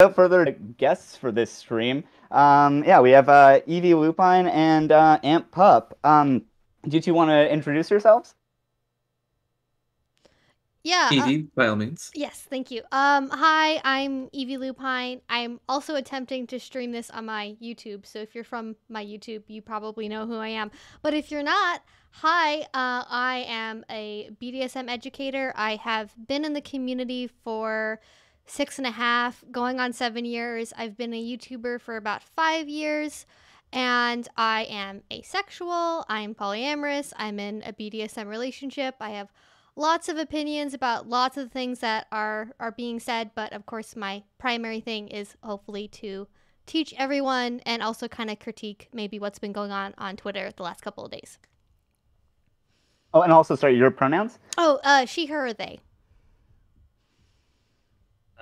without further guests for this stream, um, yeah, we have uh, Evie Lupine and uh, Amp Pup. Um, do you two want to introduce yourselves? Yeah. uh, Evie, by all means. yes, thank you. Um, hi, I'm Evie Lupine. I'm also attempting to stream this on my YouTube. So if you're from my YouTube, you probably know who I am. But if you're not, hi, uh, I am a BDSM educator. I have been in the community for six and a half, going on seven years. I've been a YouTuber for about five years. And I am asexual. I'm polyamorous. I'm in a BDSM relationship. I have lots of opinions about lots of things that are are being said but of course my primary thing is hopefully to teach everyone and also kind of critique maybe what's been going on on twitter the last couple of days Oh, and also, sorry, your pronouns? oh uh she her or they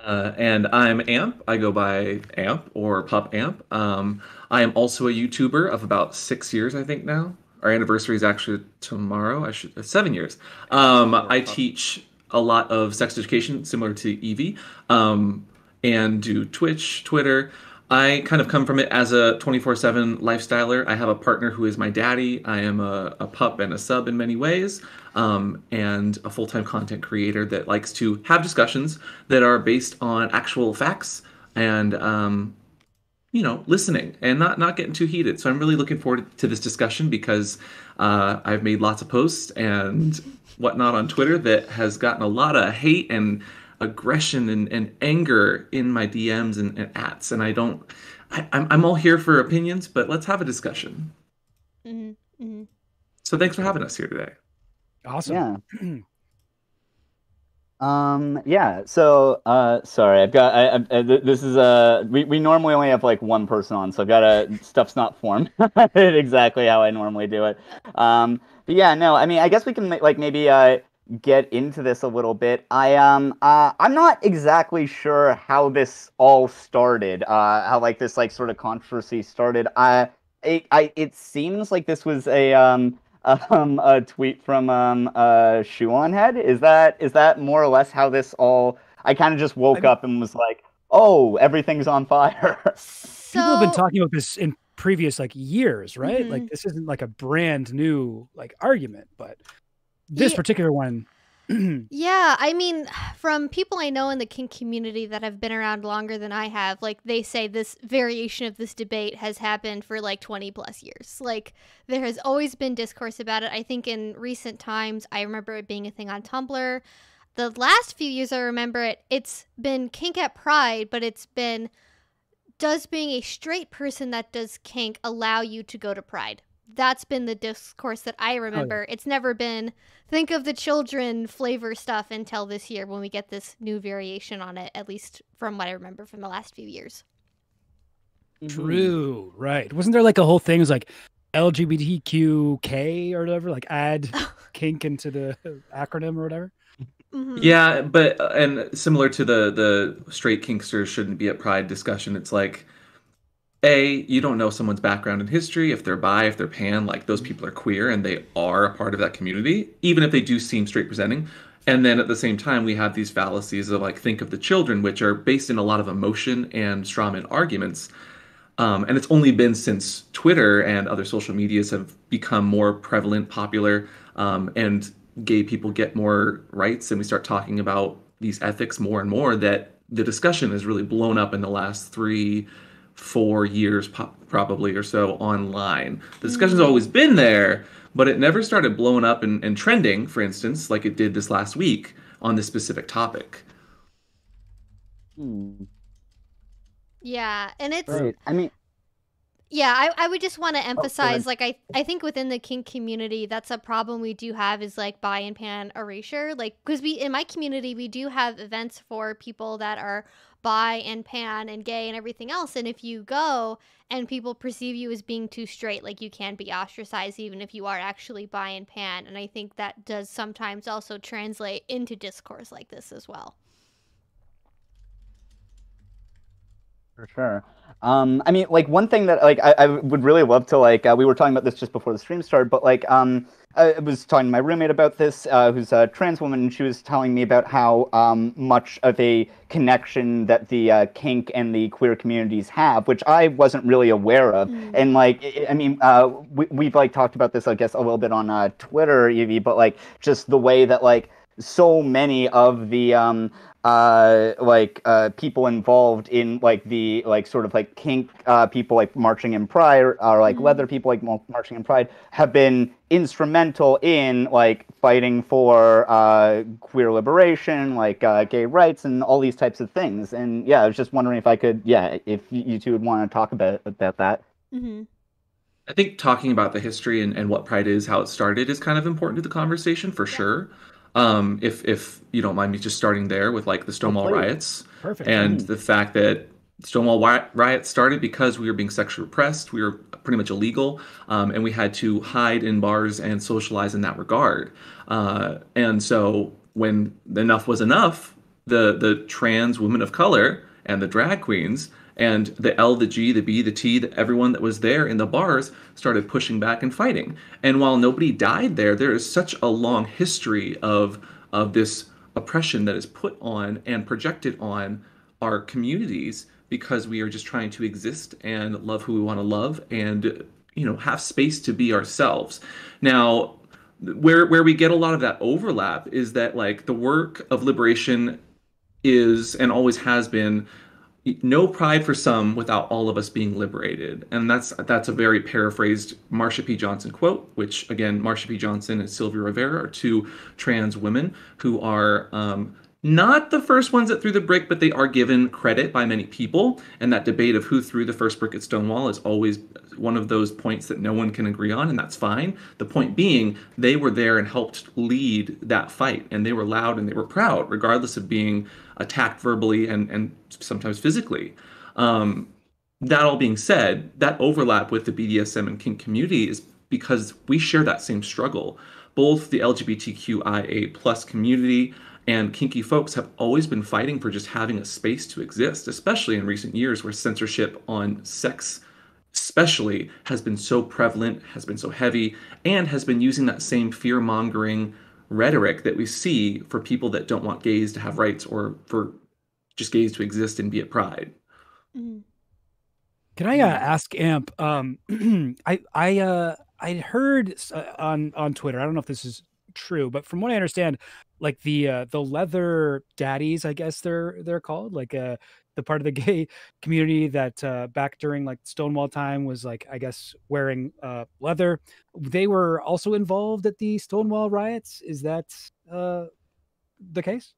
Uh, and I'm Amp. I go by Amp or Pup Amp. Um, I am also a YouTuber of about six years, I think now. Our anniversary is actually tomorrow. I should uh, seven years. Um, I teach a lot of sex education, similar to Evie, um, and do Twitch, Twitter. I kind of come from it as a 24/7 lifestyler. I have a partner who is my daddy. I am a, a pup and a sub in many ways, um, and a full-time content creator that likes to have discussions that are based on actual facts and um, you know listening and not not getting too heated. So I'm really looking forward to this discussion because uh, I've made lots of posts and whatnot on Twitter that has gotten a lot of hate and aggression and, and anger in my DMs and, and ats, and I don't. I, I'm I'm all here for opinions, but let's have a discussion. hmm hmm So thanks for having us here today. Awesome. Yeah. Um, yeah. So, uh, sorry, I've got. I, I, I- this is a. we we normally only have like one person on, so I've got a stuff's not formed exactly how I normally do it. Um, but yeah, no, I mean, I guess we can like maybe uh get into this a little bit. I um uh I'm not exactly sure how this all started. Uh, how like this like sort of controversy started. I it I it seems like this was a um um a tweet from um uh Shoe0nHead. Is that is that more or less how this all I kind of just woke mean- up and was like, "Oh, everything's on fire." so People have been talking about this in previous like years, right? Mhm. Like this isn't like a brand new like argument, but this particular one Yeah, I mean, from people I know in the kink community that have been around longer than I have, like they say this variation of this debate has happened for like 20 plus years. Like there has always been discourse about it. I think in recent times, I remember it being a thing on Tumblr. The last few years I remember it, it's been kink at Pride, but it's been does being a straight person that does kink allow you to go to Pride? That's been the discourse that I remember. It's never been think of the children flavor stuff until this year when we get this new variation on it, at least from what I remember from the last few years. True, right? Wasn't there like a whole thing? It was like LGBTQK or whatever, like add kink into the acronym or whatever. Mhm. Yeah, but uh, and similar to the the straight kinksters shouldn't be at Pride discussion. It's like, a you don't know someone's background and history. If they're bi, if they're pan, like those people are queer and they are a part of that community, even if they do seem straight presenting. And then at the same time, we have these fallacies of like think of the children, which are based in a lot of emotion and strawman arguments. Um, and it's only been since Twitter and other social medias have become more prevalent, popular, um, and gay people get more rights, and we start talking about these ethics more and more. That the discussion has really blown up in the last three, four years, po- probably or so online. The discussion's always been there, but it never started blowing up and, and trending, for instance, like it did this last week on this specific topic. Hmm, Yeah, and it's Right. I mean, Yeah, I, I would just want to emphasize, ahead. like, I, I think within the kink community, that's a problem we do have is like bi and pan erasure. Like, because we, in my community, we do have events for people that are bi and pan and gay and everything else. And if you go and people perceive you as being too straight, like, you can be ostracized even if you are actually bi and pan. And I think that does sometimes also translate into discourse like this as well. For sure. Um, I mean, like one thing that like I, I would really love to like uh, we were talking about this just before the stream started, but like um, I was talking to my roommate about this, uh, who's a trans woman, and she was telling me about how um, much of a connection that the uh, kink and the queer communities have, which I wasn't really aware of. Mm. And like, I I mean, uh, we, we've like talked about this, I guess, a little bit on uh, Twitter, Evie, but like just the way that like so many of the um, uh like uh people involved in like the like sort of like kink uh people like marching in pride or, or like Mhm. leather people like marching in pride have been instrumental in like fighting for uh queer liberation like uh gay rights and all these types of things and yeah i was just wondering if i could yeah if you two would want to talk about about that Mm-hmm. I think talking about the history and, and what Pride is, how it started, is kind of important to the conversation for sure. Um, if if you don't mind me just starting there with like the Stonewall please. riots Perfect. and Mm. the fact that Stonewall riots started because we were being sexually repressed, we were pretty much illegal, um, and we had to hide in bars and socialize in that regard. Uh, and so when enough was enough, the the trans women of color and the drag queens and the L, the G, the B, the T, the, everyone that was there in the bars started pushing back and fighting. And while nobody died there, there is such a long history of of this oppression that is put on and projected on our communities because we are just trying to exist and love who we want to love and you know have space to be ourselves. Now, where where we get a lot of that overlap is that like the work of liberation is and always has been no pride for some without all of us being liberated. And that's that's a very paraphrased marsha p. Johnson quote which again marsha p. Johnson and sylvia rivera are two trans women who are um, not the first ones that threw the brick but they are given credit by many people and that debate of who threw the first brick at stonewall is always one of those points that no one can agree on and that's fine the point being they were there and helped lead that fight and they were loud and they were proud regardless of being attacked verbally and, and sometimes physically. Um, that all being said, that overlap with the BDSM and kink community is because we share that same struggle. Both the LGBTQIA plus community and kinky folks have always been fighting for just having a space to exist, especially in recent years where censorship on sex especially has been so prevalent, has been so heavy, and has been using that same fear mongering rhetoric that we see for people that don't want gays to have rights or for just gays to exist and be at pride. hmm Can I uh, ask Amp? Um, I I uh, I heard uh, on on Twitter. I don't know if this is true, but from what I understand, like the uh, the leather daddies, I guess they're they're called, like uh, the part of the gay community that uh, back during like Stonewall time was like I guess wearing uh, leather. They were also involved at the Stonewall riots. Is that uh, the case?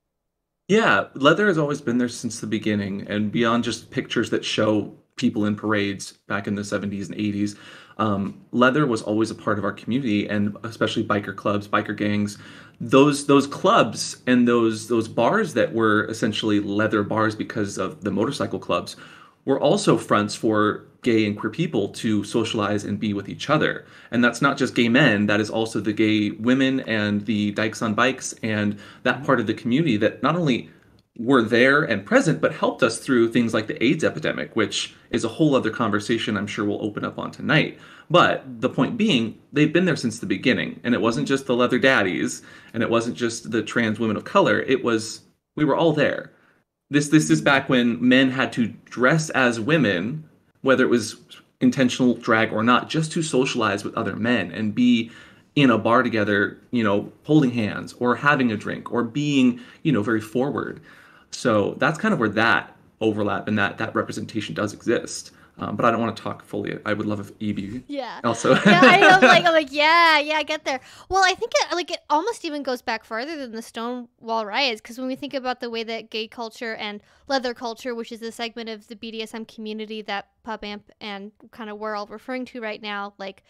Yeah, leather has always been there since the beginning, and beyond just pictures that show people in parades back in the 70s and 80s, um, leather was always a part of our community, and especially biker clubs, biker gangs. Those those clubs and those those bars that were essentially leather bars because of the motorcycle clubs were also fronts for gay and queer people to socialize and be with each other. And that's not just gay men, that is also the gay women and the dykes on bikes and that part of the community that not only were there and present, but helped us through things like the AIDS epidemic, which is a whole other conversation I'm sure we'll open up on tonight. But the point being, they've been there since the beginning. And it wasn't just the leather daddies, and it wasn't just the trans women of color. It was, we were all there. This this is back when men had to dress as women, whether it was intentional drag or not, just to socialize with other men and be in a bar together, you know, holding hands or having a drink or being, you know, very forward. So that's kind of where that overlap and that that representation does exist. Um, but I don't want to talk fully. I would love if Evie Yeah. also. yeah, I know. Like, I'm like, yeah, yeah, I get there. Well, I think it, like it almost even goes back farther than the Stonewall riots, because when we think about the way that gay culture and leather culture, which is a segment of the BDSM community that Pup Amp and kind of we're all referring to right now, like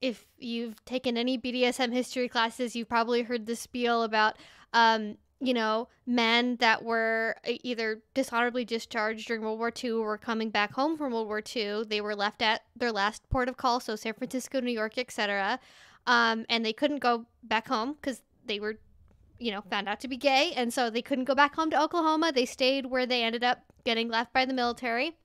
if you've taken any BDSM history classes, you've probably heard the spiel about, um, you know, men that were either dishonorably discharged during World War II or were coming back home from World War II. They were left at their last port of call, so San Francisco, New York, etc. Um, and they couldn't go back home because they were, you know, found out to be gay, and so they couldn't go back home to Oklahoma. They stayed where they ended up getting left by the military.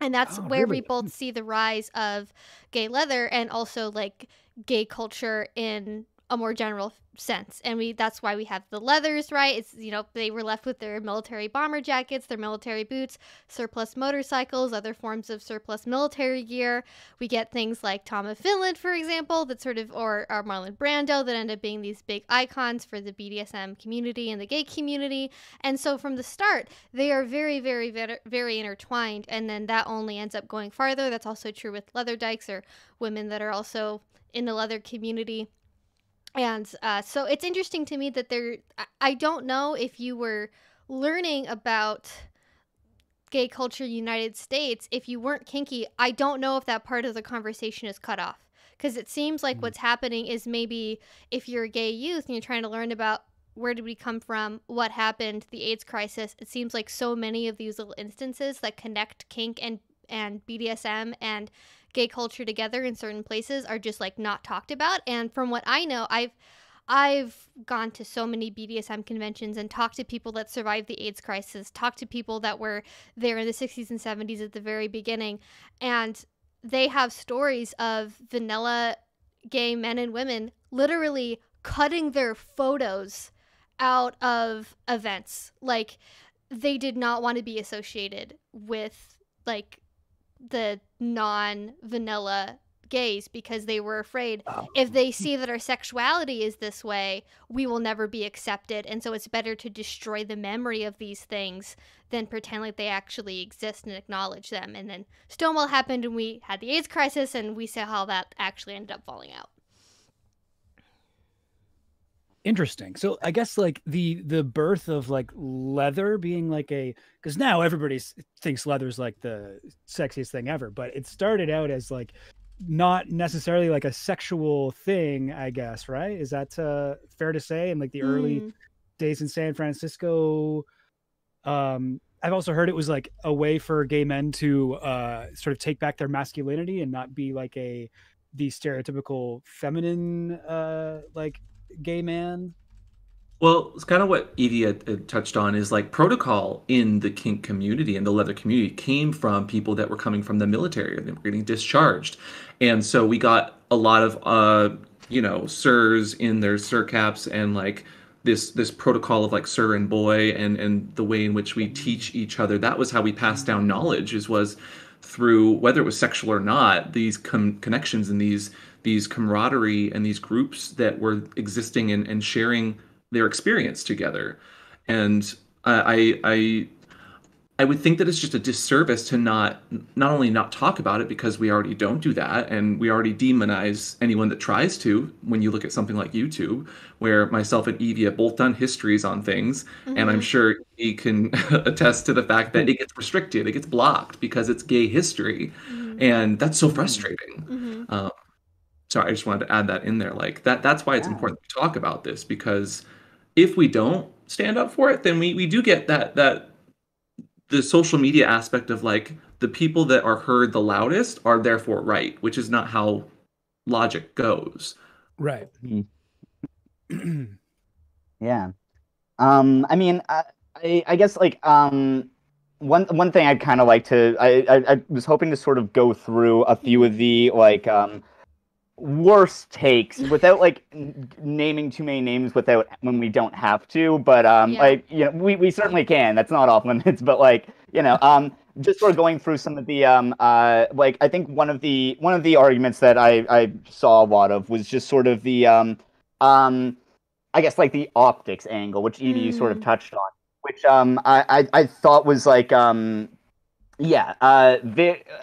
and that's Oh, where we both see the rise of gay leather and also like gay culture in a more general sense and we that's why we have the leathers right? It's you know they were left with their military bomber jackets their military boots surplus motorcycles other forms of surplus military gear. We get things like tom of finland for example that sort of or, or marlon brando that end up being these big icons for the bdsm community and the gay community. And so from the start they are very very very, very intertwined and then that only ends up going farther. That's also true with leather dykes or women that are also in the leather community and uh, so it's interesting to me that there I- don't know if you were learning about gay culture united states if you weren't kinky i don't know if that part of the conversation is cut off because it seems like Mm. what's happening is maybe if you're a gay youth and you're trying to learn about where did we come from what happened the aids crisis it seems like so many of these little instances that connect kink and and bdsm and gay culture together in certain places are just like not talked about and from what i know i've i've gone to so many bdsm conventions and talked to people that survived the aids crisis talked to people that were there in the 60s and 70s at the very beginning and they have stories of vanilla gay men and women literally cutting their photos out of events. Like they did not want to be associated with like the non vanilla gays because they were afraid Oh. if they see that our sexuality is this way, we will never be accepted. And so it's better to destroy the memory of these things than pretend like they actually exist and acknowledge them. And then Stonewall happened and we had the AIDS crisis and we saw how that actually ended up falling out. Interesting. So I guess like the the birth of like leather being like a because now everybody thinks leather's like the sexiest thing ever, but it started out as like not necessarily like a sexual thing, I guess, right? Is that uh, fair to say? In like the early Mm. days in San Francisco, um, I've also heard it was like a way for gay men to uh, sort of take back their masculinity and not be like a the stereotypical feminine uh, like gay man. Well, it's kind of what Evie touched on is like protocol in the kink community and the leather community came from people that were coming from the military and they were getting discharged. And so we got a lot of, uh, you know, sirs in their sir caps and like this this protocol of like sir and boy and and the way in which we teach each other. That was how we passed down knowledge is was through whether it was sexual or not these com- connections and these these camaraderie and these groups that were existing and, and sharing their experience together and I, I i would think that it's just a disservice to not not only not talk about it because we already don't do that and we already demonize anyone that tries to when you look at something like youtube where myself and evie have both done histories on things and i'm Mhm. sure he can attest to the fact that it gets restricted it gets blocked because it's gay history Mhm. and that's so frustrating Mhm. um, sorry, I just wanted to add that in there. Like that that's why it's Yeah. important to talk about this because if we don't stand up for it, then we, we do get that that the social media aspect of like the people that are heard the loudest are therefore right, which is not how logic goes. Right. Yeah. Um, I mean, I, I, I guess like um, one one thing I'd kind of like to I, I I was hoping to sort of go through a few of the like um worst takes without like n- naming too many names without when we don't have to but um Yeah. like you know we, we certainly can that's not off limits but like you know um just sort of going through some of the um uh like I think one of the one of the arguments that I I saw a lot of was just sort of the um um I guess like the optics angle, which Evie you sort of Mm. touched on, which um I, I I thought was like um yeah uh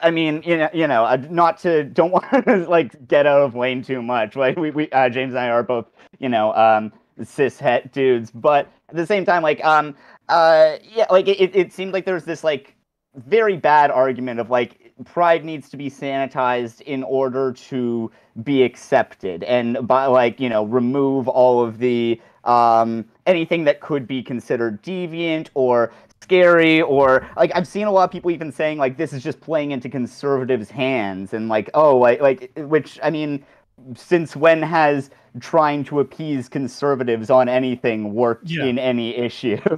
I mean you know you know not to don't want to like get out of lane too much like we we uh, James and I are both you know um cis het dudes but at the same time like um uh yeah like it, it- it seemed like there was this like very bad argument of like pride needs to be sanitized in order to be accepted and by like you know remove all of the um anything that could be considered deviant or scary or like I've seen a lot of people even saying like this is just playing into conservatives hands and like oh like like which I mean since when has trying to appease conservatives on anything worked Yeah. in any issue.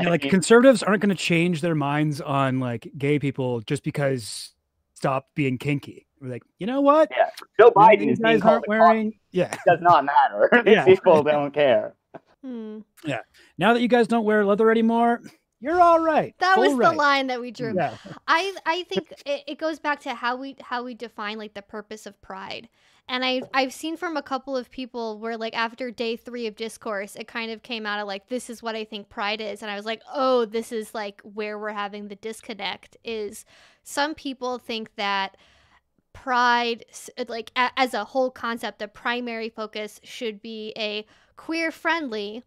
Yeah, like conservatives aren't going to change their minds on like gay people just because stop being kinky. We're like, you know what? Yeah. Joe Now that Biden you is guys aren't a wearing. Yeah. It does not matter. Yeah. People don't care. Hmm. Now that you guys don't wear leather anymore, you're all right. That Full was right. the line that we drew. Yeah. I I think it, it goes back to how we how we define like the purpose of pride. And I I've seen from a couple of people where like after day 3 of discourse it kind of came out of like this is what I think pride is and I was like, "Oh, this is like where we're having the disconnect is some people think that pride like a, as a whole concept the primary focus should be a queer friendly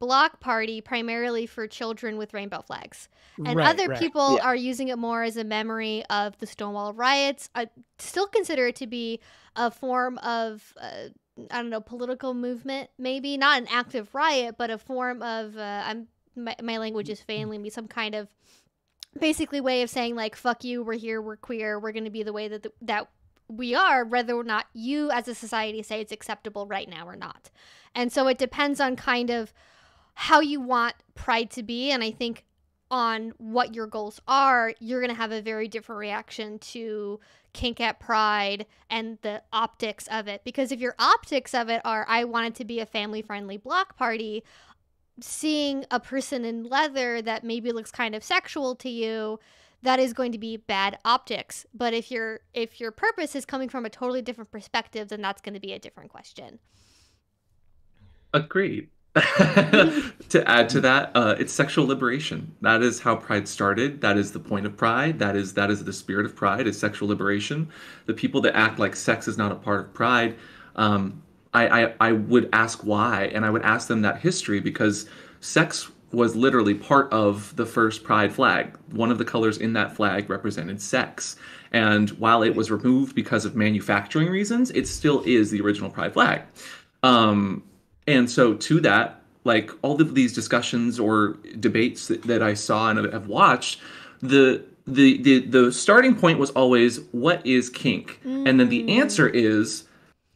block party primarily for children with rainbow flags and Right, other right. people Yeah. are using it more as a memory of the Stonewall riots. I still consider it to be a form of, uh, I don't know, political movement. Maybe not an active riot, but a form of. Uh, I'm my, my language is failing me. Some kind of basically way of saying like, "Fuck you, we're here, we're queer, we're going to be the way that the, that we are, whether or not you as a society say it's acceptable right now or not." And so it depends on kind of how you want pride to be, and I think on what your goals are, you're going to have a very different reaction to kink at pride and the optics of it. Because if your optics of it are, I want it to be a family friendly block party, seeing a person in leather that maybe looks kind of sexual to you that is going to be bad optics but if your if your purpose is coming from a totally different perspective then that's going to be a different question Agreed. to add to that, uh, it's sexual liberation. That is how Pride started. That is the point of Pride. That is that is the spirit of Pride. Is sexual liberation. The people that act like sex is not a part of Pride, um, I, I I would ask why, and I would ask them that history because sex was literally part of the first Pride flag. One of the colors in that flag represented sex. And while it was removed because of manufacturing reasons, it still is the original Pride flag. Um, and so to that, like all of these discussions or debates that, that I saw and have watched, the the the the starting point was always what is kink, and then the answer is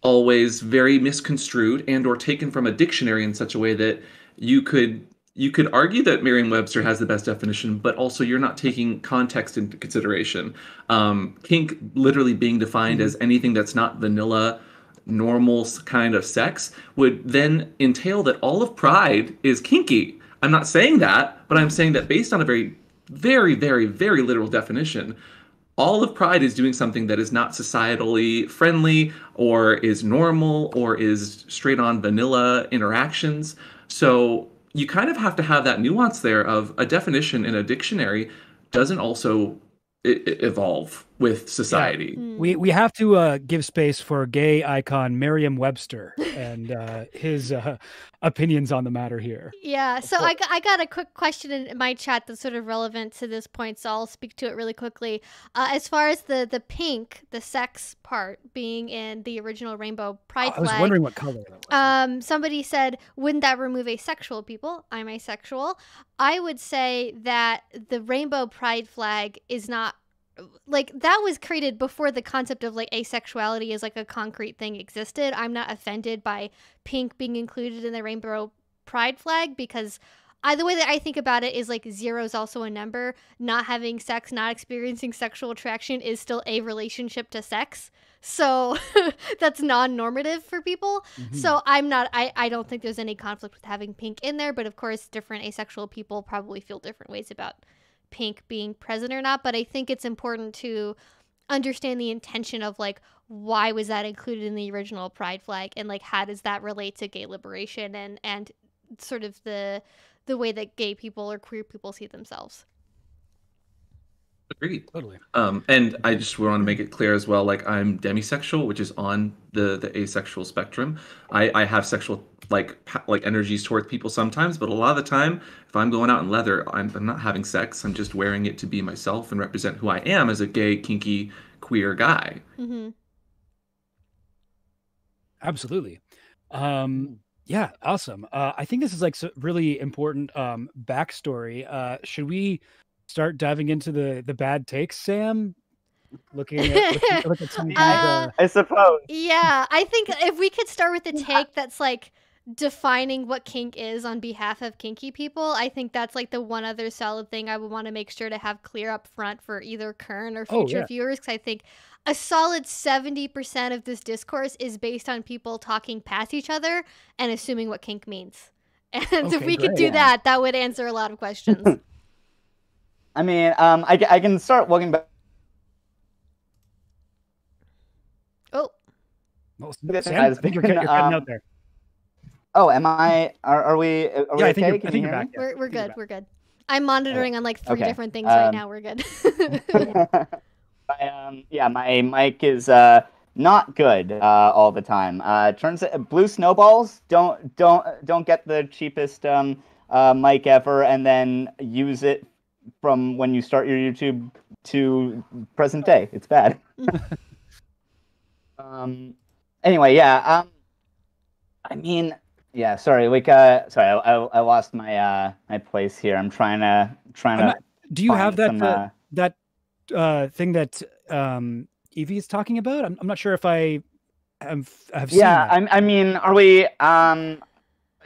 always very misconstrued and or taken from a dictionary in such a way that you could you could argue that Merriam-Webster has the best definition, but also you're not taking context into consideration. Um, kink literally being defined as anything that's not vanilla, normal kind of sex would then entail that all of Pride is kinky. I'm not saying that, but I'm saying that based on a very, very, very, very literal definition, all of Pride is doing something that is not societally friendly or is normal or is straight on vanilla interactions. So you kind of have to have that nuance there of a definition in a dictionary doesn't also evolve with society. Hmm. We we have to uh, give space for gay icon Merriam-Webster and uh, his uh, opinions on the matter here. Yeah, so I got, I got a quick question in my chat that's sort of relevant to this point, so I'll speak to it really quickly. Uh, as far as the the pink, the sex part being in the original Rainbow Pride flag I was flag, wondering what color that was. um, somebody said, wouldn't that remove asexual people? I'm asexual. I would say that the Rainbow Pride flag is not like that was created before the concept of like asexuality as like a concrete thing existed. I'm not offended by pink being included in the Rainbow Pride flag because I, the way that I think about it is like zero is also a number. Not having sex, not experiencing sexual attraction is still a relationship to sex. So that's non-normative for people. Mhm. So I'm not I, I don't think there's any conflict with having pink in there, but of course different asexual people probably feel different ways about pink being present or not, but I think it's important to understand the intention of like why was that included in the original pride flag and like how does that relate to gay liberation and and sort of the the way that gay people or queer people see themselves. Agreed. totally. Um, and I just want to make it clear as well, like I'm demisexual, which is on the the asexual spectrum. I, I have sexual like pa- like energies towards people sometimes, but a lot of the time, if I'm going out in leather, I'm, I'm not having sex. I'm just wearing it to be myself and represent who I am as a gay, kinky, queer guy. hmm Absolutely. Um, yeah, awesome. Uh, I think this is like s- really important um, backstory. Uh, should we start diving into the the bad takes, Sam? looking at, looking, looking at some of Uh, I suppose. Yeah, I think if we could start with a take that's like defining what kink is on behalf of kinky people, I think that's like the one other solid thing I would want to make sure to have clear up front for either current or Oh, future yeah. viewers. Because I think a solid 70% of this discourse is based on people talking past each other and assuming what kink means. And if Okay, we could do Yeah. that, that would answer a lot of questions. I mean, um, I, I can start walking back. oh, well, Sam, has I think you're, been, you're cutting um, out there. Oh, am I? Are, are we? Are we Yeah, I okay? think you're, I think you you're back. yeah. we're, we're I think you're good. back. We're good. I'm monitoring on like three Okay, different things right um, now. We're good. my, um, yeah, my mic is uh not good uh all the time. Uh, turns blue snowballs don't don't don't get the cheapest um uh mic ever, and then use it from when you start your YouTube to present day. It's bad. um. Anyway, yeah. Um. I mean, yeah. Sorry, like uh, sorry, I, I, I lost my uh my place here. I'm trying to trying to. not- Do you have that uh, some, uh, that uh, thing that um, Evie is talking about? I'm, I'm not sure if I have, have seen yeah. I'm, i mean are we um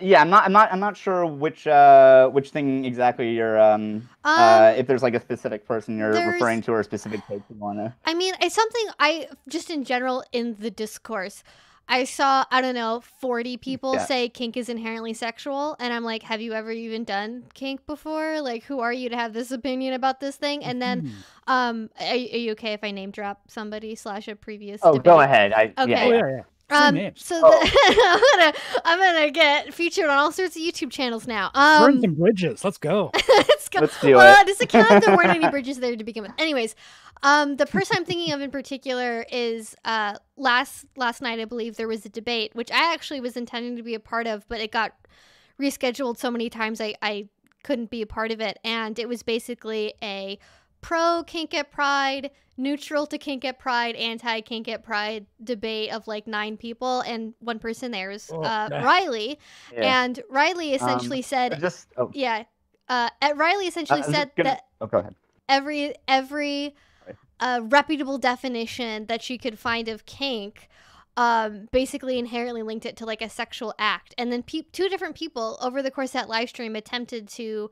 yeah i'm not i'm not i'm not sure which uh which thing exactly you're um, uh Um, if there's like a specific person you're referring to or a specific take you want to I mean, it's something I just in general in the discourse. I saw, I don't know, 40 people Yeah. say kink is inherently sexual. And I'm like, have you ever even done kink before? Like, who are you to have this opinion about this thing? And then, Hmm. um, are, are you okay if I name drop somebody slash a previous oh go ahead i Okay. yeah, Oh yeah. Yeah, yeah. Say Um, so Oh. the, I'm gonna I'm gonna get featured on all sorts of YouTube channels now. Burn Um, some bridges. Let's go. let's go. Let's do well, it. does it count if there weren't any bridges there to begin with? Anyways, um, the person I'm thinking of in particular is uh, last last night I believe there was a debate which I actually was intending to be a part of, but it got rescheduled so many times I, I couldn't be a part of it, and it was basically a pro kink at pride neutral to kink at pride anti kink at pride debate of like nine people and one person there is Oh, uh, nah. riley Yeah. and riley essentially I said just oh, yeah. Uh, at Riley essentially I'm said gonna- that oh go ahead every every Sorry. uh, reputable definition that she could find of kink um, basically inherently linked it to like a sexual act. And then pe- two different people over the course of that live stream attempted to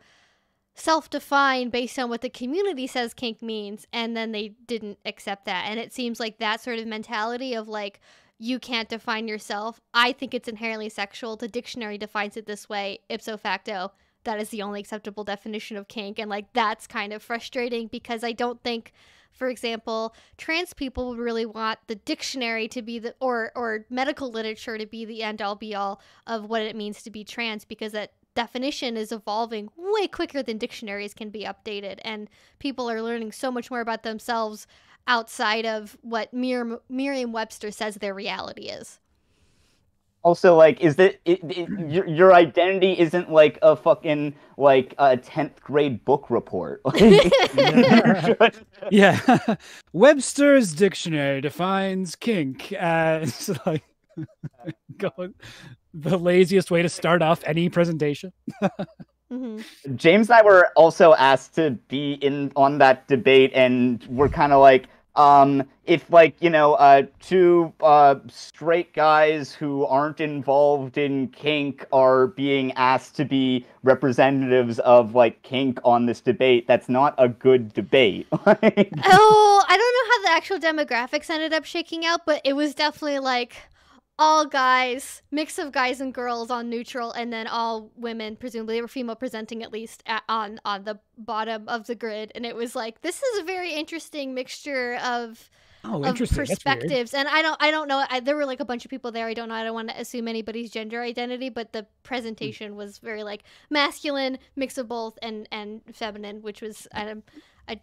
self-define based on what the community says kink means and then they didn't accept that. And it seems like that sort of mentality of like you can't define yourself i think it's inherently sexual. The dictionary defines it this way ipso facto that is the only acceptable definition of kink. And like that's kind of frustrating because i don't think for example trans people really want the dictionary to be the or or medical literature to be the end all be all of what it means to be trans because that definition is evolving way quicker than dictionaries can be updated and people are learning so much more about themselves outside of what Mer- Merriam-Webster says their reality is. also like is that it, it, your, your identity isn't like a fucking like a 10th grade book report Yeah. Webster's dictionary defines kink as like going the laziest way to start off any presentation. hmm James and I were also asked to be in on that debate, and we're kind of like, um, if like you know, uh, two uh, straight guys who aren't involved in kink are being asked to be representatives of like kink on this debate, that's not a good debate. Like, Oh, I don't know how the actual demographics ended up shaking out, but it was definitely like all guys, mix of guys and girls on neutral, and then all women, presumably or female presenting at least at, on on the bottom of the grid, and it was like this is a very interesting mixture of Oh, of perspectives. And i don't i don't know. I, there were like a bunch of people there. I don't know. I don't want to assume anybody's gender identity but the presentation was very like masculine mix of both and and feminine which was um,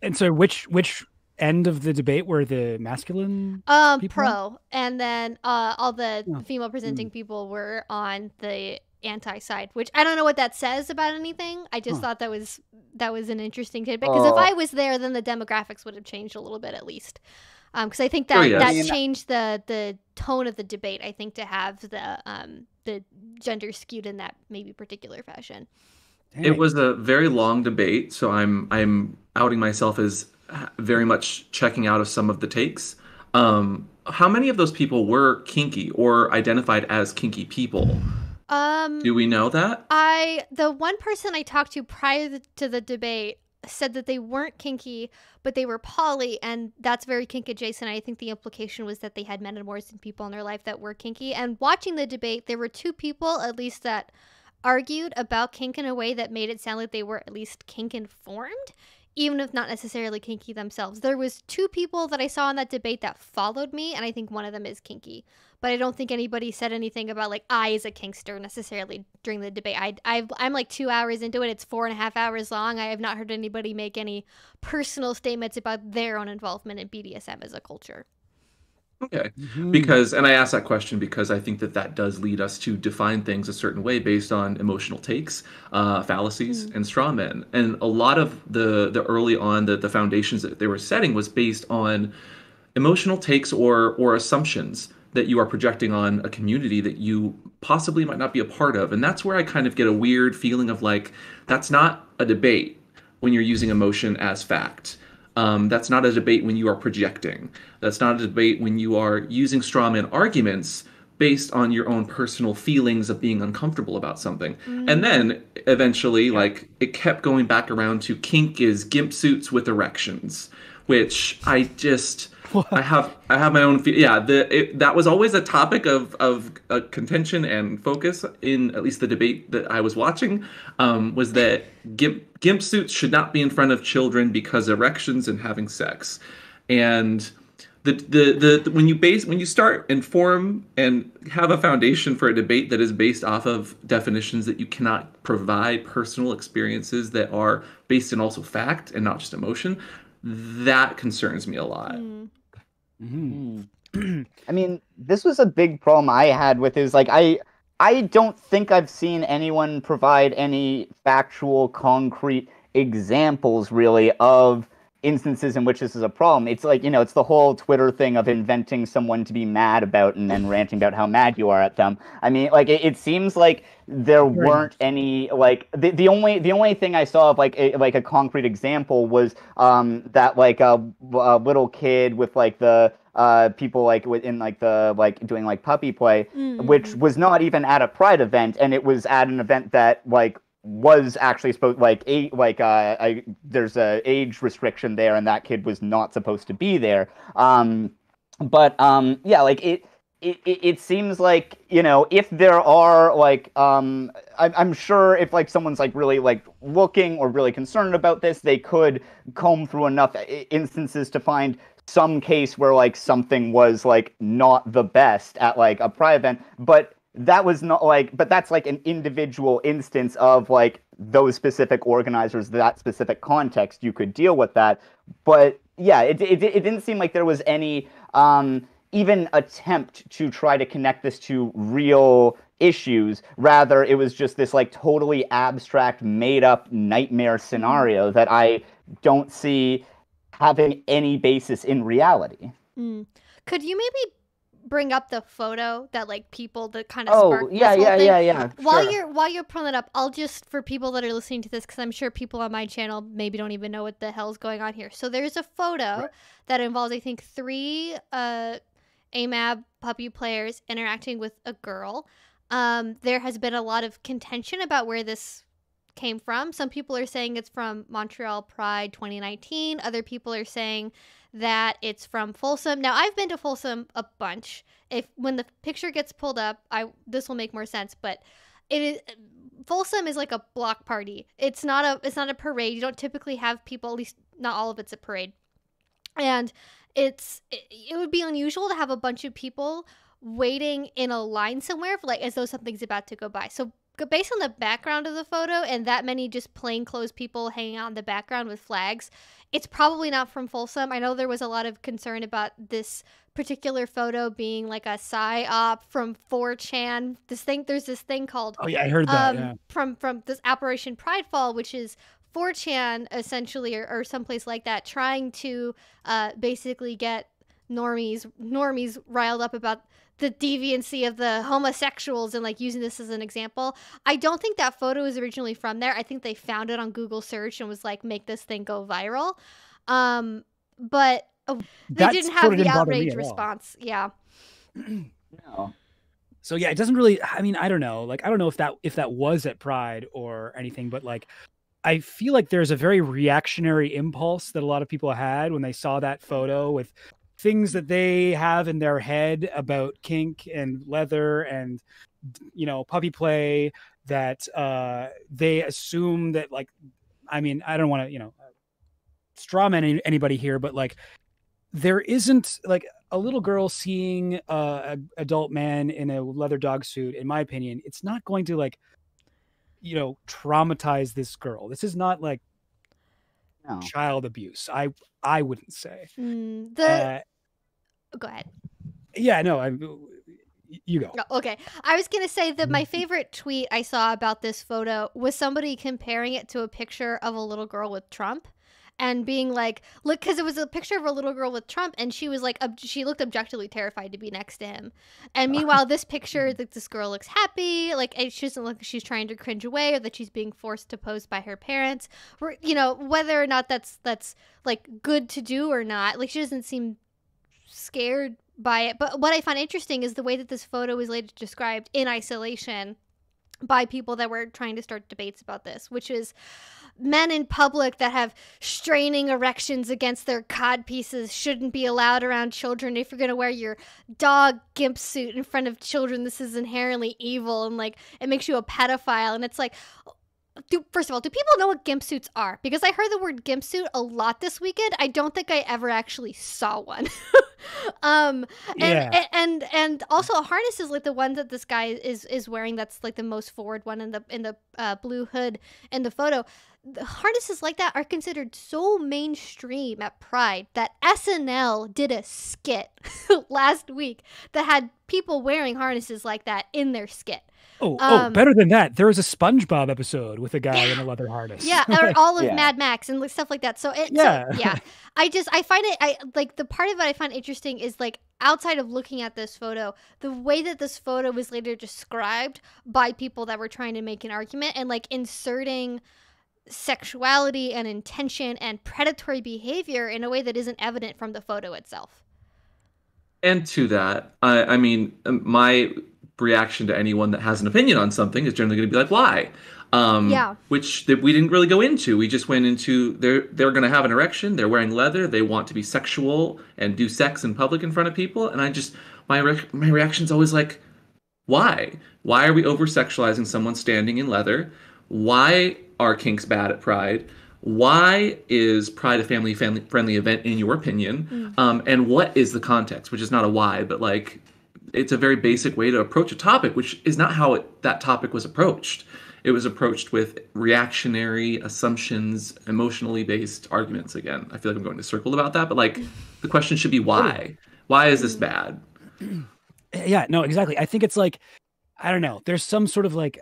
And so which which end of the debate were the masculine? um People on? pro and then uh all the Oh, female presenting people were on the anti side which i don't know what that says about anything i just Huh. thought that was that was an interesting tidbit because if Oh. i was there then the demographics would have changed a little bit at least um because i think that Oh, yes. that I mean- changed the the tone of the debate i think to have the um the gender skewed in that maybe particular fashion It was a very long debate, so I'm I'm outing myself as very much checking out of some of the takes. Um, how many of those people were kinky or identified as kinky people? Um, Do we know that? I the one person I talked to prior to the debate said that they weren't kinky, but they were poly, and that's very kink adjacent. I think the implication was that they had men and more than people in their life that were kinky. And watching the debate, there were two people at least that argued about kink in a way that made it sound like they were at least kink informed even if not necessarily kinky themselves. There was two people that I saw in that debate that followed me, and I think one of them is kinky. But I don't think anybody said anything about like I as a kinkster necessarily during the debate. I i am like two hours into it. It's four and a half hours long. I have not heard anybody make any personal statements about their own involvement in BDSM as a culture. Okay. Mm-hmm. Because, and I ask that question because I think that that does lead us to define things a certain way based on emotional takes, uh, fallacies, mm-hmm. and straw men. And a lot of the the early on the the foundations that they were setting was based on emotional takes or or assumptions that you are projecting on a community that you possibly might not be a part of. And that's where I kind of get a weird feeling of like that's not a debate when you're using emotion as fact. Um, that's not a debate when you are projecting. That's not a debate when you are using strawman arguments based on your own personal feelings of being uncomfortable about something. Mm-hmm. And then eventually, yeah. like, it kept going back around to kink is gimp suits with erections, which I just I have I have my own yeah the it, that was always a topic of of uh, contention and focus in at least the debate that I was watching um, was that gimp gimp suits should not be in front of children because erections and having sex and the, the the the when you base when you start and form and have a foundation for a debate that is based off of definitions that you cannot provide personal experiences that are based in also fact and not just emotion that concerns me a lot mm. Mm-hmm. I mean, this was a big problem I had with is like I I don't think I've seen anyone provide any factual, concrete examples really of instances in which this is a problem. It's like, you know, it's the whole Twitter thing of inventing someone to be mad about and then ranting about how mad you are at them. I mean, like it, it seems like there weren't any like the, the only the only thing I saw of like a, like a concrete example was um that like a, a little kid with like the uh, people like within like the like doing like puppy play, mm-hmm. which was not even at a Pride event, and it was at an event that like was actually supposed like eight like uh I, there's a age restriction there, and that kid was not supposed to be there. Um, but um, yeah, like it. It, it, it seems like you know if there are like um I, I'm sure if like someone's like really like looking or really concerned about this they could comb through enough instances to find some case where like something was like not the best at like a pride event, but that was not like but that's like an individual instance of like those specific organizers that specific context you could deal with that. But yeah it, it, it didn't seem like there was any um, even attempt to try to connect this to real issues rather it was just this like totally abstract made up nightmare scenario that i don't see having any basis in reality. Mm. Could you maybe bring up the photo that like people that kind of oh yeah yeah thing? yeah yeah while sure. you're while you're pulling it up i'll just for people that are listening to this because i'm sure people on my channel maybe don't even know what the hell's going on here so there's a photo right. that involves i think three uh amab puppy players interacting with a girl um there has been a lot of contention about where this came from. Some people are saying it's from Montreal Pride 2019. Other people are saying that it's from Folsom. Now, I've been to Folsom a bunch. If when the picture gets pulled up, I this will make more sense, but it is Folsom is like a block party. It's not a it's not a parade. You don't typically have people, at least not all of it's a parade. And it's it, it would be unusual to have a bunch of people waiting in a line somewhere for like as though something's about to go by. So based on the background of the photo and that many just plainclothes people hanging out in the background with flags, it's probably not from Folsom. I know there was a lot of concern about this particular photo being like a psyop from 4chan. This thing, there's this thing called oh yeah, I heard that um, yeah. from from this Operation Pridefall, which is 4chan essentially or, or someplace like that, trying to uh, basically get normies normies riled up about the deviancy of the homosexuals and like using this as an example. I don't think that photo was originally from there. I think they found it on Google search and was like, make this thing go viral. Um, but uh, they That didn't have the didn't bother me outrage response. Yeah. No. So yeah, it doesn't really. I mean, I don't know. Like, I don't know if that if that was at Pride or anything, but like, I feel like there's a very reactionary impulse that a lot of people had when they saw that photo with things that they have in their head about kink and leather and you know puppy play that uh they assume that like i mean i don't want to you know strawman any, anybody here but like there isn't like a little girl seeing uh, a adult man in a leather dog suit in my opinion it's not going to like you know traumatize this girl this is not like No. child abuse i i wouldn't say Mm, the uh, go ahead. yeah no i you go Oh, okay. I was going to say that Mm-hmm. my favorite tweet I saw about this photo was somebody comparing it to a picture of a little girl with Trump and being like, look, because it was a picture of a little girl with Trump and she was like, ob- she looked objectively terrified to be next to him. And meanwhile, this picture, mm. that this girl looks happy, like she doesn't look like she's trying to cringe away or that she's being forced to pose by her parents. Or, you know, whether or not that's, that's like good to do or not, like she doesn't seem scared by it. But what I find interesting is the way that this photo is later described in isolation by people that were trying to start debates about this, which is men in public that have straining erections against their cod pieces shouldn't be allowed around children. If you're going to wear your dog gimp suit in front of children, this is inherently evil and like it makes you a pedophile. And it's like, do, first of all, do people know what gimp suits are? Because I heard the word gimp suit a lot this weekend. I don't think I ever actually saw one. um, and, Yeah. and and and also a harness is like the one that this guy is is wearing. That's like the most forward one in the in the uh, blue hood in the photo. The harnesses like that are considered so mainstream at Pride that SNL did a skit last week that had people wearing harnesses like that in their skit. Oh, oh, Um, better than that. There was a SpongeBob episode with a guy in a leather harness. Yeah, or all of Yeah. Mad Max and stuff like that. So it, Yeah. so, yeah. I just I find it I like the part of it I find interesting is like outside of looking at this photo, the way that this photo was later described by people that were trying to make an argument and like inserting sexuality and intention and predatory behavior in a way that isn't evident from the photo itself. And to that, I, I mean, um, my reaction to anyone that has an opinion on something is generally going to be like, "Why?" Um, Yeah. Which that we didn't really go into. We just went into they're they're going to have an erection. They're wearing leather. They want to be sexual and do sex in public in front of people. And I just my re- my reaction's always like, "Why? Why are we over sexualizing someone standing in leather? Why are kinks bad at Pride?" Why is Pride a family family friendly event in your opinion? Um, and what is the context? Which is not a why, but like it's a very basic way to approach a topic, which is not how it, that topic was approached. It was approached with reactionary assumptions, emotionally based arguments. Again, I feel like I'm going to circle about that, but like the question should be why? Why is this bad? yeah no exactly i think it's like i don't know there's some sort of like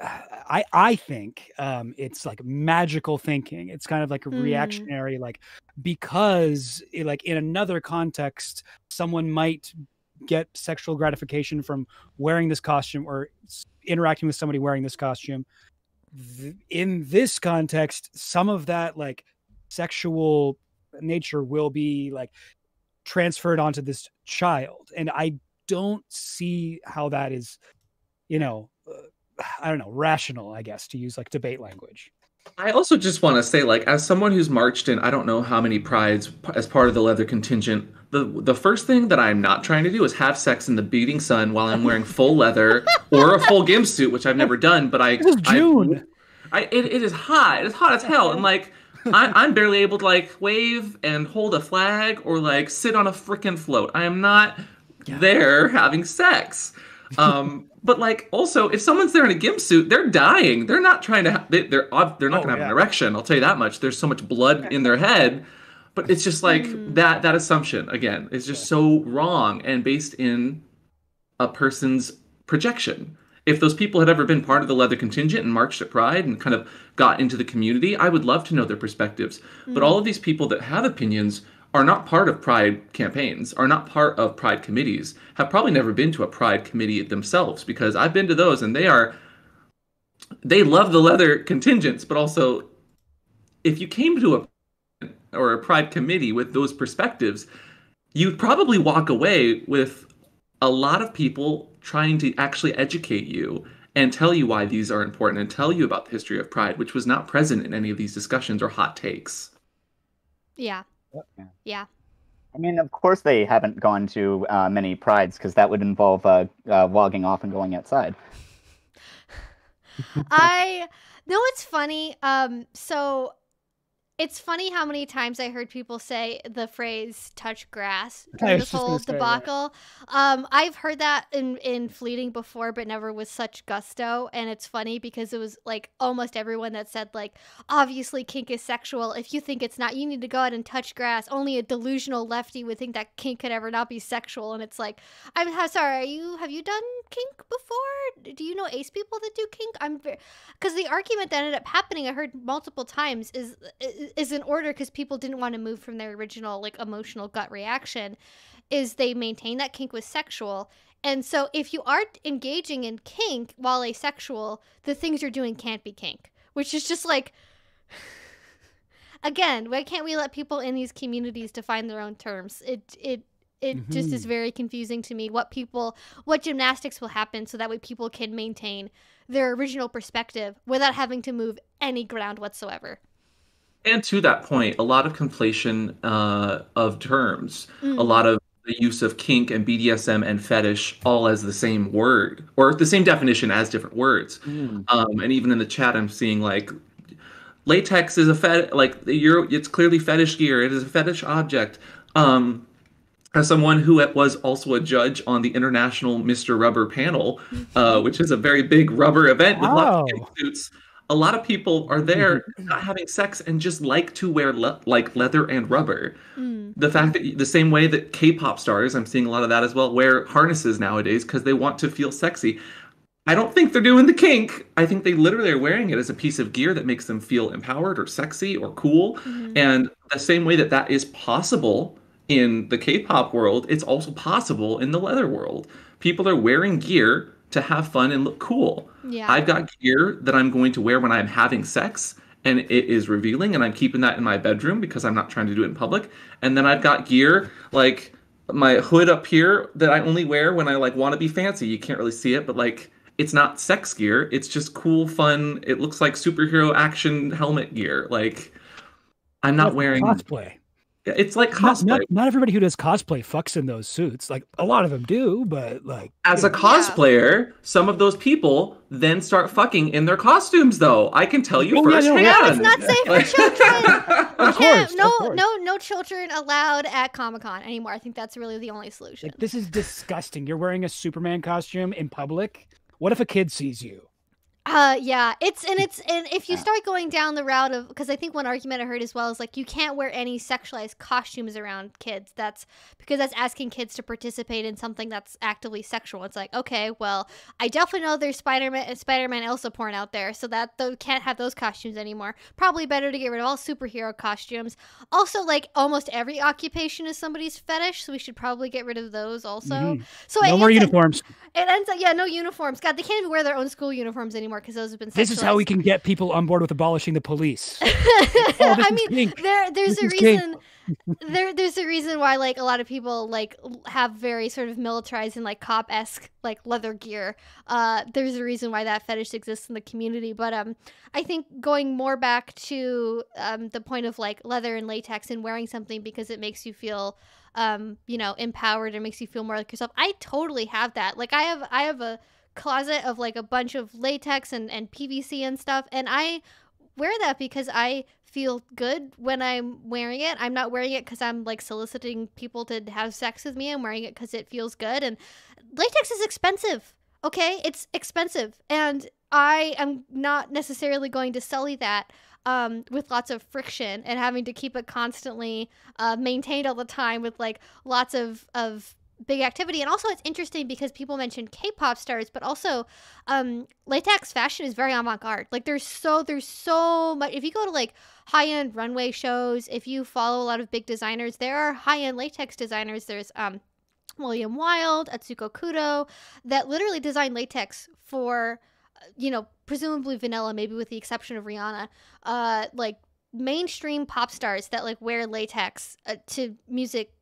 i i think um it's like magical thinking. It's kind of like a Mm. reactionary like because eh, like in another context someone might get sexual gratification from wearing this costume or interacting with somebody wearing this costume. Th- in this context some of that like sexual nature will be like transferred onto this child. And i don't see how that is you know i don't know rational i guess to use like debate language I also just want to say, like, as someone who's marched in I don't know how many prides as part of the leather contingent, the the first thing that I'm not trying to do is have sex in the beating sun while I'm wearing full leather or a full gimp suit, which I've never done. But I, This is I- June. I, it, it is hot. It's hot as hell, and like I, I'm barely able to like wave and hold a flag or like sit on a freaking float. I am not there having sex. Um, but like also, if someone's there in a gimp suit, they're dying. They're not trying to. Ha- they, they're ob- they're not Oh, gonna have an erection. I'll tell you that much. There's so much blood in their head. But it's just like hmm. that. That assumption again is just so wrong and based in a person's projection. If those people had ever been part of the leather contingent and marched at Pride and kind of got into the community, I would love to know their perspectives. But hmm. all of these people that have opinions are not part of Pride campaigns, are not part of Pride committees, have probably never been to a Pride committee themselves because I've been to those and they are they love the leather contingents, but also if you came to a or a pride committee with those perspectives, you'd probably walk away with a lot of people trying to actually educate you and tell you why these are important and tell you about the history of pride, which was not present in any of these discussions or hot takes. Yeah. Yeah. Yeah. I mean, of course they haven't gone to uh, many prides because that would involve uh, uh, logging off and going outside. I know it's funny. Um, so it's funny how many times I heard people say the phrase "touch grass" during this whole gonna say that. debacle. Um, I've heard that in in fleeting before, but never with such gusto. And it's funny because it was like almost everyone that said like, obviously kink is sexual. If you think it's not, you need to go out and touch grass. Only a delusional lefty would think that kink could ever not be sexual. And it's like, I'm sorry. Are you have you done kink before? Do you know ace people that do kink? I'm because the argument that ended up happening, I heard multiple times, is is in order because people didn't want to move from their original like emotional gut reaction. Is they maintain that kink was sexual. And so, if you are engaging in kink while asexual, the things you're doing can't be kink, which is just like, again, why can't we let people in these communities define their own terms? It it it just is Mhm. very confusing to me what people what gymnastics will happen so that way people can maintain their original perspective without having to move any ground whatsoever. And to that point, a lot of conflation uh, of terms, Mm. a lot of the use of kink and BDSM and fetish all as the same word or the same definition as different words. Um, and even in the chat, I'm seeing like latex is a fet like you're it's clearly fetish gear. It is a fetish object. Um, as someone who was also a judge on the International Mr. Rubber panel, uh, which is a very big rubber event with lots of suits, a lot of people are there not having sex and just like to wear le- like leather and rubber. Mm. The fact that the same way that K-pop stars, I'm seeing a lot of that as well, wear harnesses nowadays because they want to feel sexy. I don't think they're doing the kink. I think they literally are wearing it as a piece of gear that makes them feel empowered or sexy or cool. Mhm. And the same way that that is possible in the K-pop world, it's also possible in the leather world. People are wearing gear to have fun and look cool. Yeah. I've got gear that I'm going to wear when I'm having sex and it is revealing and I'm keeping that in my bedroom because I'm not trying to do it in public. And then I've got gear like my hood up here that I only wear when I like want to be fancy. You can't really see it, but like it's not sex gear. It's just cool, fun. It looks like superhero action helmet gear. Like I'm not That's wearing cosplay. It's like Not, cosplay. not, not everybody who does cosplay fucks in those suits. Like a lot of them do, but like As a cosplayer, some of those people then start fucking in their costumes though. I can tell you Oh, firsthand. yeah. no, it's not safe for children. Of You can't- course, of no, course. no, no children allowed at Comic Con anymore. I think that's really the only solution. like this is disgusting. You're wearing a Superman costume in public. What if a kid sees you? Uh, yeah, it's and it's and if you start going down the route of because I think one argument I heard as well is like you can't wear any sexualized costumes around kids. That's because that's asking kids to participate in something that's actively sexual. It's like okay, well, I definitely know there's Spider-Man and Spider-Man Elsa porn out there, so that they can't have those costumes anymore. Probably better to get rid of all superhero costumes. Also, like almost every occupation is somebody's fetish, so we should probably get rid of those also. Mhm. So no more ends up- uniforms. It ends up yeah, no uniforms. God, they can't even wear their own school uniforms anymore because those have been. This is how we can get people on board with abolishing the police. Oh, I mean, kink. there there's This a reason. there there's a reason why like a lot of people like have very sort of militarized and like cop esque like leather gear. Uh, there's a reason why that fetish exists in the community. But um, I think going more back to um the point of like leather and latex and wearing something because it makes you feel um you know empowered and makes you feel more like yourself. I totally have that. Like I have I have a closet of like a bunch of latex and and PVC and stuff, and I wear that because I feel good when I'm wearing it. I'm not wearing it because I'm like soliciting people to have sex with me. I'm wearing it because it feels good. And latex is expensive. Okay, it's expensive, and I am not necessarily going to sully that um, with lots of friction and having to keep it constantly uh, maintained all the time with like lots of of big activity. And also, it's interesting because people mentioned K-pop stars, but also um, latex fashion is very avant-garde. Like there's so there's so much. If you go to like high-end runway shows, if you follow a lot of big designers, there are high-end latex designers. There's um, William Wilde, Atsuko Kudo, that literally design latex for, uh, you know, presumably vanilla, maybe with the exception of Rihanna. Uh, like mainstream pop stars that like wear latex uh, to music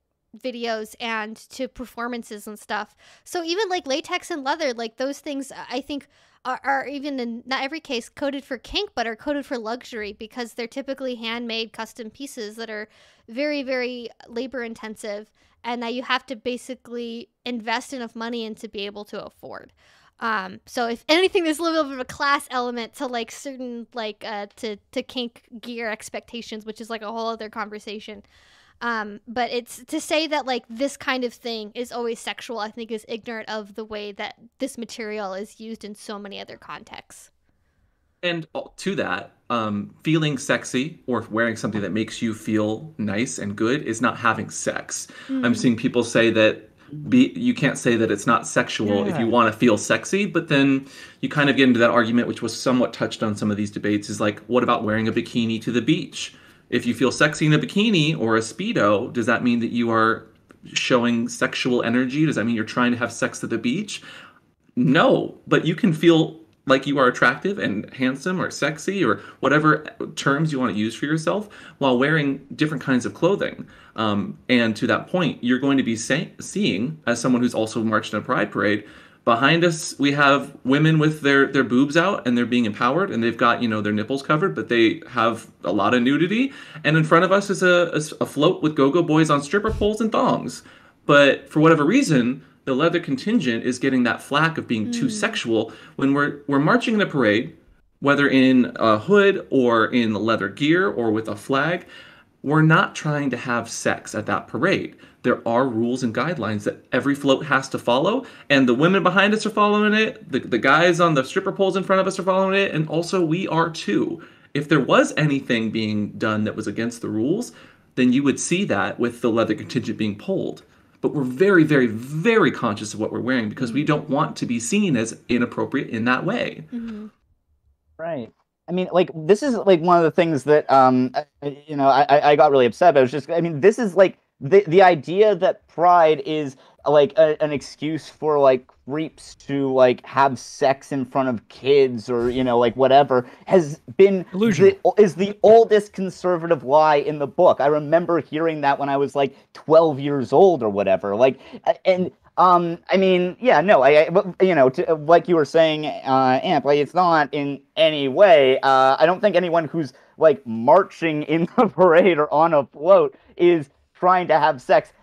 videos and to performances and stuff. So even like latex and leather, like those things, I think are, are even in not every case coded for kink, but are coded for luxury because they're typically handmade custom pieces that are very, very labor intensive and that you have to basically invest enough money in to be able to afford. Um, so if anything, there's a little bit of a class element to like certain like uh to to kink gear expectations, which is like a whole other conversation. Um, but it's to say that like this kind of thing is always sexual, I think is ignorant of the way that this material is used in so many other contexts. And to that, um, feeling sexy or wearing something that makes you feel nice and good is not having sex. Mm. I'm seeing people say that be you can't say that it's not sexual yeah. if you want to feel sexy but then you kind of get into that argument which was somewhat touched on some of these debates is like what about wearing a bikini to the beach if you feel sexy in a bikini or a speedo does that mean that you are showing sexual energy does that mean you're trying to have sex at the beach no but you can feel like you are attractive and handsome or sexy or whatever terms you want to use for yourself while wearing different kinds of clothing. Um, and to that point, you're going to be say- seeing, as someone who's also marched in a pride parade, behind us we have women with their their boobs out and they're being empowered and they've got you know their nipples covered but they have a lot of nudity and in front of us is a, a, a float with go-go boys on stripper poles and thongs but for whatever reason the leather contingent is getting that flack of being mm. too sexual when we're we're marching in a parade, whether in a hood or in leather gear or with a flag. We're not trying to have sex at that parade. There are rules and guidelines that every float has to follow, and the women behind us are following it. The, the guys on the stripper poles in front of us are following it, and also we are too. If there was anything being done that was against the rules, then you would see that with the leather contingent being pulled but we're very, very, very conscious of what we're wearing because we don't want to be seen as inappropriate in that way. Mm-hmm. Right. I mean, like this is like one of the things that um, you know, I I got really upset. But it was just, I mean, this is like the the idea that pride is like a, an excuse for like creeps to like have sex in front of kids or you know like whatever has been the, is the oldest conservative lie in the book. I remember hearing that when I was like 12 years old or whatever. Like and um I mean yeah no I, I you know to, like you were saying uh amp like it's not in any way uh I don't think anyone who's like marching in the parade or on a float is trying to have sex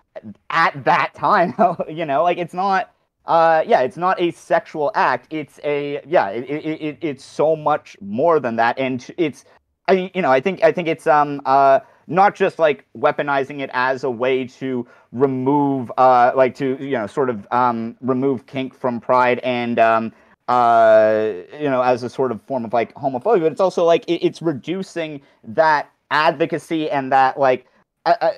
at that time you know like it's not uh yeah it's not a sexual act it's a yeah it, it, it, it's so much more than that and it's i you know i think i think it's um uh not just like weaponizing it as a way to remove uh like to you know sort of um remove kink from pride and um uh you know as a sort of form of like homophobia but it's also like it, it's reducing that advocacy and that like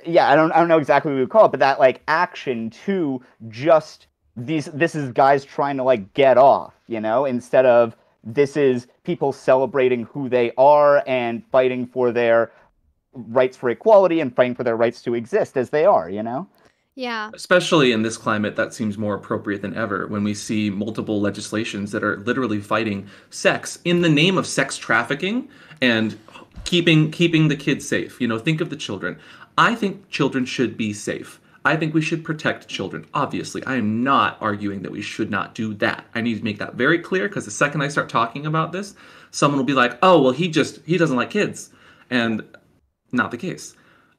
yeah, I don't, I don't know exactly what we would call it, but that like action to just these, this is guys trying to like get off, you know, instead of this is people celebrating who they are and fighting for their rights for equality and fighting for their rights to exist as they are, you know. Yeah. Especially in this climate, that seems more appropriate than ever when we see multiple legislations that are literally fighting sex in the name of sex trafficking and keeping keeping the kids safe. You know, think of the children. I think children should be safe. I think we should protect children. Obviously, I am not arguing that we should not do that. I need to make that very clear because the second I start talking about this, someone will be like, "Oh, well, he just he doesn't like kids," and not the case.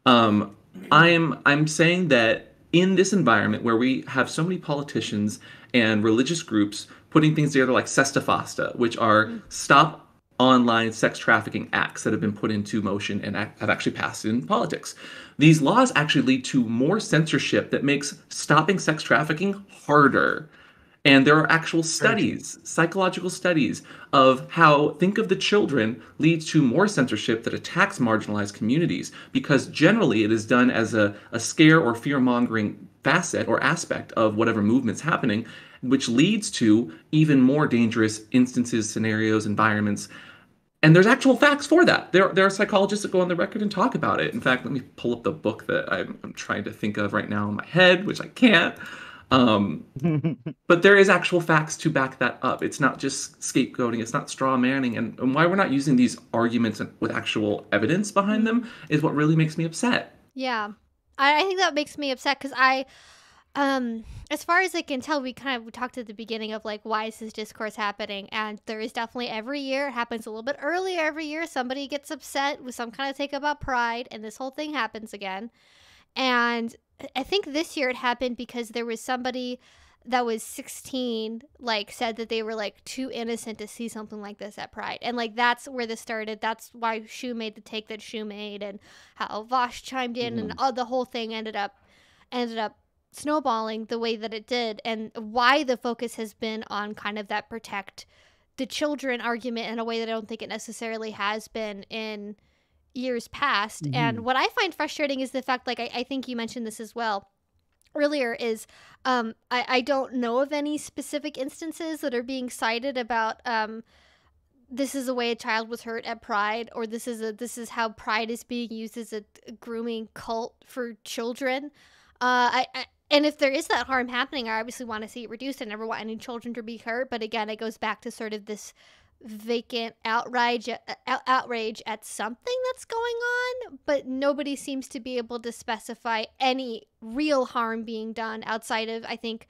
Um, I'm I'm saying that in this environment where we have so many politicians and religious groups putting things together like Sesta Fosta, which are stop online sex trafficking acts that have been put into motion and have actually passed in politics. These laws actually lead to more censorship that makes stopping sex trafficking harder. And there are actual studies, psychological studies, of how think of the children leads to more censorship that attacks marginalized communities because generally it is done as a, a scare or fear mongering facet or aspect of whatever movement's happening, which leads to even more dangerous instances, scenarios, environments and there's actual facts for that. There, there are psychologists that go on the record and talk about it. In fact, let me pull up the book that I'm, I'm trying to think of right now in my head, which I can't. Um, but there is actual facts to back that up. It's not just scapegoating. It's not straw manning. And, and why we're not using these arguments with actual evidence behind them is what really makes me upset. Yeah, I, I think that makes me upset because I, um, as far as I can tell, we kind of we talked at the beginning of like why is this discourse happening, and there is definitely every year it happens a little bit earlier every year. Somebody gets upset with some kind of take about pride, and this whole thing happens again. And I think this year it happened because there was somebody that was 16 like said that they were like too innocent to see something like this at pride. And like that's where this started. That's why Shoe made the take that Shoe made and how Vaush chimed in mm. and all, the whole thing ended up ended up snowballing the way that it did. And why the focus has been on kind of that protect the children argument in a way that i don't think it necessarily has been in years past. Mm-hmm. And what I find frustrating is the fact, like I, I think you mentioned this as well earlier, is um, I, I don't know of any specific instances that are being cited about um, this is the way a child was hurt at Pride, or this is a this is how Pride is being used as a, grooming cult for children. Uh, I, I and if there is that harm happening, I obviously want to see it reduced. I never want any children to be hurt. But again, it goes back to sort of this vacant outrage uh, outrage at something that's going on but nobody seems to be able to specify any real harm being done outside of i think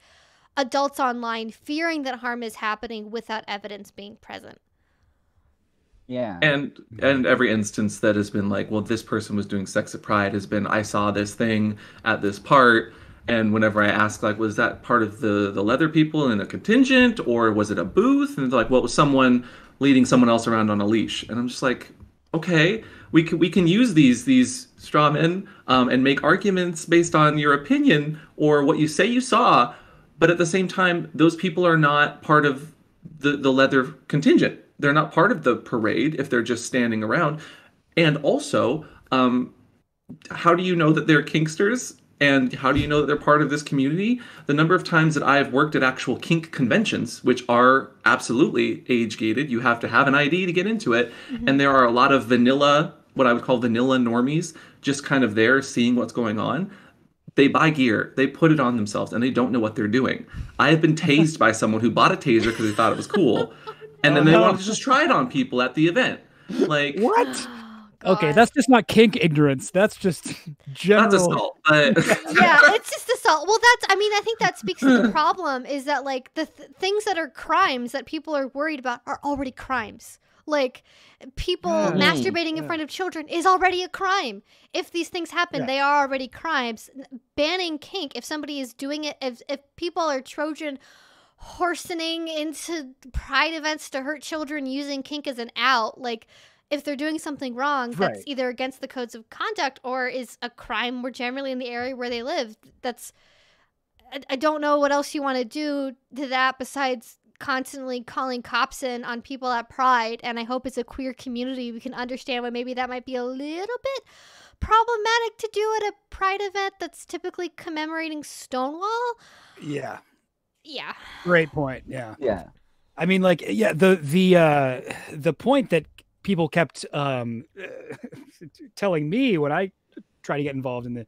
adults online fearing that harm is happening without evidence being present. Yeah. And and every instance that has been like well this person was doing sex at pride has been i saw this thing at this part and whenever I ask, like, was that part of the the leather people in a contingent, or was it a booth? And like, well, was someone leading someone else around on a leash. And I'm just like, okay, we can we can use these these straw men um, and make arguments based on your opinion or what you say you saw, but at the same time, those people are not part of the the leather contingent. They're not part of the parade if they're just standing around. And also, um, how do you know that they're kinksters and how do you know that they're part of this community? The number of times that I have worked at actual kink conventions, which are absolutely age gated, you have to have an ID to get into it. Mm-hmm. And there are a lot of vanilla, what I would call vanilla normies, just kind of there seeing what's going on. They buy gear, they put it on themselves, and they don't know what they're doing. I have been tased by someone who bought a taser because they thought it was cool. And then oh, they no. wanted to just try it on people at the event. Like, what? Okay, that's just not kink ignorance. That's just general. That's assault. But... yeah, it's just assault. Well, that's. I mean, I think that speaks to the problem is that like the th- things that are crimes that people are worried about are already crimes. Like people mm. masturbating in front of children is already a crime. If these things happen, yeah. they are already crimes. Banning kink, if somebody is doing it, if if people are Trojan horsening into pride events to hurt children using kink as an out, like if they're doing something wrong that's either against the codes of conduct or is a crime more generally in the area where they live that's I, I don't know what else you want to do to that besides constantly calling cops in on people at pride and i hope as a queer community we can understand why maybe that might be a little bit problematic to do at a pride event that's typically commemorating stonewall. Yeah. Yeah. Great point yeah. Yeah. I mean, like, yeah, the the uh the point that people kept um, telling me when I try to get involved in the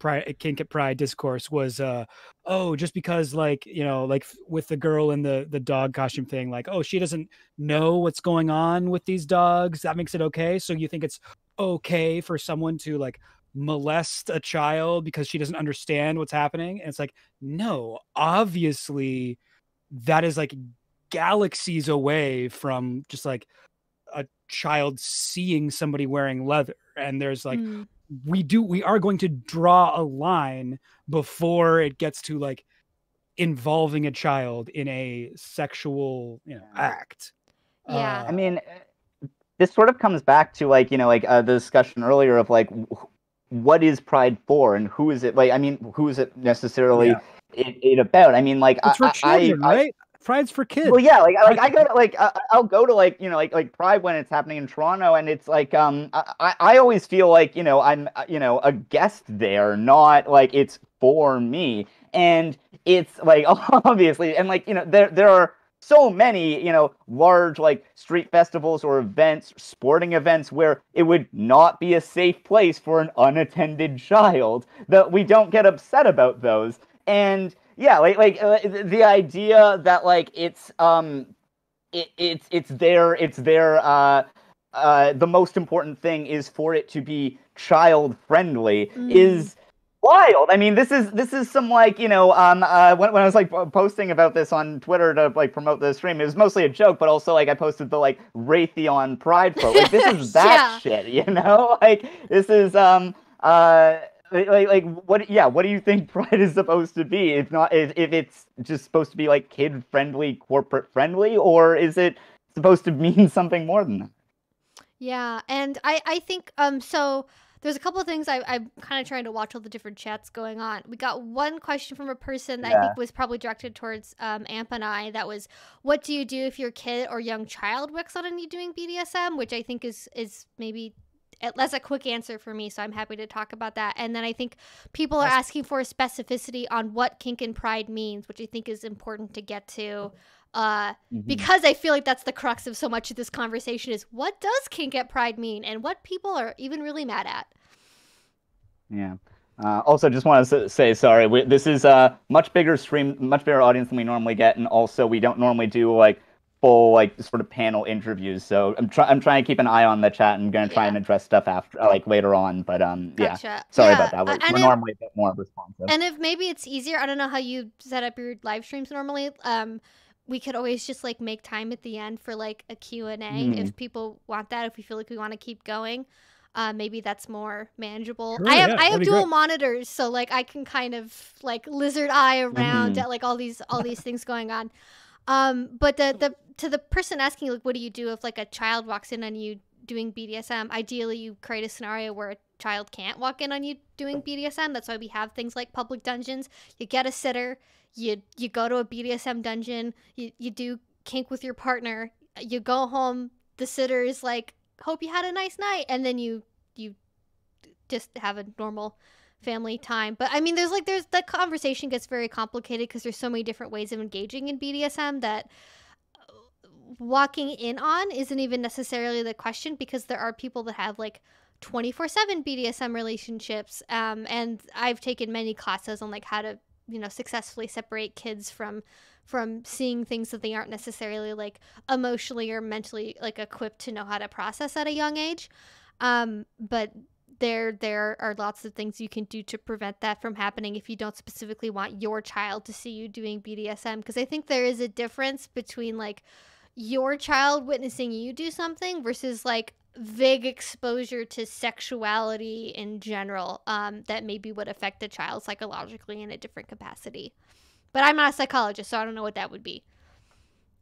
pride kink at pride discourse was uh oh just because like you know like with the girl in the the dog costume thing like oh she doesn't know what's going on with these dogs. That makes it okay. So you think it's okay for someone to like molest a child because she doesn't understand what's happening? And it's like no obviously that is like galaxies away from just like a child seeing somebody wearing leather. And there's like mm. we do we are going to draw a line before it gets to like involving a child in a sexual you know act. Yeah. Uh, i mean this sort of comes back to like you know like uh, the discussion earlier of like what is pride for and who is it like i mean who is it necessarily yeah. it, it, about? I mean like it's I, for children, I, right Pride's for kids. Well, yeah, like like I go to like uh, I'll go to like you know like like Pride when it's happening in Toronto, and it's like um I I always feel like you know I'm uh, you know a guest there, not like it's for me, and it's like obviously, and like you know there there are so many you know large like street festivals or events, sporting events where it would not be a safe place for an unattended child. That we don't get upset about those, and yeah, like like uh, the idea that like it's um, it, it's it's their it's their uh, uh, the most important thing is for it to be child friendly Mm. is wild. I mean, this is this is some like you know um uh when, when I was like posting about this on Twitter to like promote the stream, it was mostly a joke, but also like I posted the like Raytheon Pride quote. Like this is that shit, you know? Like this is um uh. Like, like, what yeah what do you think pride is supposed to be? If not if, if it's just supposed to be like kid friendly corporate friendly or is it supposed to mean something more than that? Yeah, and I I think um so there's a couple of things I I'm kind of trying to watch all the different chats going on. We got one question from a person that I think was probably directed towards um Amp and I that was what do you do if your kid or young child works on any doing BDSM, which I think is is maybe that's a quick answer for me, so I'm happy to talk about that. And then I think people are asking for a specificity on what kink and pride means, which I think is important to get to. Uh, Mhm. because I feel like that's the crux of so much of this conversation is what does kink at pride mean and what people are even really mad at. Yeah. Uh, also, just want to say sorry. We, this is a much bigger stream, much bigger audience than we normally get, and also we don't normally do like full like sort of panel interviews. So I'm trying. I'm trying to keep an eye on the chat and going to try Yeah. and address stuff after like later on. But um, yeah. Sorry Yeah, about that. We're, and we're if- normally a bit more responsive. And if maybe it's easier, I don't know how you set up your live streams normally. Um, we could always just like make time at the end for like a Q and A Mhm. if people want that. If we feel like we want to keep going, uh, maybe that's more manageable. Sure, I have yeah, I have dual great. monitors, so like I can kind of like lizard eye around Mhm. at like all these all these things going on. Um, but the the to the person asking like, what do you do if like a child walks in on you doing BDSM? Ideally, you create a scenario where a child can't walk in on you doing BDSM. That's why we have things like public dungeons. You get a sitter. You you go to a BDSM dungeon. You you do kink with your partner. You go home. The sitter is like, hope you had a nice night, and then you you just have a normal family time. But I mean, there's like there's the conversation gets very complicated because there's so many different ways of engaging in BDSM that uh, walking in on isn't even necessarily the question because there are people that have like 24/7 BDSM relationships um and I've taken many classes on like how to you know successfully separate kids from from seeing things that they aren't necessarily like emotionally or mentally like equipped to know how to process at a young age um but there there are lots of things you can do to prevent that from happening if you don't specifically want your child to see you doing BDSM because I think there is a difference between like your child witnessing you do something versus like vague exposure to sexuality in general um, that maybe would affect the child psychologically in a different capacity. But I'm not a psychologist, so I don't know what that would be.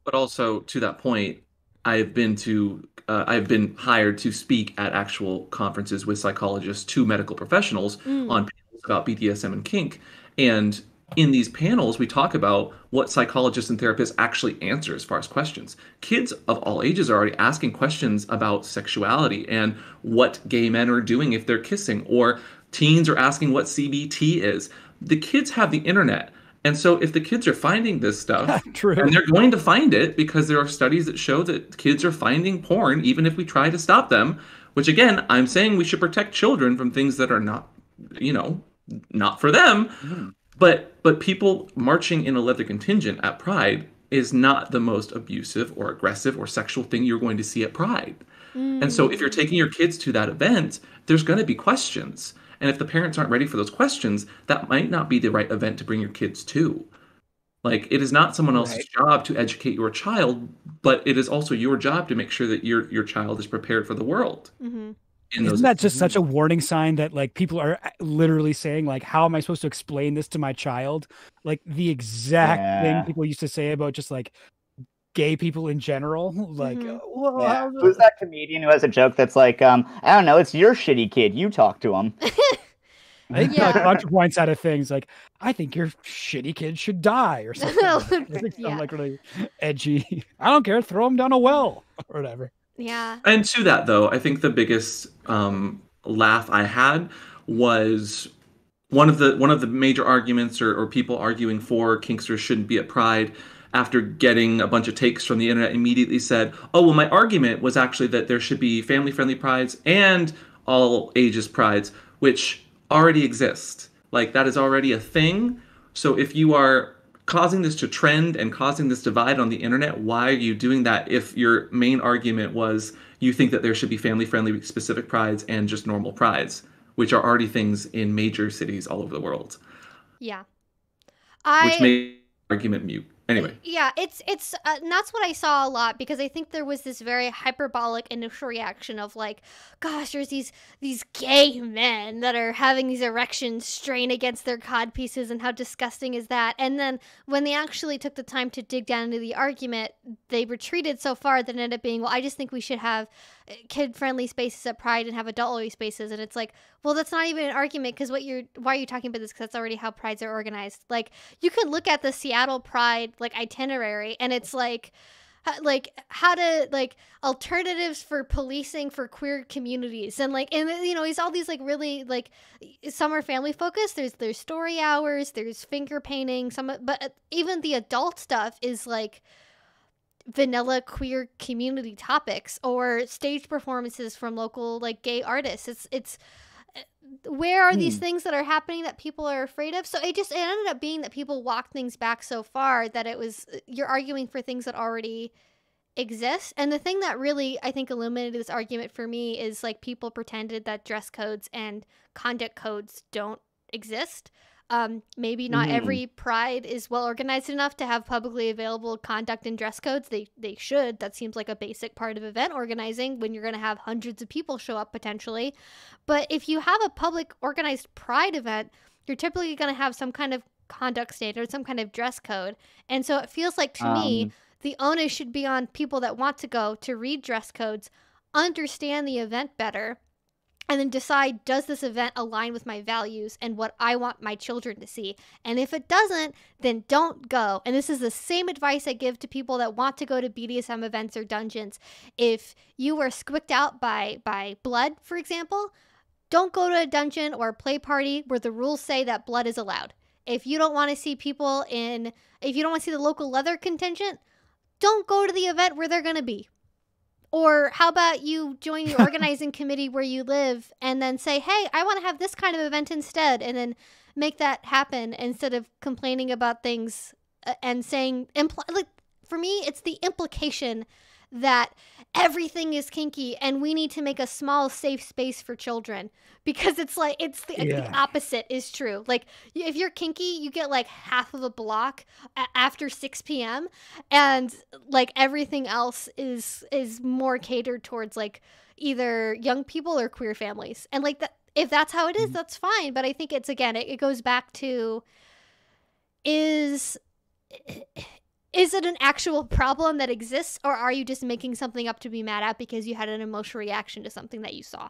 But also to that point, I've been to uh, I've been hired to speak at actual conferences with psychologists to medical professionals Mm. on panels about BDSM and kink. And in these panels, we talk about what psychologists and therapists actually answer as far as questions. Kids of all ages are already asking questions about sexuality and what gay men are doing if they're kissing, or teens are asking what CBT is. The kids have the internet. And so if the kids are finding this stuff, True. and they're going to find it because there are studies that show that kids are finding porn even if we try to stop them, which again, I'm saying we should protect children from things that are not, you know, not for them. Mhm. But but people marching in a leather contingent at Pride is not the most abusive or aggressive or sexual thing you're going to see at Pride. And so if you're Mm. taking your kids to that event, there's going to be questions. And if the parents aren't ready for those questions, that might not be the right event to bring your kids to. Like it is not someone else's job to educate your child, but it is also your job to make sure that your your child is prepared for the world. hmm Isn't that just such a warning sign that like people are literally saying like how am I supposed to explain this to my child? Like the exact Yeah. thing people used to say about just like gay people in general. Like Mhm. uh, well, Yeah. Who's that comedian who has a joke that's like, um, I don't know, it's your shitty kid. You talk to him. I think Yeah. like ContraPoints out of things like I think your shitty kid should die or something. like that. It makes it sound Yeah. like really edgy. I don't care, throw him down a well or whatever. Yeah. And to that, though, I think the biggest um, laugh I had was one of the one of the major arguments, or, or people arguing for Kinksters shouldn't be at Pride. After getting a bunch of takes from the internet, immediately said, "Oh well, my argument was actually that there should be family-friendly prides and all ages prides, which already exist. Like that is already a thing." So if you are causing this to trend and causing this divide on the internet, why are you doing that if your main argument was you think that there should be family friendly specific prides and just normal prides, which are already things in major cities all over the world? Yeah. I, which made argument mute anyway yeah it's it's uh, that's what i saw a lot because i think there was this very hyperbolic initial reaction of like gosh there's these these gay men that are having these erections strain against their cod pieces and how disgusting is that and then when they actually took the time to dig down into the argument they retreated so far that it ended up being well i just think we should have kid friendly spaces at Pride and have adult only spaces. And it's like, well, that's not even an argument because what you're, why are you talking about this? Because that's already how Prides are organized. Like, you could look at the Seattle Pride like itinerary and it's like, like how to like alternatives for policing for queer communities and like and you know he's all these like really like some are family focused there's there's story hours there's finger painting some but uh, even the adult stuff is like vanilla queer community topics or stage performances from local like gay artists. It's it's where are hmm. these things that are happening that people are afraid of? So it just it ended up being that people walked things back so far that it was eh, you're arguing for things that already exist. And the thing that really I think illuminated this argument for me is like people pretended that dress codes and conduct codes don't exist. Um, maybe not mm. every pride is well organized enough to have publicly available conduct and dress codes. They they should. That seems like a basic part of event organizing when you're going to have hundreds of people show up potentially. But if you have a public organized pride event, you're typically going to have some kind of conduct standard, some kind of dress code. And so it feels like to um, me the onus should be on people that want to go to read dress codes, understand the event better, and then decide does this event align with my values and what I want my children to see. And if it doesn't, then don't go. And this is the same advice I give to people that want to go to BDSM events or dungeons. If you were squicked out by by blood, for example, don't go to a dungeon or a play party where the rules say that blood is allowed. If you don't want to see people in if you don't want to see the local leather contingent, don't go to the event where they're going to be or how about you join the organizing committee where you live and then say, hey, I want to have this kind of event instead, and then make that happen instead of complaining about things uh, and saying, impl- like, for me, it's the implication that everything is kinky and we need to make a small safe space for children because it's like it's the, yeah. the, opposite is true like if you're kinky you get like half of a block after 6 p.m and like everything else is is more catered towards like either young people or queer families and like that if that's how it is, mm-hmm. that's fine but i think it's again it, it goes back to is is it an actual problem that exists or are you just making something up to be mad at because you had an emotional reaction to something that you saw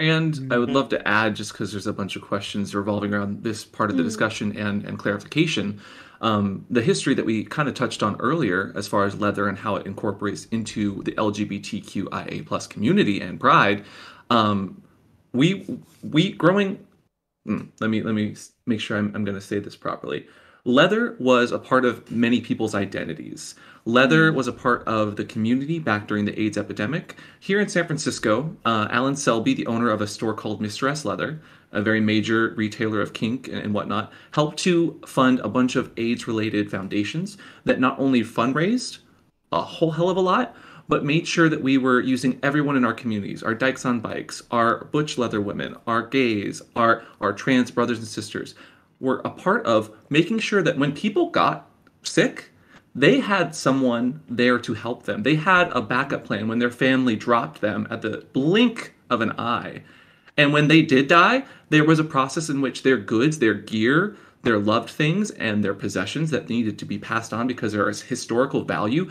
and I would love to add, just because there's a bunch of questions revolving around this part of the mm. discussion and, and clarification, um, the history that we kind of touched on earlier, as far as leather and how it incorporates into the LGBTQIA plus community and pride. Um, we we growing. Mm, let me let me make sure I'm I'm going to say this properly. Leather was a part of many people's identities. Leather mm. was a part of the community back during the AIDS epidemic. Here in San Francisco, uh, Alan Selby, the owner of a store called Mr. S Leather, a very major retailer of kink and whatnot, helped to fund a bunch of AIDS related foundations that not only fundraised a whole hell of a lot, but made sure that we were using everyone in our communities our dykes on bikes, our butch leather women, our gays, our, our trans brothers and sisters were a part of making sure that when people got sick, they had someone there to help them. They had a backup plan when their family dropped them at the blink of an eye. And when they did die, there was a process in which their goods, their gear, their loved things, and their possessions that needed to be passed on because there is historical value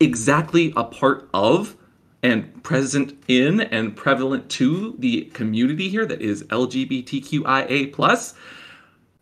exactly a part of and present in and prevalent to the community here that is LGBTQIA plus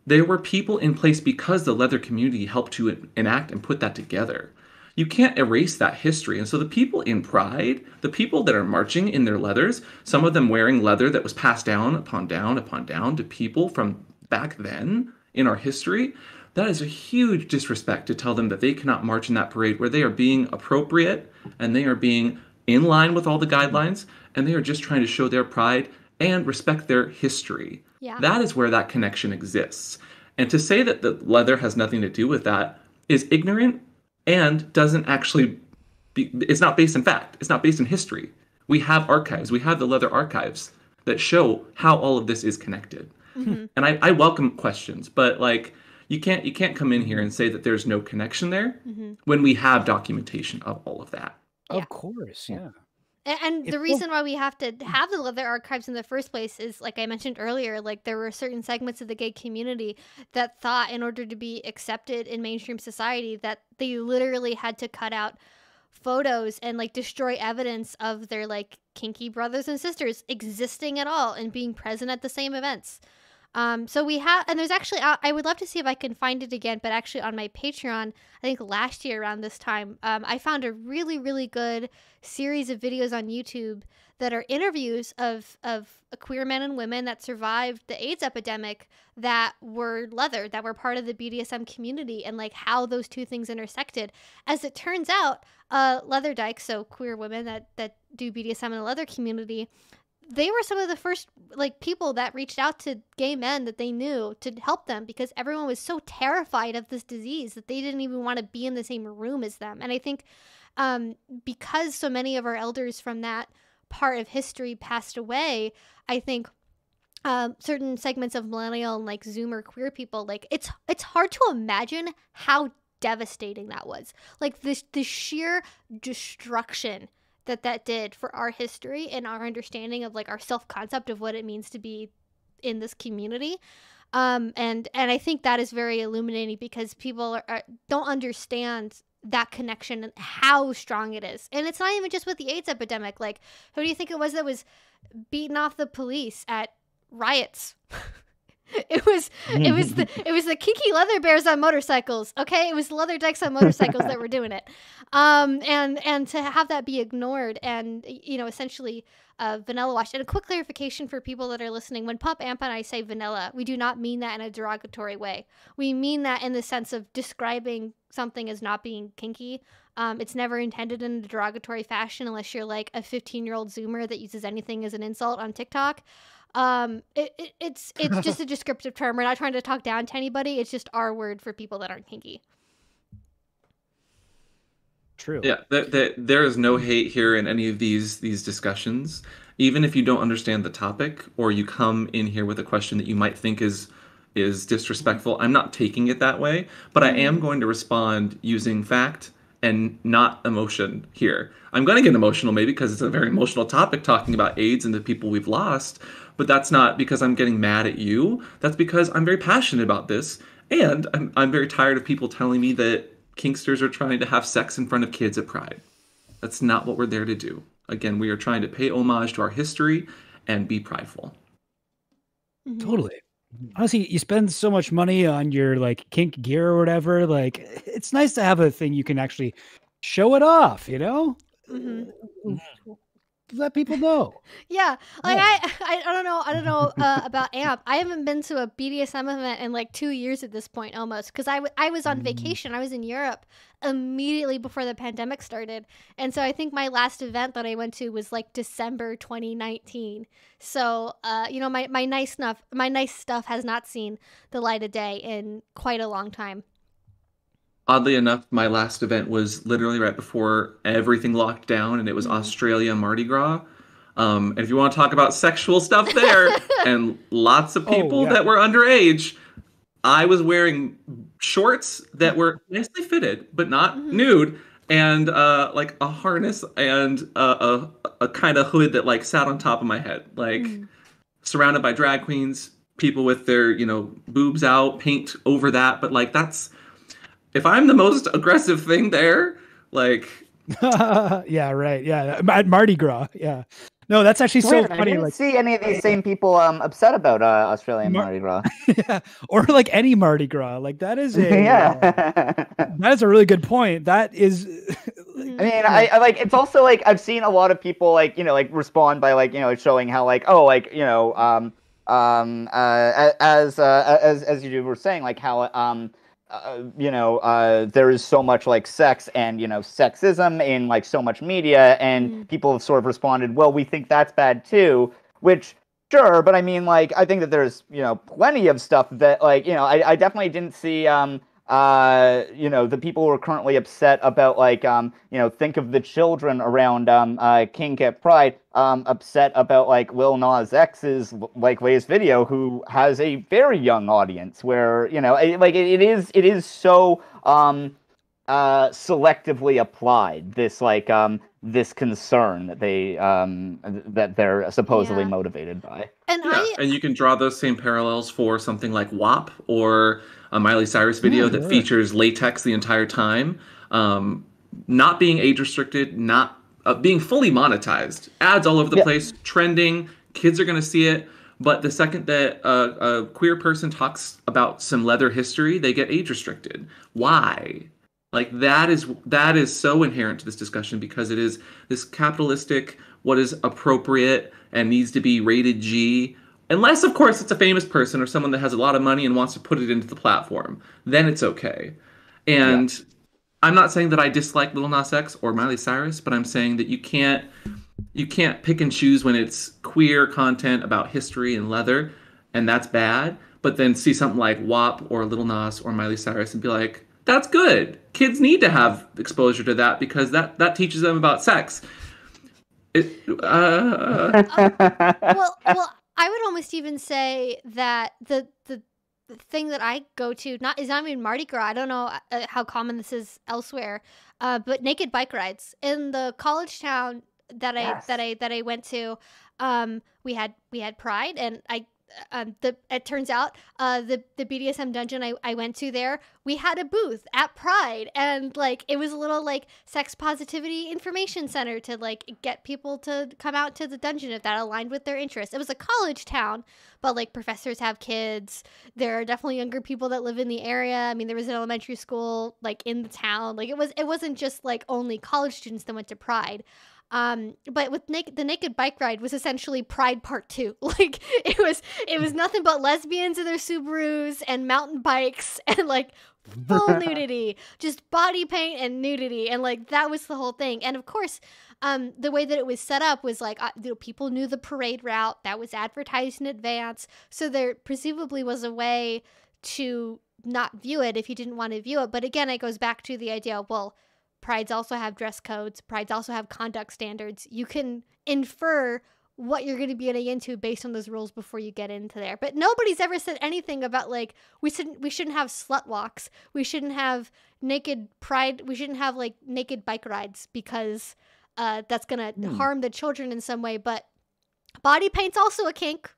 there were people in place because the leather community helped to enact and put that together. You can't erase that history. And so the people in Pride, the people that are marching in their leathers, some of them wearing leather that was passed down upon down upon down to people from back then in our history, that is a huge disrespect to tell them that they cannot march in that parade where they are being appropriate and they are being in line with all the guidelines and they are just trying to show their pride and respect their history. Yeah. That is where that connection exists. And to say that the leather has nothing to do with that is ignorant and doesn't actually be, it's not based in fact. It's not based in history. We have archives. We have the leather archives that show how all of this is connected. Mm-hmm. And I, I welcome questions, but like you can't you can't come in here and say that there's no connection there Mm-hmm. when we have documentation of all of that. Yeah. Of course, yeah. And the reason why we have to have the leather archives in the first place is, like I mentioned earlier, like there were certain segments of the gay community that thought, in order to be accepted in mainstream society, that they literally had to cut out photos and like destroy evidence of their like kinky brothers and sisters existing at all and being present at the same events. Um, so we have, and there's actually, I, I would love to see if I can find it again, but actually on my Patreon, I think last year around this time, um, I found a really, really good series of videos on YouTube that are interviews of of queer men and women that survived the AIDS epidemic that were leather, that were part of the BDSM community, and like how those two things intersected. As it turns out, uh, leather dykes, so queer women that that do BDSM in the leather community, they were some of the first like people that reached out to gay men that they knew to help them because everyone was so terrified of this disease that they didn't even want to be in the same room as them. And I think um, because so many of our elders from that part of history passed away, I think um, certain segments of millennial and like Zoomer queer people, like it's it's hard to imagine how devastating that was. Like this the sheer destruction that that did for our history and our understanding of like our self concept of what it means to be in this community. Um, and and I think that is very illuminating because people are, are, don't understand that connection and how strong it is. And it's not even just with the AIDS epidemic. Like, who do you think it was that was beating off the police at riots? it was it was the it was the kinky leather bears on motorcycles. Okay, it was leather dykes on motorcycles that were doing it. Um, and and to have that be ignored and you know essentially uh, vanilla washed. And a quick clarification for people that are listening: when Pup Amp and I say vanilla, we do not mean that in a derogatory way. We mean that in the sense of describing something as not being kinky. Um, it's never intended in a derogatory fashion unless you're like a 15 year old Zoomer that uses anything as an insult on TikTok. Um, it, it, it's it's just a descriptive term. We're not trying to talk down to anybody. It's just our word for people that aren't kinky. True. Yeah, th- th- there is no hate here in any of these these discussions. Even if you don't understand the topic or you come in here with a question that you might think is is disrespectful, I'm not taking it that way, but I am going to respond using fact and not emotion here. I'm going to get emotional maybe because it's a very emotional topic talking about AIDS and the people we've lost, but that's not because I'm getting mad at you. That's because I'm very passionate about this and I'm I'm very tired of people telling me that Kinksters are trying to have sex in front of kids at Pride. That's not what we're there to do. Again, we are trying to pay homage to our history and be prideful. Mhm. Totally. Honestly, you spend so much money on your like kink gear or whatever. Like, it's nice to have a thing you can actually show it off. You know, Mhm. Let people know. Yeah, like Yeah. I, I, don't know, I don't know uh, about AMP. I haven't been to a BDSM event in like two years at this point, almost, because I, w- I was on Mm. vacation. I was in Europe immediately before the pandemic started, and so I think my last event that I went to was like December 2019. So, uh, you know, my my nice stuff, my nice stuff has not seen the light of day in quite a long time. Oddly enough, my last event was literally right before everything locked down, and it was Mhm. Australia Mardi Gras. Um, and if you want to talk about sexual stuff there, and lots of Oh, people yeah. that were underage, I was wearing shorts that were nicely fitted, but not Mhm. nude, and uh, like a harness and a, a, a kind of hood that like sat on top of my head, like Mm. surrounded by drag queens, people with their you know boobs out, paint over that, but like that's if I'm the most aggressive thing there, like yeah, right. Yeah, at Mardi Gras. Yeah. No, that's actually so Weird, I funny. didn't Like, see any of these same people um, upset about uh, Australian Mar- Mardi Gras. yeah, or like any Mardi Gras. Like that is a uh, yeah. that is a really good point. That is. I mean, I, I like. It's also like I've seen a lot of people like you know like respond by like you know showing how like oh like you know um um uh as uh as as you were saying like how um uh, you know uh there is so much like sex and you know sexism in like so much media and Mhm. people have sort of responded well we think that's bad too which Sure, but I mean, like, I think that there's, you know, plenty of stuff that, like, you know, I, I definitely didn't see, um, uh, you know, the people who are currently upset about, like, um, you know, think of the children around, um, uh, Kink at Pride, um, upset about, like, Lil Nas X's, like, latest video, who has a very young audience, where, you know, it, like, it, it is, it is so, um, uh, selectively applied. This, like, um, this concern that they um that they're supposedly Yeah. motivated by. And Yeah, I and you can draw those same parallels for something like WAP or a Miley Cyrus video Yeah, that sure. features latex the entire time, um, not being age restricted, not uh, being fully monetized, ads all over the Yeah. place, trending. Kids are going to see it, but the second that a, a queer person talks about some leather history, they get age restricted. Why? Like that is that is so inherent to this discussion because it is this capitalistic what is appropriate and needs to be rated G unless of course it's a famous person or someone that has a lot of money and wants to put it into the platform then it's okay. And i'm not saying that i dislike Lil Nas X or miley cyrus but i'm saying that you can't you can't pick and choose when it's queer content about history and leather and that's bad. But then see something like wap or little nas or miley cyrus and be like that's good. Kids need to have exposure to that because that that teaches them about sex. It, uh, well, well, I would almost even say that the the thing that I go to not is not even Mardi Gras. I don't know uh, how common this is elsewhere, uh, but naked bike rides in the college town that I Yes. that I that I went to. Um, we had we had Pride, and I. Um, the it turns out uh the the BDSM dungeon I, I went to there we had a booth at Pride and like it was a little like sex positivity information center to like get people to come out to the dungeon if that aligned with their interests. It was a college town, but like professors have kids. There are definitely younger people that live in the area. I mean, there was an elementary school like in the town. Like it was it wasn't just like only college students that went to Pride. Um, but with naked, the naked bike ride was essentially Pride Part Two. Like it was, it was nothing but lesbians in their Subarus and mountain bikes and like full nudity, just body paint and nudity, and like that was the whole thing. And of course, um, the way that it was set up was like uh, you know, people knew the parade route that was advertised in advance, so there presumably was a way to not view it if you didn't want to view it. But again, it goes back to the idea. Well, prides also have dress codes. Prides also have conduct standards. You can infer what you're going to be getting into based on those rules before you get into there. But nobody's ever said anything about like we shouldn't we shouldn't have slut walks. We shouldn't have naked pride. We shouldn't have like naked bike rides because uh, that's going to Hmm. harm the children in some way. But body paint's also a kink.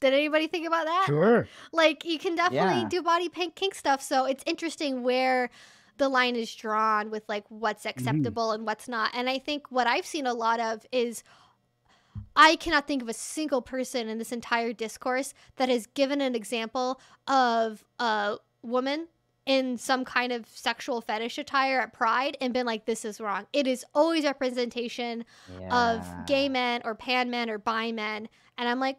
Did anybody think about that? Sure. like you can definitely Yeah. do body paint kink stuff so it's interesting where the line is drawn with like what's mm-hmm. acceptable and what's not. And i think what i've seen a lot of is i cannot think of a single person in this entire discourse that has given an example of a woman in some kind of sexual fetish attire at pride and been like this is wrong. It is always representation of gay men or pan men or bi men. And I'm like,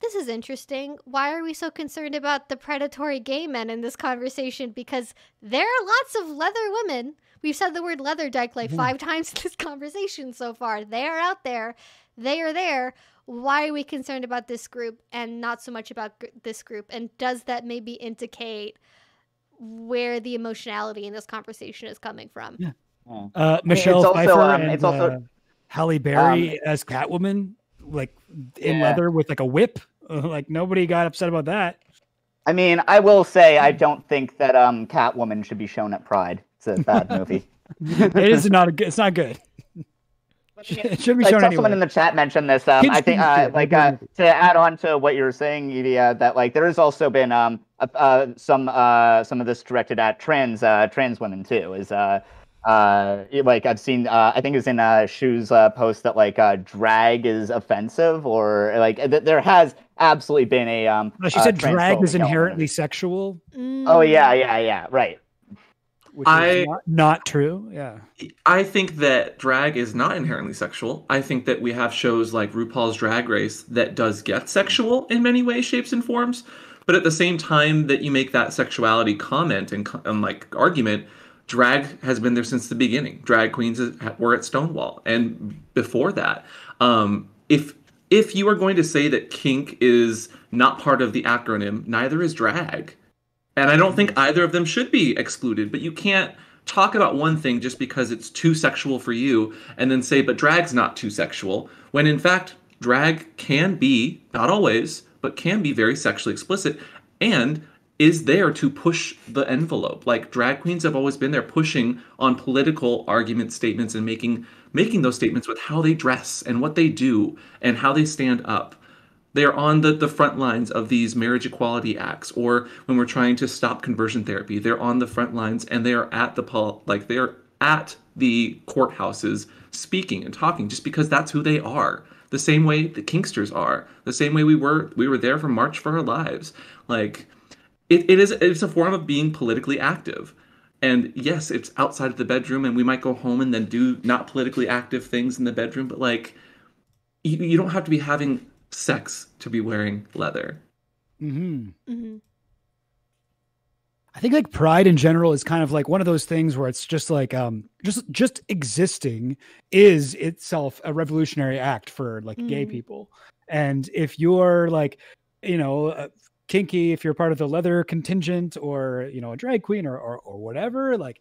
this is interesting. Why are we so concerned about the predatory gay men in this conversation? Because there are lots of leather women. We've said the word leather dyke like five times in this conversation so far. They are out there. They are there. Why are we concerned about this group and not so much about gr- this group? And does that maybe indicate where the emotionality in this conversation is coming from? Yeah. Yeah. Uh, it's Michelle also, Pfeiffer um, and it's also- uh, Halle Berry as Catwoman, like in Yeah. leather with like a whip. like nobody got upset about that. I mean, I will say I don't think that um Catwoman should be shown at Pride. It's a bad movie. It is not a good. It's not good. It should be I shown saw anyway. someone in the chat mention this. Um, I think, uh, like, uh, to add on to what you were saying, Evie, uh, that like there has also been um, uh, uh, some uh, some of this directed at trans uh, trans women too. Is uh, it- like I've seen, uh, I think it's in uh, Shoe's uh, post that like uh, drag is offensive, or like th- there has absolutely been a um. No, she uh, said drag is transphobic element. inherently sexual, Oh yeah, yeah, yeah. Right. which I- is not, not true. Yeah. I think that drag is not inherently sexual. I think that we have shows like RuPaul's Drag Race that does get sexual in many ways, shapes, and forms. But at the same time that you make that sexuality comment and, and like argument, drag has been there since the beginning. Drag queens were at Stonewall, and before that, um, if if you are going to say that kink is not part of the acronym, neither is drag. And I don't think either of them should be excluded, but you can't talk about one thing just because it's too sexual for you and then say, but drag's not too sexual, when in fact, drag can be, not always, but can be very sexually explicit and is there to push the envelope. Like drag queens have always been there pushing on political argument statements and making making those statements with how they dress and what they do and how they stand up. They're on the, the front lines of these marriage equality acts, or when we're trying to stop conversion therapy, they're on the front lines and they are at the pol- like they're at the courthouses speaking and talking just because that's who they are. The same way the Kinksters are, the same way we were we were there for March for Our Lives. Like it, it is it's a form of being politically active. And yes, it's outside of the bedroom, and we might go home and then do not politically active things in the bedroom, but like you, you don't have to be having sex to be wearing leather. hmm hmm I think like pride in general is kind of like one of those things where it's just like um just just existing is itself a revolutionary act for like gay Mm. people. And if you're like you know uh, kinky if you're part of the leather contingent or you know a drag queen or or, or whatever like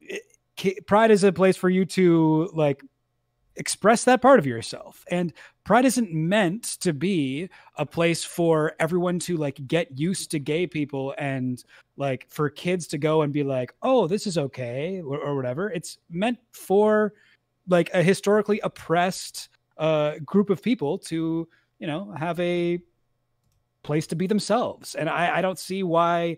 it, pride is a place for you to like express that part of yourself. And pride isn't meant to be a place for everyone to like get used to gay people and like for kids to go and be like oh this is okay or, or whatever. It's meant for like a historically oppressed uh group of people to you know have a place to be themselves. And i i don't see why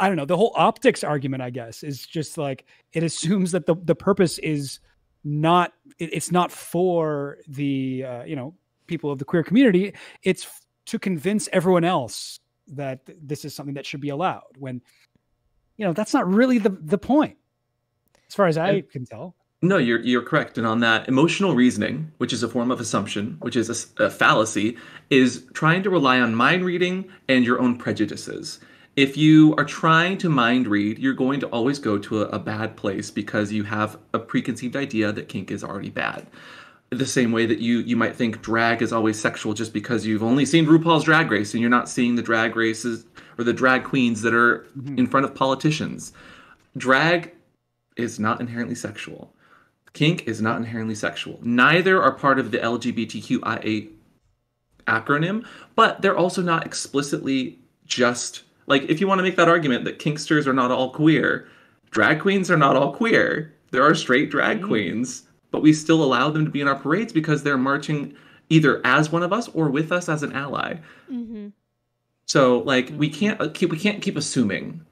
i don't know the whole optics argument i guess is just like it assumes that the the purpose is not it, it's not for the uh, you know people of the queer community. It's to convince everyone else that this is something that should be allowed when you know that's not really the the point as far as i And- can tell No, you're you're correct. And on that, emotional reasoning, which is a form of assumption, which is a fallacy, is trying to rely on mind reading and your own prejudices. If you are trying to mind read, you're going to always go to a, a bad place because you have a preconceived idea that kink is already bad. The same way that you you might think drag is always sexual just because you've only seen RuPaul's Drag Race and you're not seeing the drag races or the drag queens that are Mhm. in front of politicians. Drag is not inherently sexual. Kink is not inherently sexual. Neither are part of the LGBTQIA acronym, but they're also not explicitly just like if you want to make that argument that kinksters are not all queer, drag queens are not all queer. There are straight drag Mhm. queens, but we still allow them to be in our parades because they're marching either as one of us or with us as an ally. Mm-hmm. So like we can't uh, keep we can't keep assuming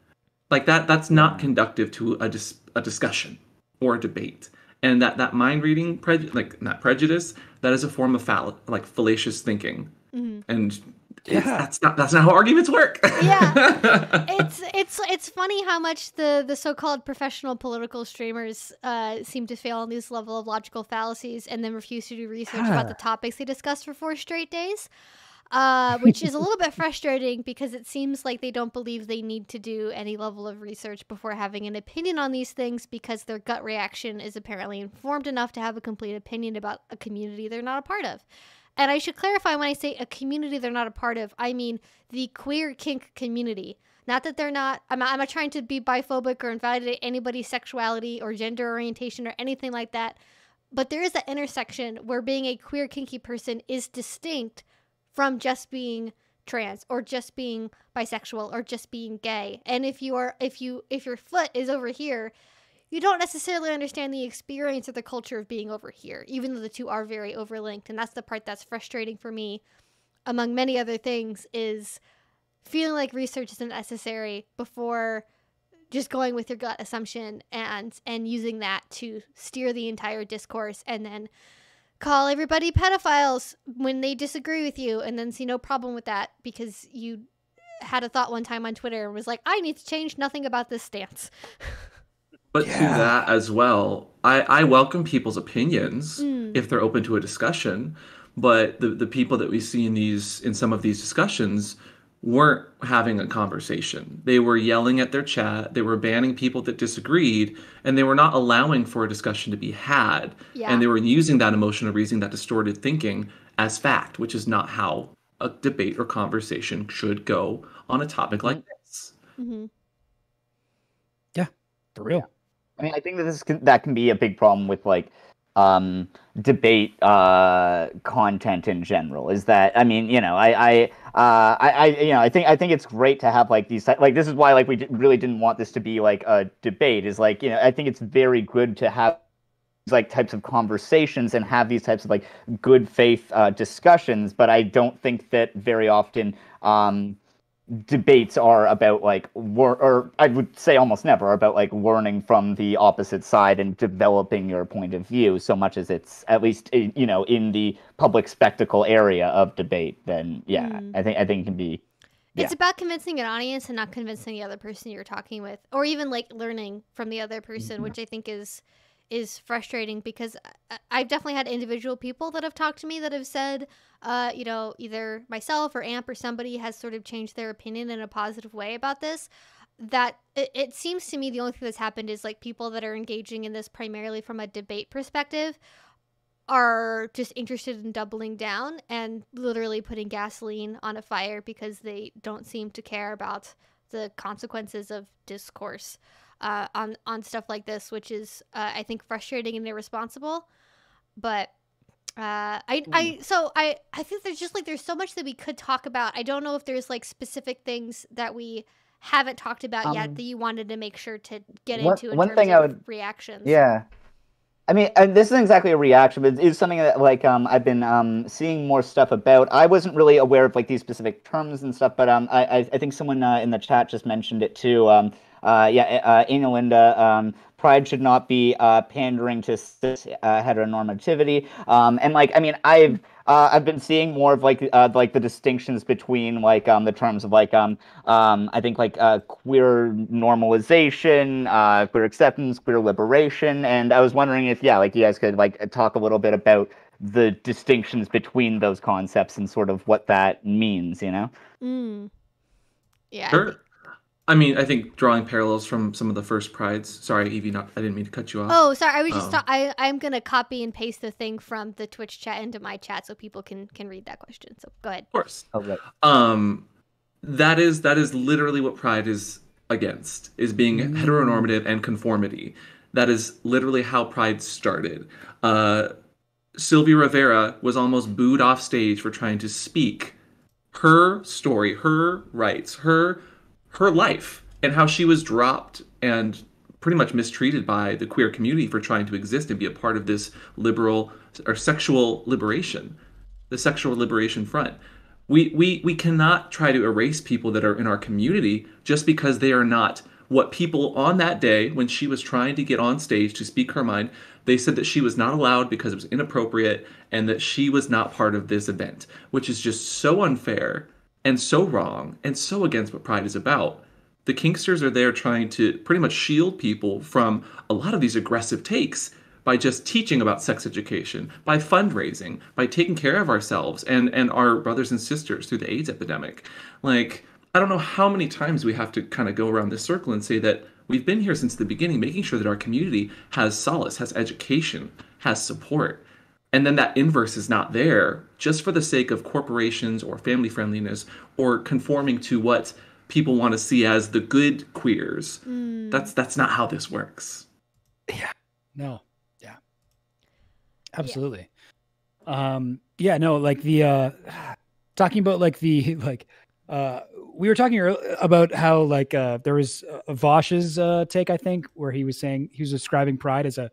like that that's not Yeah. conductive to a dis- a discussion or a debate. And that that mind reading prej- like not prejudice that is a form of fall- like fallacious thinking. mm-hmm. And Yeah. that's not that's not how arguments work. Yeah. it's it's it's funny how much the the so-called professional political streamers uh, seem to fail on these level of logical fallacies and then refuse to do research about the topics they discuss for four straight days. Uh, which is a little bit frustrating because it seems like they don't believe they need to do any level of research before having an opinion on these things because their gut reaction is apparently informed enough to have a complete opinion about a community they're not a part of. And I should clarify when I say a community they're not a part of, I mean the queer kink community. Not that they're not, I'm not, I'm not trying to be biphobic or invalidate anybody's sexuality or gender orientation or anything like that. But there is that intersection where being a queer kinky person is distinct from just being trans or just being bisexual or just being gay. And if you are, if you, if your foot is over here, you don't necessarily understand the experience or the culture of being over here, even though the two are very overlinked. And that's the part that's frustrating for me, among many other things, is feeling like research isn't necessary before just going with your gut assumption and and using that to steer the entire discourse and then call everybody pedophiles when they disagree with you and then see no problem with that because you had a thought one time on Twitter and was like, I need to change nothing about this stance. But Yeah. to that as well, I, I welcome people's opinions Mm. if they're open to a discussion. But the, the people that we see in these in some of these discussions weren't having a conversation. They were yelling at their chat, they were banning people that disagreed, and they were not allowing for a discussion to be had. Yeah. And they were using that emotional reasoning, that distorted thinking, as fact, which is not how a debate or conversation should go on a topic like this. hmm Yeah, For real. I mean, I think that this can, that can be a big problem with like um, debate uh, content in general. Is that I mean, you know, I I, uh, I I you know I think I think it's great to have like these like this is why like we really didn't want this to be like a debate. Is like you know I think it's very good to have like types of conversations and have these types of like good faith uh, discussions. But I don't think that very often. Um, debates are about like or I would say almost never about like learning from the opposite side and developing your point of view so much as it's at least you know in the public spectacle area of debate then yeah Mm. I think I think it can be It's about convincing an audience and not convincing the other person you're talking with, or even like learning from the other person, which I think is is frustrating because I've definitely had individual people that have talked to me that have said, uh, you know, either myself or Amp or somebody has sort of changed their opinion in a positive way about this. That it, it seems to me the only thing that's happened is like people that are engaging in this primarily from a debate perspective are just interested in doubling down and literally putting gasoline on a fire because they don't seem to care about the consequences of discourse uh, on on stuff like this, which is uh, I think frustrating and irresponsible. But uh, I I so I I think there's just like there's so much that we could talk about. I don't know if there's like specific things that we haven't talked about Um, yet that you wanted to make sure to get one- into in one terms thing I would- reactions. Yeah. I mean, and this isn't exactly a reaction, but it's something that like um, I've been um, seeing more stuff about. I wasn't really aware of like these specific terms and stuff, but um, I, I, I think someone uh, in the chat just mentioned it too. Um, uh, yeah, uh, Ina Linda, um, pride should not be uh, pandering to cis uh, heteronormativity. Um, and like, I mean, I've uh, I've been seeing more of like uh, like the distinctions between like um, the terms of like um, um, I think like uh, queer normalization, uh, queer acceptance, queer liberation, and I was wondering if yeah, like you guys could like talk a little bit about the distinctions between those concepts and sort of what that means, you know? Mm. Yeah. Sure. Think- I mean, I think drawing parallels from some of the first prides. Sorry, Evie, not I didn't mean to cut you off. Oh, sorry. I was just. Um, ta- I I'm gonna copy and paste the thing from the Twitch chat into my chat so people can can read that question. So go ahead. Of course. Oh, right. Um, that is that is literally what pride is against is being Mm. heteronormative and conformity. That is literally how pride started. Uh, Sylvia Rivera was almost booed off stage for trying to speak her story, her rights, her her life, and how she was dropped and pretty much mistreated by the queer community for trying to exist and be a part of this liberal or sexual liberation, the sexual liberation front. We we we cannot try to erase people that are in our community just because they are not what people on that day when she was trying to get on stage to speak her mind they said that she was not allowed because it was inappropriate and that she was not part of this event which is just so unfair and so wrong and so against what pride is about the kinksters are there trying to pretty much shield people from a lot of these aggressive takes by just teaching about sex education, by fundraising, by taking care of ourselves and, and our brothers and sisters through the AIDS epidemic. Like, I don't know how many times we have to kind of go around this circle and say that we've been here since the beginning, making sure that our community has solace, has education, has support. And then that inverse is not there just for the sake of corporations or family friendliness or conforming to what people want to see as the good queers. Mm. That's that's not how this works. Yeah. No. Yeah. Absolutely. Um yeah, no, like the uh talking about like the like uh we were talking about how like uh there was uh, Vaush's uh take I think where he was saying he was describing pride as a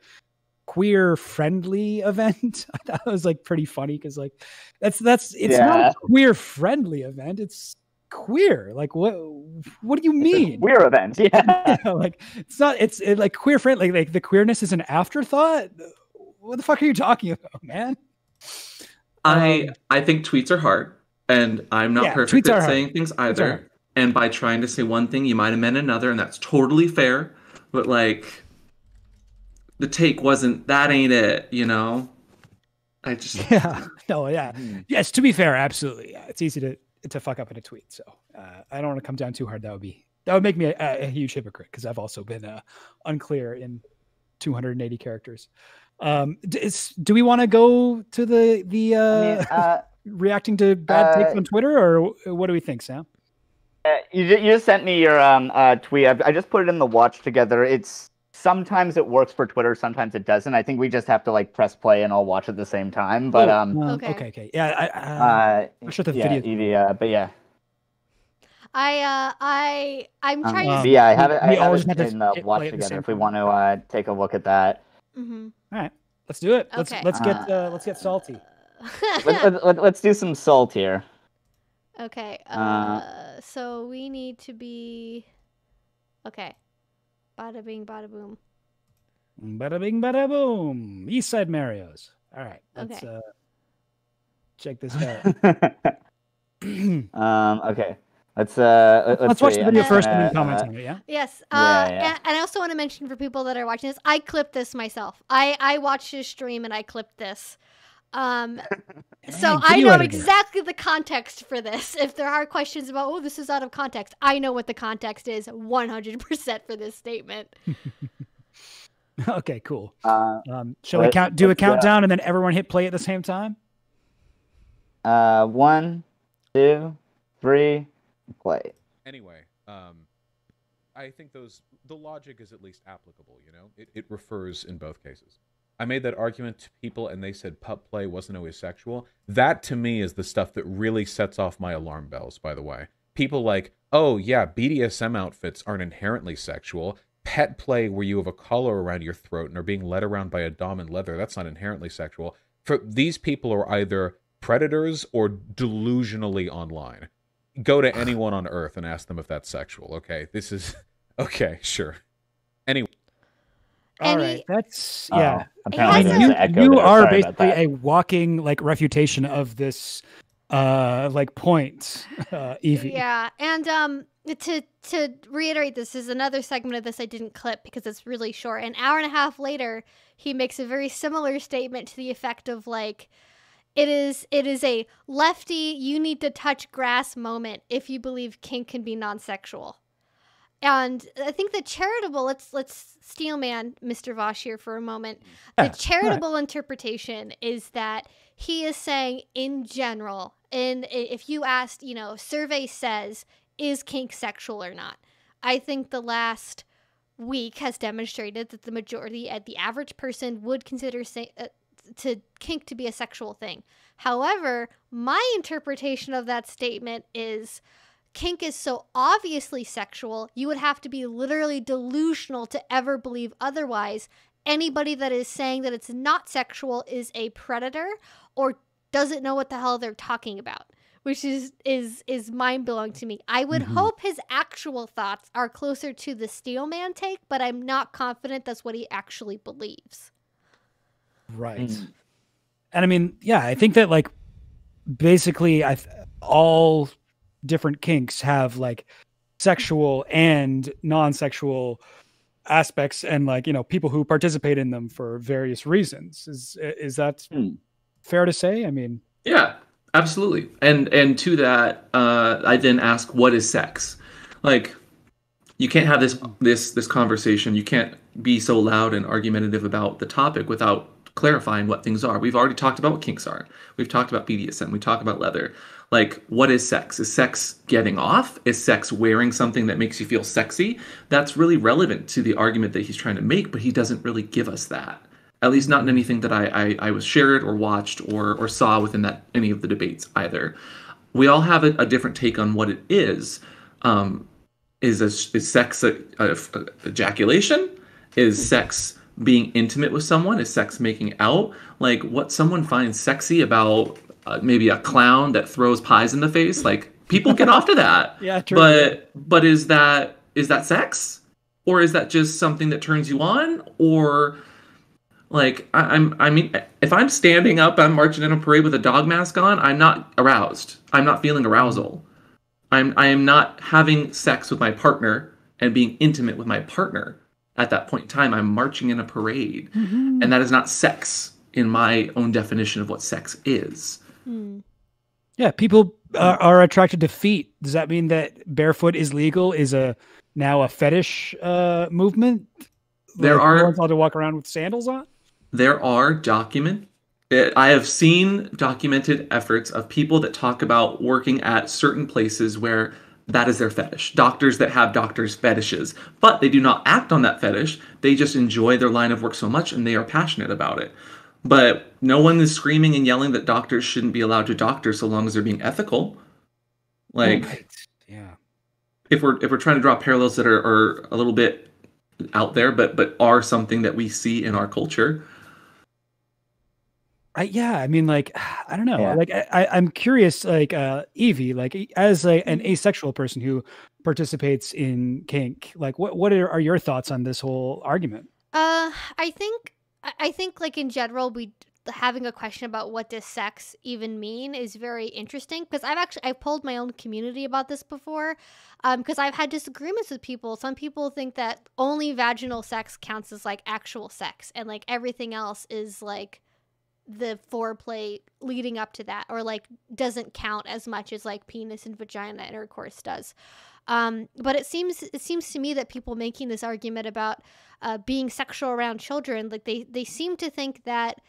queer friendly event. I thought it was like pretty funny cuz like that's that's it's not a queer friendly event. It's queer. Like what what do you mean? queer event, yeah. Yeah, like it's not it's it, like queer friend like like the queerness is an afterthought what the fuck are you talking about man I Um, I think tweets are hard, and I'm not Yeah, perfect tweets are at hard. saying things either. And by trying to say one thing, you might have meant another, and that's totally fair. But like, the take wasn't that ain't it, you know. I just yeah no yeah yes to be fair absolutely yeah, it's easy to to fuck up in a tweet so uh, i don't want to come down too hard that would be that would make me a, a huge hypocrite because i've also been uh, unclear in 280 characters Um, is, do we want to go to the the uh, I mean, uh, reacting to bad takes uh, on Twitter, or what do we think, Sam? Uh, you, you just sent me your um uh tweet. I, I just put it in the watch together. It's sometimes it works for Twitter, sometimes it doesn't. I think we just have to like press play and all watch at the same time. But Oh, um, um, Okay. okay, okay, yeah. I, I, uh, I'm sure the yeah, video. Evie, uh, but yeah, I uh I I'm um, trying Um, to. yeah, I have it. we I always it have to in the watch play at the together. If we want to uh take a look at that, hmm All right, let's do it. Let's Okay. let's get uh, let's get salty. let, let, let, let's do some salt here. okay. Uh, Uh, so we need to be. Okay. Bada bing, bada boom. Bada bing, bada boom. East Side Mario's. All right, let's Okay. uh, check this out. um. Okay. Let's uh. let- let's watch see. the video just first and gonna, then comment uh, on it. Yeah. Yes. Yeah, Uh, yeah. And, and I also want to mention for people that are watching this, I clipped this myself. I I watched his stream and I clipped this. Um, so Dang, I know editor. exactly the context for this. If there are questions about, oh, this is out of context, I know what the context is 100% for this statement. okay, cool. Uh, Um, shall we count? Do a let's, countdown and then everyone hit play at the same time? uh. One, two, three, play. Anyway, um, I think those the logic is at least applicable. You know, it, it refers in both cases. I made that argument to people, and they said pup play wasn't always sexual. That to me is the stuff that really sets off my alarm bells. By the way, people like, oh yeah, BDSM outfits aren't inherently sexual. Pet play where you have a collar around your throat and are being led around by a dom in leather, that's not inherently sexual. For these people are either predators or delusionally online go to anyone on earth and ask them if that's sexual okay this is okay sure anyway All Any- right, that's Oh, yeah. apparently has there's a- an you echo you are basically a walking like refutation of this uh like point uh evie Yeah, and um, to to reiterate, this is another segment of this I didn't clip because it's really short. An hour and a half later, he makes a very similar statement to the effect of like, "It is it is a lefty you need to touch grass moment if you believe kink can be non-sexual." And I think the charitable let's let's steelman Mr. Vaush here for a moment. The all charitable interpretation is that he is saying in general, and if you asked, you know, survey says is kink sexual or not. I think the last week has demonstrated that the majority, uh, the average person, would consider say, uh, to kink to be a sexual thing. However, my interpretation of that statement is kink is so obviously sexual, you would have to be literally delusional to ever believe otherwise. Anybody that is saying that it's not sexual is a predator or doesn't know what the hell they're talking about which is is is mind blowing to me. I would Mhm. hope his actual thoughts are closer to the Steelman take, but I'm not confident that's what he actually believes. right Mm. and i mean yeah i think that like basically i th- all different kinks have like sexual and non-sexual aspects and like you know people who participate in them for various reasons is is that Hmm. fair to say i mean Yeah, absolutely. And and to that, uh, I then ask, what is sex? Like, you can't have this this this conversation. You can't be so loud and argumentative about the topic without clarifying what things are. We've already talked about what kinks are. We've talked about BDSM. We talked about leather. Like, what is sex? Is sex getting off? Is sex wearing something that makes you feel sexy? That's really relevant to the argument that he's trying to make, but he doesn't really give us that at least not in anything that I, I, I was shared or watched or, or saw within that any of the debates either. We all have a, a different take on what it is. Um, is a, is sex a, a, ejaculation? Is sex being intimate with someone? Is sex making out? Like what someone finds sexy about uh, maybe a clown that throws pies in the face? Like people get off to that. Yeah, true. But but is that is that sex? Or is that just something that turns you on? Or like I, I'm I mean if I'm standing up, I'm marching in a parade with a dog mask on, I'm not aroused. I'm not feeling arousal. I'm I am not having sex with my partner and being intimate with my partner at that point in time. I'm marching in a parade. And that is not sex in my own definition of what sex is. Hmm. Yeah, people are, are attracted to feet. Does that mean that barefoot is legal? Is a now a fetish uh, movement? There Like, are- allowed to walk around with sandals on. there are document I have seen documented efforts of people that talk about working at certain places where that is their fetish. Doctors that have doctors' fetishes, but they do not act on that fetish. They just enjoy their line of work so much and they are passionate about it. But no one is screaming and yelling that doctors shouldn't be allowed to doctor so long as they're being ethical. Like, Right. Yeah. if we're if we're trying to draw parallels that are, are a little bit out there, but but are something that we see in our culture, I, yeah, I mean, like, I don't know. Yeah. Like, I, I, I'm curious, like, uh, Evie, like, as a, an Mhm. asexual person who participates in kink, like, what, what are, are your thoughts on this whole argument? Uh, I think I- think like in general, we having a question about what does sex even mean is very interesting because I've actually I've polled my own community about this before, um, because I've had disagreements with people. Some people think that only vaginal sex counts as like actual sex, and like everything else is like the foreplay leading up to that or like doesn't count as much as like penis and vagina intercourse does um, but it seems it seems to me that people making this argument about uh, being sexual around children like they they seem to think that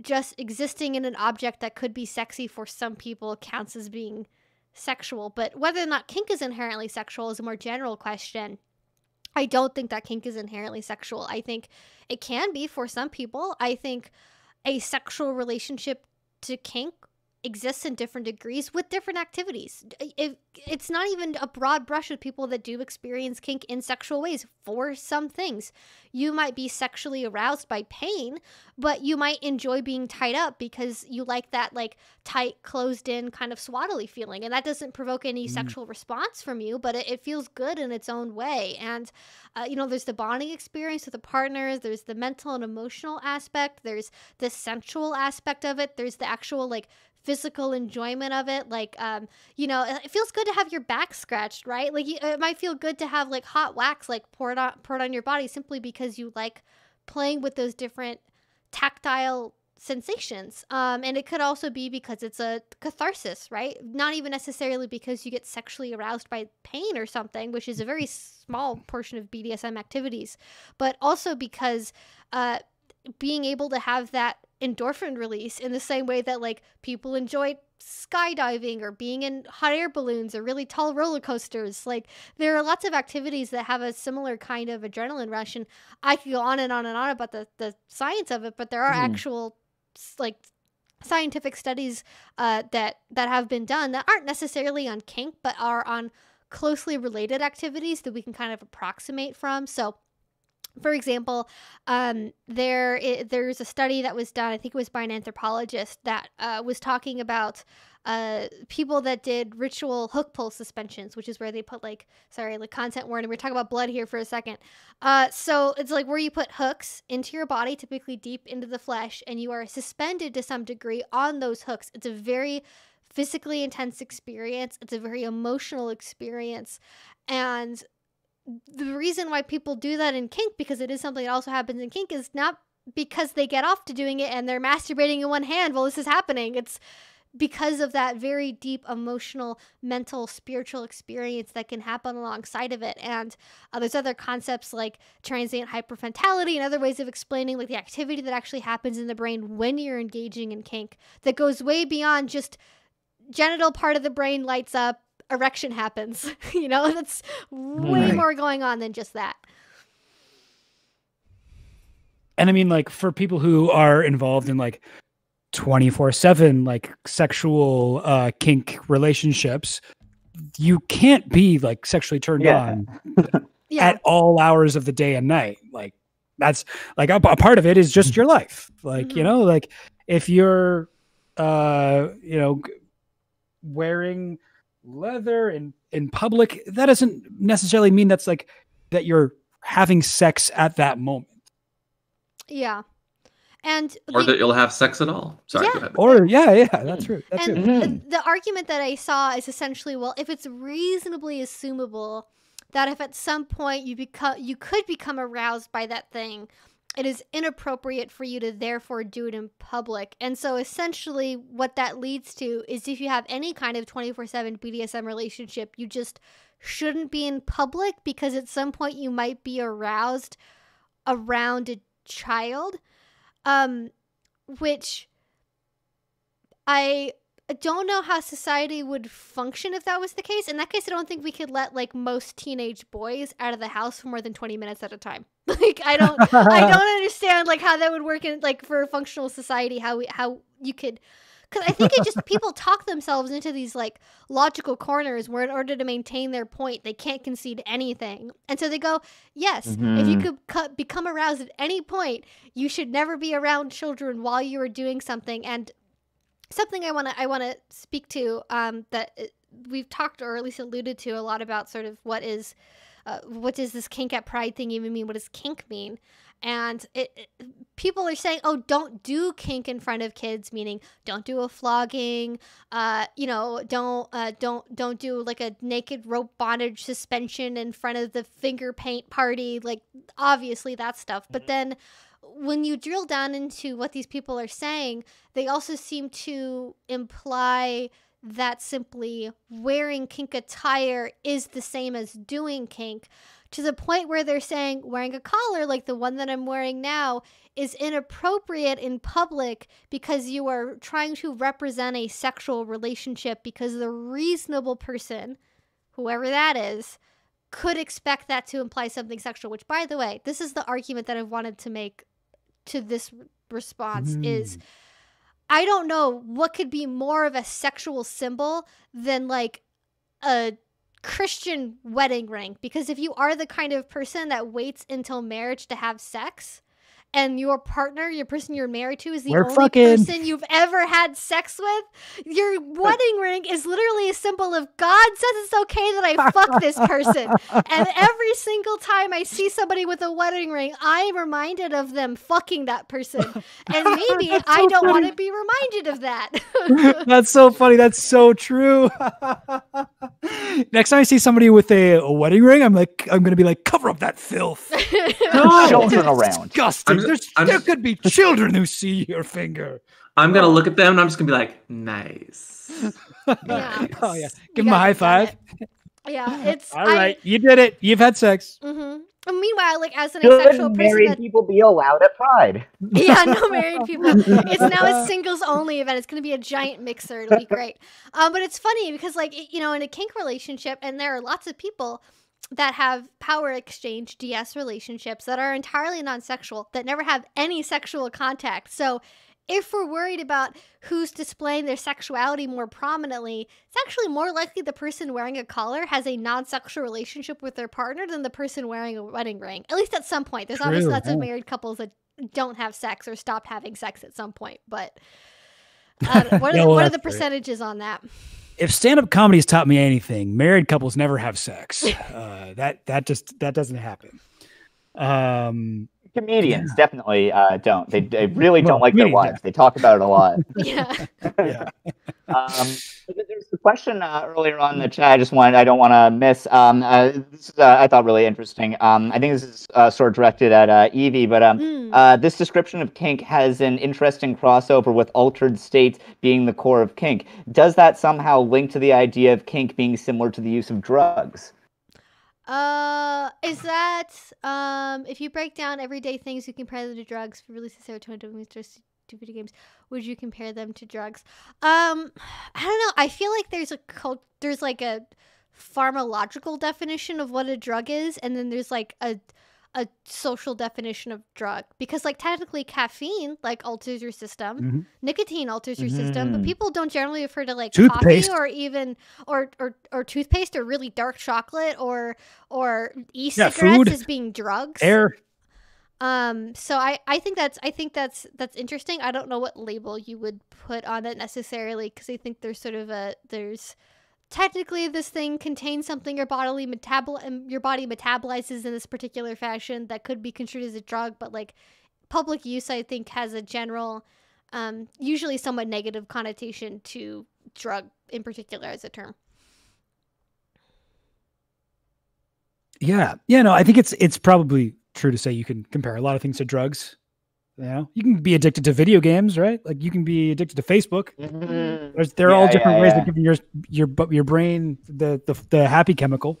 just existing in an object that could be sexy for some people counts as being sexual. But whether or not kink is inherently sexual is a more general question. I don't think that kink is inherently sexual. I think it can be for some people. I think a sexual relationship to kink exists in different degrees with different activities. If it's not even a broad brush with people that do experience kink in sexual ways for some things. You might be sexually aroused by pain, but you might enjoy being tied up because you like that like tight, closed in kind of swaddly feeling. And that doesn't provoke any Mm. sexual response from you, but it, it feels good in its own way. And uh, you know, there's the bonding experience with the partners, there's the mental and emotional aspect, there's the sensual aspect of it, there's the actual like physical enjoyment of it like um you know it feels good to have your back scratched right? Like it might feel good to have like hot wax like poured on poured on your body simply because you like playing with those different tactile sensations. Um and it could also be because it's a catharsis right? Not even necessarily because you get sexually aroused by pain or something which is a very small portion of BDSM activities but also because uh being able to have that endorphin release in the same way that like people enjoy skydiving or being in hot air balloons or really tall roller coasters like there are lots of activities that have a similar kind of adrenaline rush and i could go on and on and on about the, the science of it but there are Hmm. actual like scientific studies uh, that that have been done that aren't necessarily on kink but are on closely related activities that we can kind of approximate from so for example, um, there there's a study that was done. I think it was by an anthropologist that uh, was talking about uh, people that did ritual hook pull suspensions, which is where they put like sorry, like content warning. We're talking about blood here for a second. Uh, so it's like where you put hooks into your body, typically deep into the flesh, and you are suspended to some degree on those hooks. It's a very physically intense experience. It's a very emotional experience, and the reason why people do that in kink because it is something that also happens in kink is not because they get off to doing it and they're masturbating in one hand while this is happening. It's because of that very deep emotional mental spiritual experience that can happen alongside of it. And uh, there's other concepts like transient hypofrontality and other ways of explaining like the activity that actually happens in the brain when you're engaging in kink that goes way beyond just genital part of the brain lights up erection happens you know that's way Right. more going on than just that And I mean, like, for people who are involved in like 24 7, like sexual uh, kink relationships, you can't be like sexually turned Yeah. on yeah at all hours of the day and night. Like that's like a, a part of it is just your life. Like, you Mhm. know, like if you're uh, you know, wearing leather in in public, that doesn't necessarily mean that's like that you're having sex at that moment. yeah and or the- that you'll have sex at all. Sorry, Yeah. go ahead. Or yeah, yeah, that's true. That's and it. Mhm. the, the argument that I saw is essentially, well, if it's reasonably assumable that if at some point you become you could become aroused by that thing, it is inappropriate for you to therefore do it in public. And so essentially what that leads to is if you have any kind of 24/7 BDSM relationship, you just shouldn't be in public because at some point you might be aroused around a child um, which I don't know how society would function if that was the case. In that case, I don't think we could let like most teenage boys out of the house for more than 20 minutes at a time. Like I don't I don't understand like how that would work in like for a functional society how we how you could cuz I think it just people talk themselves into these like logical corners where in order to maintain their point they can't concede anything. And so they go, "Yes, if you Mhm. could cu- become aroused at any point, you should never be around children while you are doing something." And something I want to I want to speak to um, that uh, we've talked or at least alluded to a lot about sort of what is uh, what does this kink at pride thing even mean? What does kink mean? And it, it- people are saying, oh, don't do kink in front of kids, meaning don't do a flogging, uh, you know, don't uh, don't don't do like a naked rope bondage suspension in front of the finger paint party, like obviously that stuff. But then when you drill down into what these people are saying, they also seem to imply that simply wearing kink attire is the same as doing kink to the point where they're saying wearing a collar like the one that I'm wearing now is inappropriate in public because you are trying to represent a sexual relationship because the reasonable person whoever that is could expect that to imply something sexual which by the way this is the argument that I've wanted to make to this response is Mm. I don't know what could be more of a sexual symbol than like a Christian wedding ring. Because if you are the kind of person that waits until marriage to have sex, and your partner, your person you're married to, is the We're only fucking. person you've ever had sex with, your wedding ring is literally a symbol of God says it's okay that I fuck this person. And every single time I see somebody with a wedding ring, I am reminded of them fucking that person. And maybe That's I don't want to be reminded of that. That's so funny. That's so true. Next time I see somebody with a, a wedding ring, I'm like, I'm gonna be like, cover up that filth. No, Children around. Disgusting. I'm- There's, I'm there could be children who see your finger. I'm gonna look at them and I'm just gonna be like, nice. Yeah. Nice. Oh yeah, You give him a high five. it. Yeah, it's All right, you did it. You've had sex. Mm-hmm. meanwhile, like as an Should asexual person, married that, people be allowed at Pride? yeah, no married people. It's now a singles only event. It's going to be a giant mixer. It'll be great. Um, but it's funny because, like, it- you know, in a kink relationship, and there are lots of people that have power exchange DS relationships that are entirely non-sexual that never have any sexual contact. So. If we're worried about who's displaying their sexuality more prominently, it's actually more likely the person wearing a collar has a non-sexual relationship with their partner than the person wearing a wedding ring. At least at some point. There's obviously lots of married couples that don't have sex or stopped having sex at some point. But uh, what, are what are the percentages on that? If stand-up comedy's taught me anything, married couples never have sex. Uh, that that just that doesn't happen. Um, Comedians definitely uh, don't. They, they really Well, don't like their comedians, wives. They talk about it a lot. Yeah. yeah. Um, there's a question uh, earlier on in the chat. I just wanted, I don't want to miss. Um, uh, this is, uh, I thought really interesting. Um, I think this is uh, sort of directed at uh, Evie, but um, Mm. uh, this description of kink has an interesting crossover with altered states being the core of kink. Does that somehow link to the idea of kink being similar to the use of drugs? Uh, is that um, if you break down everyday things, you compare them to drugs. For release of serotonin, dopamine, to video games. Would you compare them to drugs? Um, I don't know. I feel like there's a cult. There's like a pharmacological definition of what a drug is, and then there's like a a social definition of drug because like technically caffeine like alters your system Mhm. nicotine alters your system but Mhm. people don't generally refer to like Toothpaste. coffee or even or, or or toothpaste or really dark chocolate or or e-cigarettes food. as being drugs Air. um so i i think that's i think that's that's interesting i don't know what label you would put on it necessarily because i think there's sort of a there's technically this thing contains something your bodily metabol um, your body metabolizes in this particular fashion that could be construed as a drug but like public use i think has a general um usually somewhat negative connotation to drug in particular as a term Yeah. Yeah. No, I think it's it's probably true to say you can compare a lot of things to drugs. You know, you can be addicted to video games, right? Like you can be addicted to Facebook. There's, they're all different yeah, ways yeah. of giving your your your brain the, the the happy chemical.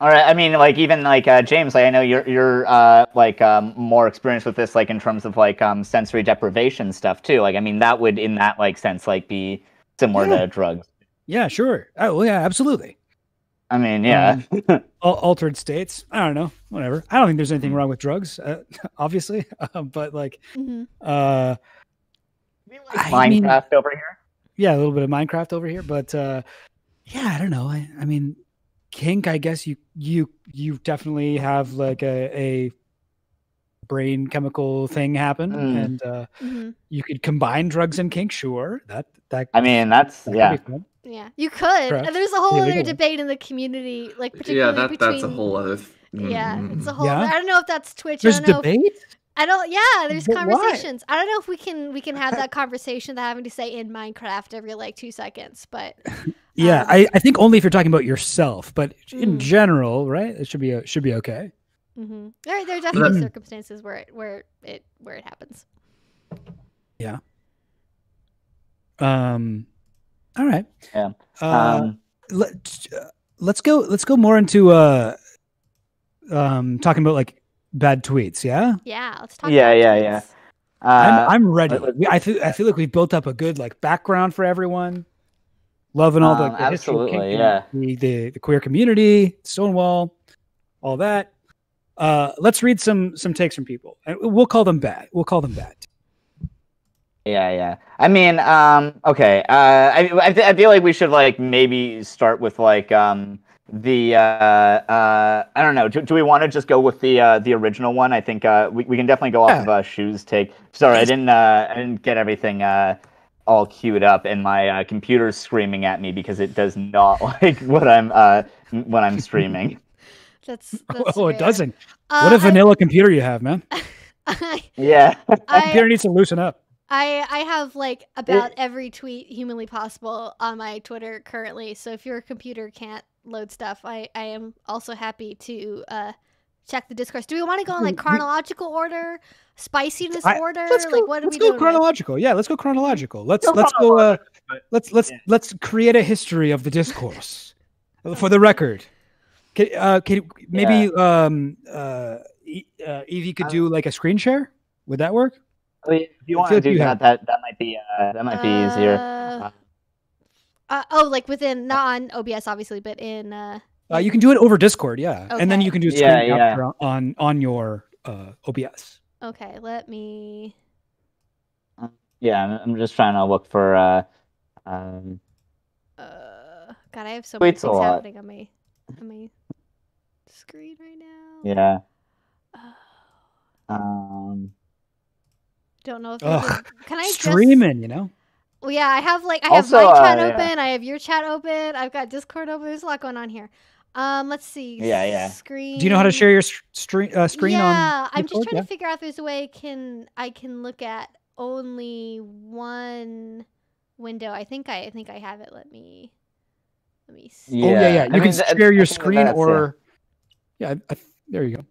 All right. I mean, like even like uh, James, like I know you're you're uh, like um, more experienced with this, like in terms of like um, sensory deprivation stuff too. Like I mean, that would in that like sense like be similar Yeah. to drugs. Yeah, sure. Oh, yeah, absolutely. I mean, yeah. Al- altered states. I don't know. Whatever. I don't think there's anything wrong with drugs, uh, obviously. Uh, but like, hmm uh, I mean- Minecraft over here. yeah, a little bit of Minecraft over here. But uh, yeah, I don't know. I, I mean, kink. I guess you you you definitely have like a a brain chemical thing happen, Mm. and uh, hmm you could combine drugs and kink. Sure, that that. I mean, that's that could yeah. Be fun. Yeah, you could. Correct. And there's a whole Yeah, other debate in the community, like Yeah, particularly that between. that's a whole other. Th- Yeah, it's a whole. Yeah? I don't know if that's Twitch. There's I don't know. If, debate. I don't. Yeah, there's But why? conversations. I don't know if we can we can have that conversation without having to say in Minecraft every like two seconds. But Yeah, Um, I, I think only if you're talking about yourself, but in Mm. general, right? It should be a, should be okay. mhm. there there are definitely that- circumstances where it where it where it happens. Yeah. Um, all right. Yeah. Uh, Um, let, uh, let's go. Let's go more into uh, um, talking about like bad tweets. Yeah, Yeah, let's talk. Yeah, about yeah, tweets. yeah. uh, I'm I'm ready. let- I feel I feel like we've built up a good like background for everyone. Loving all the, Um, the history absolutely, kink and yeah. the, the the queer community, Stonewall, all that. Uh, let's read some some takes from people, and we'll call them bad. We'll call them bad. Yeah, yeah. I mean, um, okay. Uh, I, I, th- I feel like we should like maybe start with like um the uh, uh I don't know. Do, do we want to just go with the uh the original one? I think uh we, we can definitely go off Yeah. of uh, Shoe's take. Sorry, I didn't uh I didn't get everything uh all queued up, and my uh, computer's screaming at me because it does not like what I'm uh when I'm streaming. That's, that's oh, it doesn't. Uh, what a vanilla computer you have, man. I, yeah. That I, computer needs to loosen up. I I have like about every tweet humanly possible on my Twitter currently. So if your computer can't load stuff, I I am also happy to uh check the discourse. Do we want to go in like We- chronological order, spiciness I- order? Let's go, like what are let's we go doing? Mike? chronological. Yeah, let's go chronological. Let's Go let's go. Uh, let's let's yeah. let's create a history of the discourse for the record. Can, uh, can maybe um uh, E- uh Evie could Uh, do like a screen share? Would that work? I mean, if you want to do that, have- that that might be uh, that might be easier. Uh, uh, oh, like within not on OBS obviously, but in uh Uh, you can do it over Discord, yeah, and then you can do a screen Yeah, yeah. capture on- on on your uh, OBS. okay, let me Yeah, I'm, I'm just trying to look for uh um uh God, I have so many things happening on my on my screen right now. yeah. Uh, Um don't know if Ugh, can I just Streaming, you know. Well, yeah, I have like I have Also, my chat uh, yeah. open, I have your chat open, I've got Discord open. There's a lot going on here. Um, let's see. Yeah, yeah. Screen. Do you know how to share your s- stream uh, screen on? Yeah, I'm just trying Yeah. to figure out if there's a way can I can look at only one window. I think I I think I have it. Let me let me see. Oh yeah, yeah. You mean, can th- share I your screen that's, yeah. or yeah. I, I, there you go.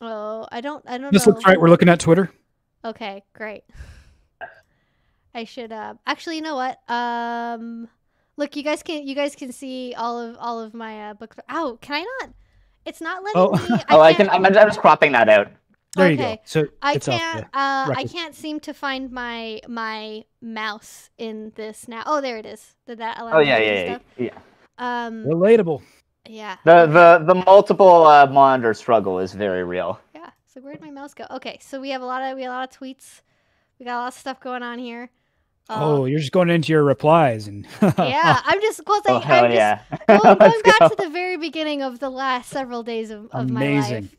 Oh, I don't I don't This know. looks right. We're looking at Twitter. Okay, great. I should uh actually you know what? Um look, you guys can you guys can see all of all of my uh book Oh, can I not? It's not letting Oh. me Oh, I can. I'm, I'm just cropping that out. There you go. So I it's can't the- uh I can't seem to find my my mouse in this now. Oh, there it is. Did that allow Oh yeah, do yeah, yeah, yeah. Um relatable. yeah. The the the multiple uh, monitor struggle is very real. Yeah. So where'd my mouse go? Okay, so we have a lot of we have a lot of tweets. We got a lot of stuff going on here. Uh, Oh, you're just going into your replies and yeah, I'm just close. Oh I'm hell just yeah! Well, going back go. to the very beginning of the last several days of, of my life,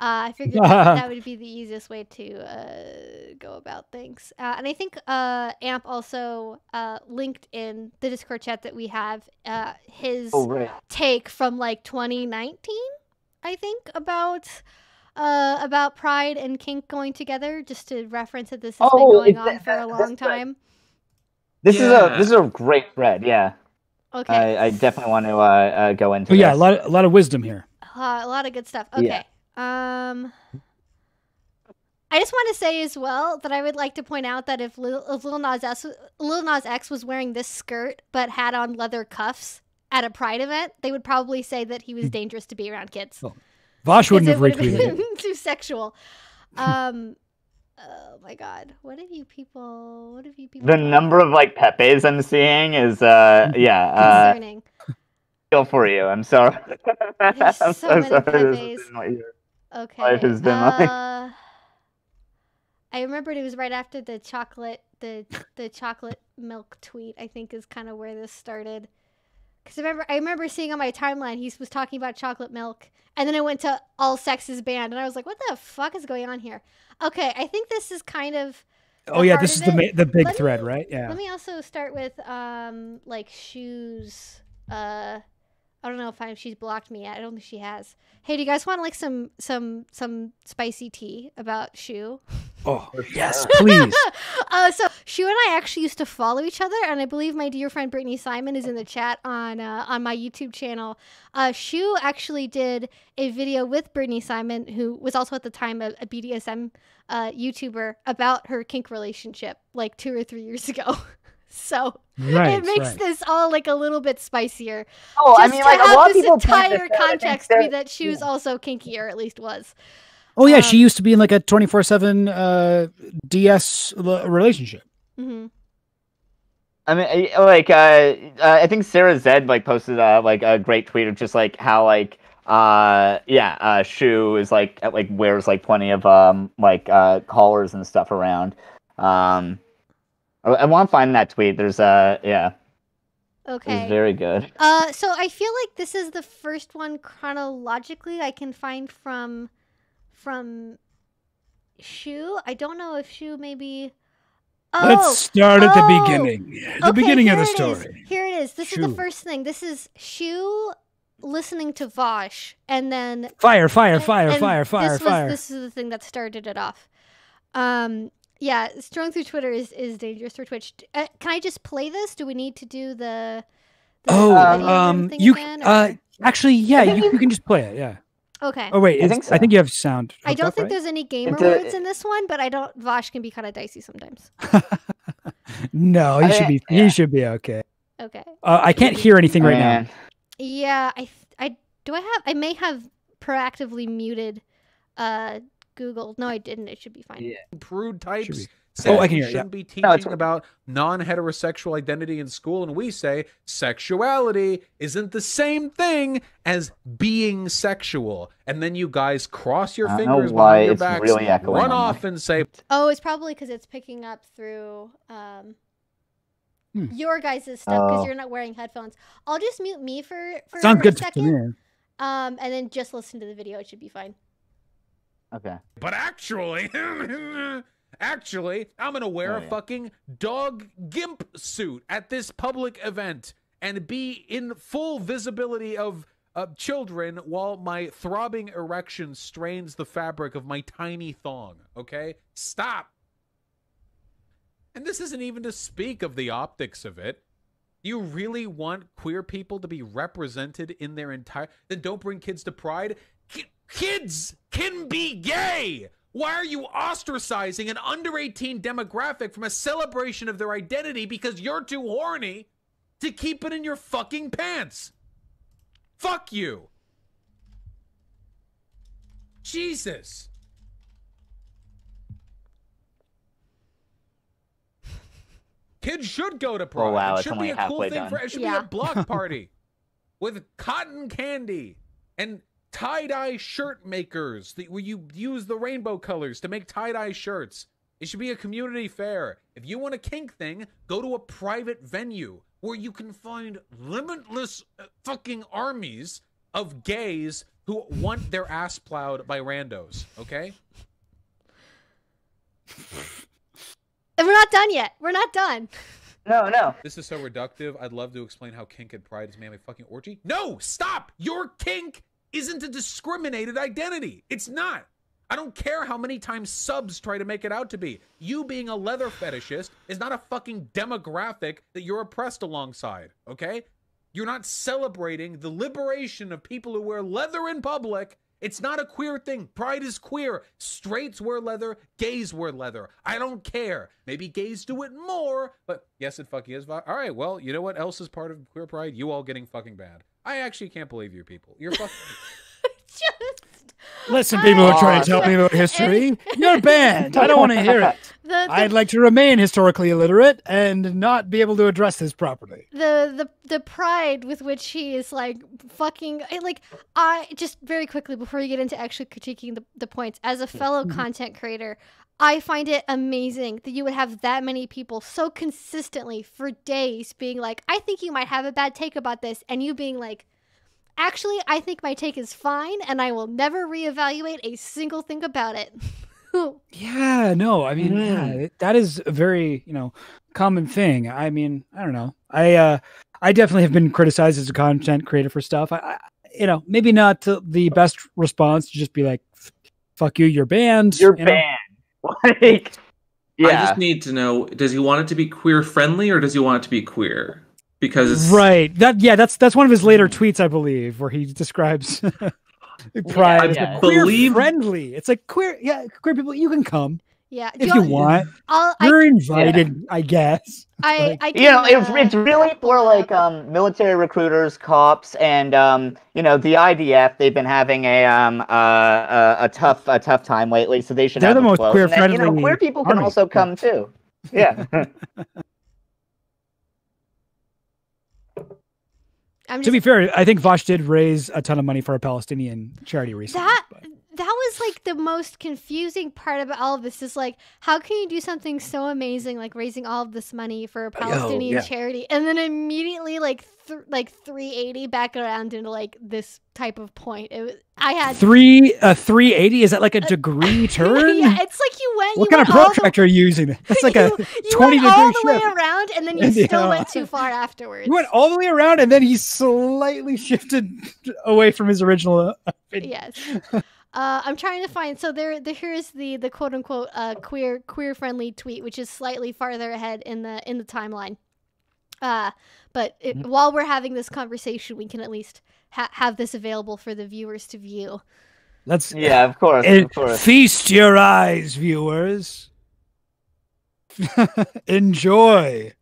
uh, I figured that, that would be the easiest way to uh, go about things. Uh, and I think uh, Amp also uh, linked in the Discord chat that we have uh, his Oh right. take from like 2019, I think, about. Uh, about pride and kink going together, just to reference that this has been Oh, going on that- for a long that's right. time. This is a this is a great thread. Yeah, Okay, I, I definitely want to uh, uh, go into. Oh yeah, a lot of, a lot of wisdom here. Uh, a lot of good stuff. Okay. Yeah. Um, I just want to say as well that I would like to point out that if Lil, if Lil Nas X, Lil Nas X was wearing this skirt but had on leather cuffs, at a pride event, they would probably say that he was dangerous to be around kids. Oh, Vaush wouldn't have Because it would've retweeted it. too sexual. Um, oh my god, what have you people? What have you people? The done? number of like Pepes I'm seeing is uh yeah uh concerning. feel for you. I'm sorry. I'm so many sorry Pepes. has been what you're- Okay. life has been like. uh, I remembered it was right after the chocolate the the chocolate milk tweet. I think is kind of where this started. Because I remember I remember seeing on my timeline he was talking about chocolate milk, and then I went to all sexes banned, and I was like, what the fuck is going on here? Okay, I think this is kind of. Oh yeah, this is the ma- the big Let thread, me- right? Yeah. Let me also start with um like Shoe's. Uh, I don't know if I, she's blocked me yet. I don't think she has. Hey, do you guys want like some some some spicy tea about Shoe? Oh yes, please. uh, so Shoe and I actually used to follow each other, and I believe my dear friend Brittany Simon is in the chat on uh, on my YouTube channel. Uh, Shoe actually did a video with Brittany Simon, who was also at the time a, a BDSM uh, YouTuber, about her kink relationship, like two or three years ago. so Right. it makes right. this all like a little bit spicier. Oh, Just I mean, to like a lot of this people entire this out. I think context to be that- that she was also kinky, or at least was. Oh yeah, she um, used to be in like a twenty four seven uh DS l- relationship. Hmm I mean, I- like, uh, uh, I think Sarah Z like posted uh, like a great tweet of just like how like uh yeah uh Shoe is like like wears like plenty of um like uh collars and stuff around. Um, I, I want to find that tweet. There's uh yeah, Okay. It's very good. Uh, so I feel like this is the first one chronologically I can find from from Shoe. I don't know if Shoe maybe. Oh, Let's start at the oh, beginning. The okay, beginning of the story. Here it is. This is the first thing. This is Shoe listening to Vaush, and then Fire, fire, fire, and fire, fire, this was, fire. This is the thing that started it off. Um, yeah, strolling through Twitter is, is dangerous for Twitch. Uh, can I just play this? Do we need to do the? the Oh, um, thing you again, uh, actually, yeah, you, you can just play it. Yeah. Okay. Oh wait, I is- think I think you have sound. I don't up, think right? there's any gamer It's a- words in this one, but I don't. Vaush can be kind of dicey sometimes. no, he I should mean, be. yeah. He should be okay. Okay. Uh, I can't hear anything right now. Man. Yeah, I I do I have I may have proactively muted uh Google. No, I didn't. It should be fine. Yeah. prude types be. Oh, I can hear it, yeah. shouldn't be teaching No, it's- about non-heterosexual identity in school and we say sexuality isn't the same thing as being sexual and then you guys cross your I don't know fingers why behind your it's backs really echoing run off and say Oh, it's probably because it's picking up through um Hmm. your guys' stuff because Oh. you're not wearing headphones. I'll just mute me for for Sounds a good to second, me. um, and then just listen to the video. It should be fine. Okay. But actually, actually, I'm gonna wear Oh, a fucking dog gimp suit at this public event and be in full visibility of uh, children while my throbbing erection strains the fabric of my tiny thong. Okay, stop. And this isn't even to speak of the optics of it. You really want queer people to be represented in their entire? Then don't bring kids to Pride. Ki- kids can be gay. Why are you ostracizing an under 18 demographic from a celebration of their identity because you're too horny to keep it in your fucking pants? Fuck you. Jesus. Kids should go to Pride. Oh, wow, it it's should only be a cool thing done. for it should be a block party with cotton candy and tie-dye shirt makers that, where you use the rainbow colors to make tie-dye shirts. It should be a community fair. If you want a kink thing, go to a private venue where you can find limitless uh, fucking armies of gays who want their ass plowed by randos, okay? And we're not done yet. We're not done. No, no. This is so reductive. I'd love to explain how kink and pride is made a fucking orgy. No, stop! Your kink isn't a discriminated identity. It's not. I don't care how many times subs try to make it out to be. You being a leather fetishist is not a fucking demographic that you're oppressed alongside, okay? You're not celebrating the liberation of people who wear leather in public It's not a queer thing. Pride is queer. Straights wear leather, gays wear leather. I don't care. Maybe gays do it more, but yes, it fucking is. All right, well, you know what else is part of queer pride? You all getting fucking bad. I actually can't believe you people. You're fucking. Just Listen, people who are trying to oh. tell me about history, you're banned. I don't want to hear it. the the, I'd like to remain historically illiterate and not be able to address this properly. the the the pride with which he is like fucking eh, like I just very quickly before you get into actually critiquing the, the points as a fellow mm-hmm. content creator I find it amazing that you would have that many people so consistently for days being like I think you might have a bad take about this and you being like actually I think my take is fine and I will never reevaluate a single thing about it. Yeah, no, I mean, yeah, that is a very, you know, common thing. I mean, I don't know. I uh I definitely have been criticized as a content creator for stuff. I, I you know, maybe not the- the best response to just be like fuck you, you're banned. You're you know? banned. Like, I yeah. just need to know: Does he want it to be queer friendly, or does he want it to be queer? Because Right. That yeah, that's that's one of his later tweets, I believe, where he describes pride as yeah. queer Believe- friendly. It's like queer yeah, queer people, you can come yeah. If you y'all- want. I'll, You're invited, I guess. I, like- I you know, can, it's, uh, it's really for like um, military recruiters, cops, and um, you know the IDF. They've been having a um uh, a, a tough a tough time lately, so they should. They're have the most quote. And then, You know, queer-friendly people can army. also Yeah. come too. Yeah. I'm To be fair, I think Vaush did raise a ton of money for a Palestinian charity recently. that but- that was like the most confusing part about all of this is like how can you do something so amazing like raising all of this money for a Palestinian yeah. charity and then immediately like th- like 380 back around into like this type of point it was, I had Three uh three eighty is that like a degree turn? yeah it's like you went what you kind of went the- protractor are you using? That's like a you, you 20 went all degree the way around and then you Yeah. still went too far afterwards You went all the way around and then he slightly shifted away from his original. Uh, yes. Uh, I'm trying to find. So there, there here's the the quote unquote uh, queer queer friendly tweet, which is slightly farther ahead in the in the timeline. Uh, but it, Mm-hmm. while we're having this conversation, we can at least ha- have this available for the viewers to view. Let's yeah, of course, Eh, of course. feast your eyes, viewers. Enjoy.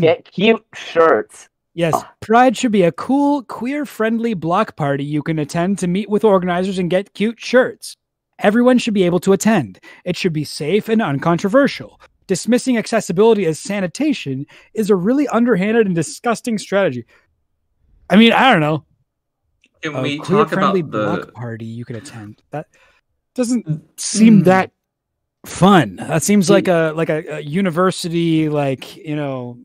Get cute shirts. Yes, Ah. Pride should be a cool, queer friendly block party you can attend to meet with organizers and get cute shirts. Everyone should be able to attend. It should be safe and uncontroversial. Dismissing accessibility as sanitation is a really underhanded and disgusting strategy. I mean, I don't know. can A we queer talk friendly about the? block party you can attend. That doesn't seem Mm. that fun. That seems like a like a, a university like, you know,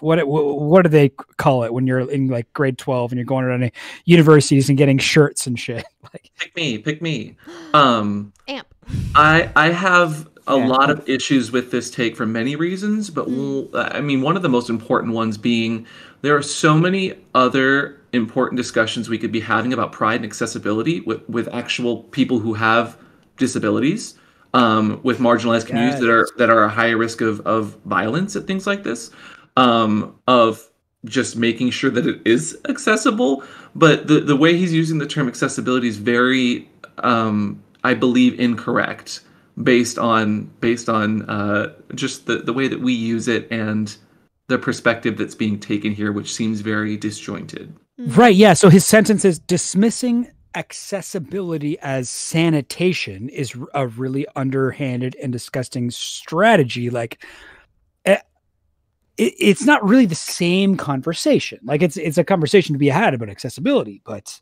what what do they call it when you're in like grade 12 and you're going around universities and getting shirts and shit like Pick me, pick me. Um, Amp. I I have a Yeah. lot of issues with this take for many reasons, but I mean one of the most important ones being there are so many other important discussions we could be having about pride and accessibility with with actual people who have disabilities, um, with marginalized communities that are that are a higher risk of of violence and things like this, um, of just making sure that it is accessible. But the the way he's using the term accessibility is very um, I believe incorrect based on based on uh, just the, the way that we use it and the perspective that's being taken here, which seems very disjointed. right yeah so his sentence is dismissing accessibility as sanitation is a really underhanded and disgusting strategy like it, it's not really the same conversation. Like it's it's a conversation to be had about accessibility but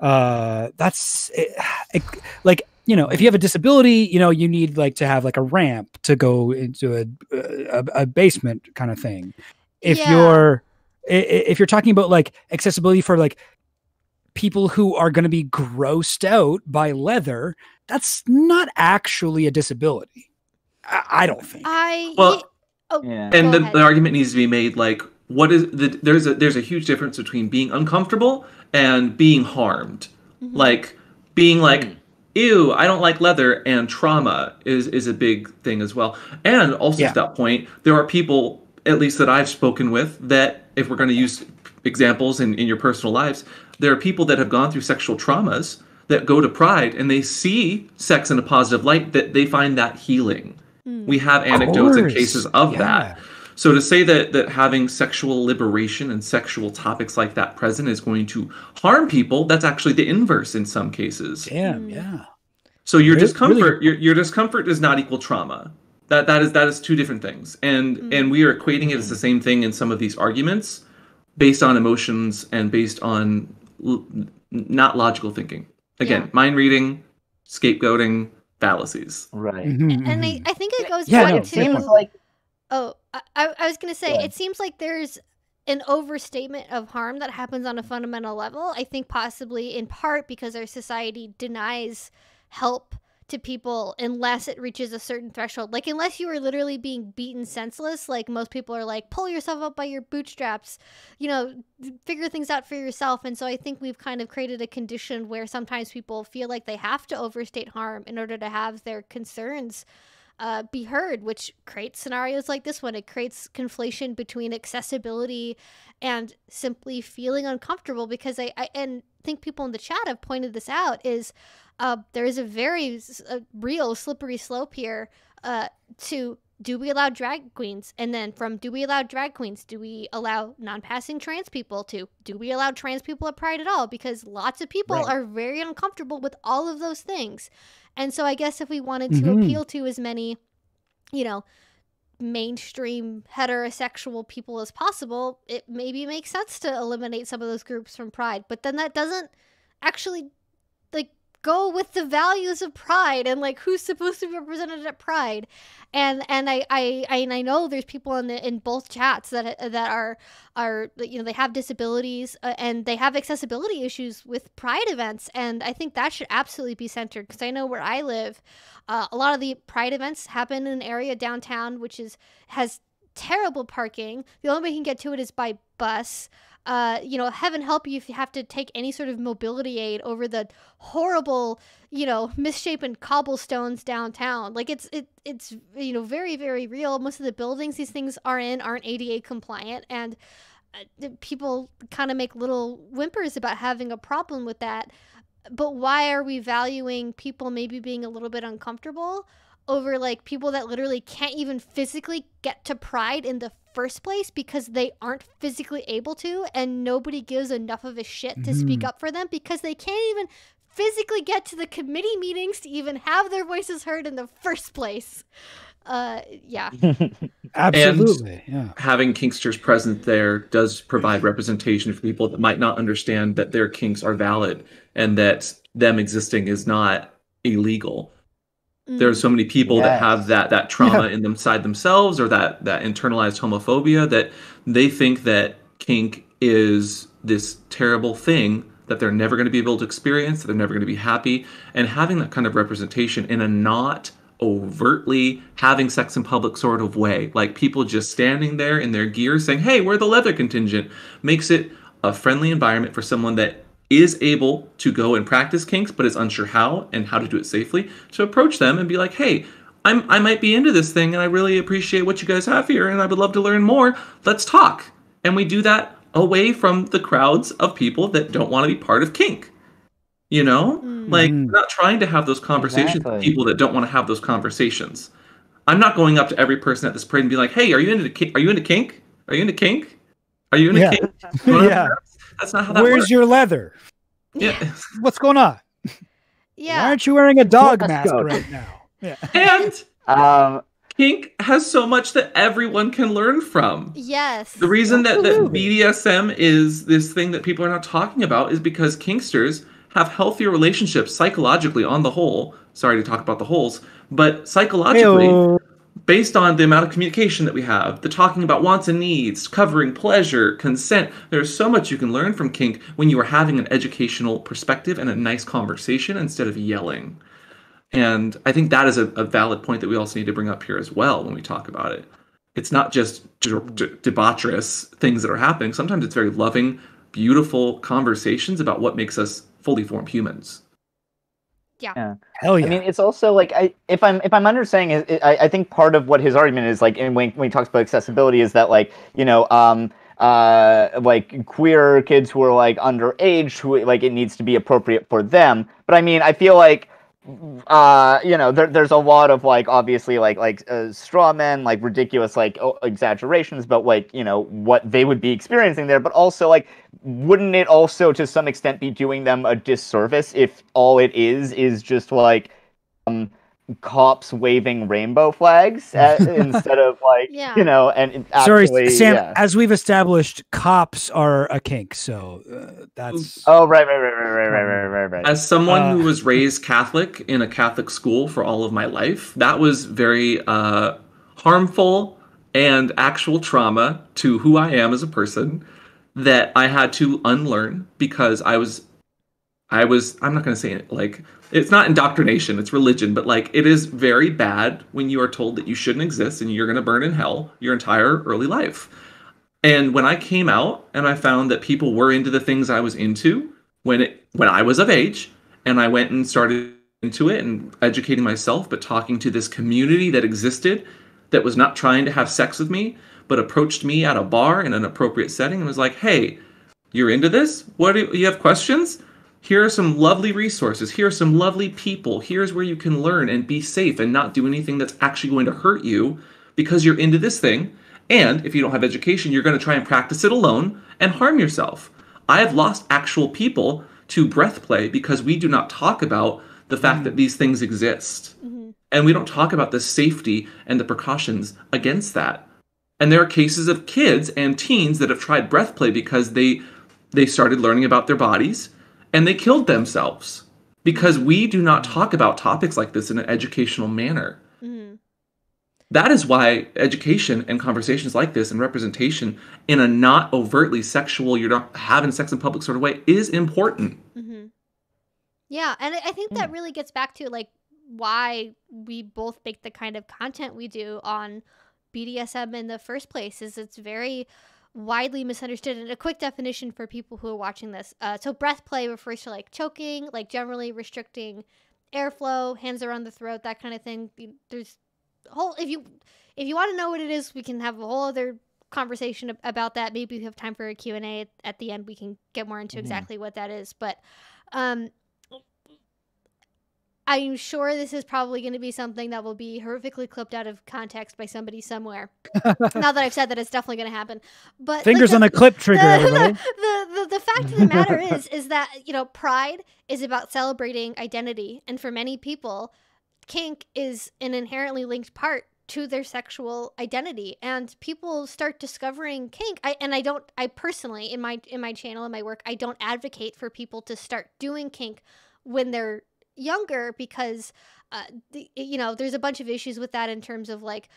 uh that's it, it, like you know if you have a disability you know you need like to have like a ramp to go into a a, a basement kind of thing. If Yeah. you're i- i- if you're talking about like accessibility for like people who are going to be grossed out by leather that's not actually a disability. I, I don't think. I Well, oh Yeah. and the, the argument needs to be made like what is the there's a there's a huge difference between being uncomfortable and being harmed Mhm. like being like ew i don't like leather and trauma is is a big thing as well and also Yeah. to that point there are people at least that i've spoken with that if we're going to use examples in, in your personal lives. There are people that have gone through sexual traumas that go to Pride and they see sex in a positive light that they find that healing. Mm. We have anecdotes and cases of yeah. that. So to say that that having sexual liberation and sexual topics like that present is going to harm people, that's actually the inverse in some cases. Damn, Mm. yeah. So your Really- discomfort, really- your, your discomfort does not equal trauma. That that is that is two different things, and Mm. and we are equating it as the same thing in some of these arguments, based on emotions and based on l- not logical thinking. Again, Yeah. mind reading, scapegoating, fallacies. Right. Mhm, and I, mhm. I think it goes Yeah, back no, it to seems like Oh, I, I I was gonna say, Yeah. it seems like there's an overstatement of harm that happens on a fundamental level. I think possibly in part because our society denies help to people unless it reaches a certain threshold. Like unless you are literally being beaten senseless, like most people are like, pull yourself up by your bootstraps, you know, figure things out for yourself. And so I think we've kind of created a condition where sometimes people feel like they have to overstate harm in order to have their concerns uh, be heard, which creates scenarios like this one. It creates conflation between accessibility and simply feeling uncomfortable because I, I and think people in the chat have pointed this out is uh, there is a very a real slippery slope here uh, to do we allow drag queens and then from do we allow drag queens do we allow non-passing trans people to do we allow trans people at pride at all because lots of people Right. are very uncomfortable with all of those things and so I guess if we wanted to Mhm. appeal to as many, you know, mainstream heterosexual people as possible, it maybe makes sense to eliminate some of those groups from Pride. But then that doesn't actually like go with the values of Pride and like who's supposed to be represented at Pride. And and I I I, and I know there's people in the in both chats that that are are you know they have disabilities uh, and they have accessibility issues with Pride events, and I think that should absolutely be centered because I know where I live, uh, a lot of the Pride events happen in an area downtown which is has terrible parking. The only way you can get to it is by bus. Uh, you know, heaven help you if you have to take any sort of mobility aid over the horrible, you know, misshapen cobblestones downtown. Like it's it it's you know very very real. Most of the buildings these things are in aren't ADA compliant, and uh, people kind of make little whimpers about having a problem with that. But why are we valuing people maybe being a little bit uncomfortable over like people that literally can't even physically get to Pride in the first place because they aren't physically able to, and nobody gives enough of a shit to speak Mhm. up for them because they can't even physically get to the committee meetings to even have their voices heard in the first place. Uh, yeah. Absolutely. yeah. Having kinksters present there does provide representation for people that might not understand that their kinks are valid and that them existing is not illegal. Mm. There are so many people that have that that trauma in inside themselves or that that internalized homophobia that they think that kink is this terrible thing that they're never going to be able to experience, that they're never going to be happy, and having that kind of representation in a not overtly having sex in public sort of way, like people just standing there in their gear saying, "Hey, we're the leather contingent," makes it a friendly environment for someone that is able to go and practice kinks but is unsure how and how to do it safely to approach them and be like, "Hey, I'm I might be into this thing and I really appreciate what you guys have here and I would love to learn more. Let's talk." And we do that away from the crowds of people that don't want to be part of kink. You know? Mm. Like not trying to have those conversations with people that don't want to have those conversations. I'm not going up to every person at this parade and be like, "Hey, are you into kink? Are you into kink? Are you into kink? Are you into Yeah. kink?" You know what I mean? Yeah. That's not how that Where's works. your leather? Yeah. What's going on? Why Yeah. aren't you wearing a dog Let's mask go. right now? Yeah. and um, kink has so much that everyone can learn from. Yes. The reason that, that BDSM is this thing that people are not talking about is because kinksters have healthier relationships psychologically on the whole. Sorry to talk about the holes, but psychologically, Heyo. Based on the amount of communication that we have, the talking about wants and needs, covering pleasure, consent, there's so much you can learn from kink when you are having an educational perspective and a nice conversation instead of yelling. And I think that is a, a valid point that we also need to bring up here as well when we talk about it. It's not just de- de- debaucherous things that are happening. Sometimes it's very loving, beautiful conversations about what makes us fully formed humans. Hell yeah. I mean, it's also like I, if I'm if I'm understanding it, it, I, I think part of what his argument is like, and when when he talks about accessibility, is that like you know, um, uh, like queer kids who are like underage, who like it needs to be appropriate for them. But I mean, I feel like uh you know there, there's a lot of like obviously like like uh, straw men like ridiculous like exaggerations but like you know what they would be experiencing there but also like wouldn't it also to some extent be doing them a disservice if all it is is just like um cops waving rainbow flags at, instead of like Yeah. you know and it Sorry, Sam. yeah. As we've established, cops are a kink, so uh, that's oh right right right right right right right right right As someone Uh, who was raised Catholic in a Catholic school for all of my life, that was very uh, harmful and actual trauma to who I am as a person that I had to unlearn because I was, I was, I'm not going to say it like, it's not indoctrination, it's religion, but like it is very bad when you are told that you shouldn't exist and you're going to burn in hell your entire early life. And when I came out and I found that people were into the things I was into when it when I was of age and I went and started into it and educating myself but talking to this community that existed that was not trying to have sex with me but approached me at a bar in an appropriate setting and was like, "Hey, you're into this? What do you have questions? Here are some lovely resources. Here are some lovely people. Here's where you can learn and be safe and not do anything that's actually going to hurt you because you're into this thing. And if you don't have education, you're going to try and practice it alone and harm yourself. I have lost actual people to breath play because we do not talk about the fact that mm. these things exist. Mm-hmm. And we don't talk about the safety and the precautions against that. And there are cases of kids and teens that have tried breath play because they they started learning about their bodies and they killed themselves because we do not talk about topics like this in an educational manner. Mhm. That is why education and conversations like this and representation in a not overtly sexual, you're not having sex in public sort of way is important. Mm-hmm. Yeah, and I I think that really gets back to like why we both make the kind of content we do on BDSM in the first place. Is it's very widely misunderstood. And a quick definition for people who are watching this: uh, so breath play refers to like choking, like generally restricting airflow, hands around the throat, that kind of thing. There's whole if you if you want to know what it is, we can have a whole other conversation about that. Maybe we have time for a Q&A at- at the end. We can get more into exactly what that is. But um, I'm sure this is probably going to be something that will be horrifically clipped out of context by somebody somewhere. now that I've said that, it's definitely going to happen. But like, fingers the- on the clip trigger, the, everybody. the, the, the fact of the matter is is that you know pride is about celebrating identity and for many people kink is an inherently linked part to their sexual identity and people start discovering kink I, and i don't i personally in my in my channel in my work i don't advocate for people to start doing kink when they're younger because uh, the, you know there's a bunch of issues with that in terms of like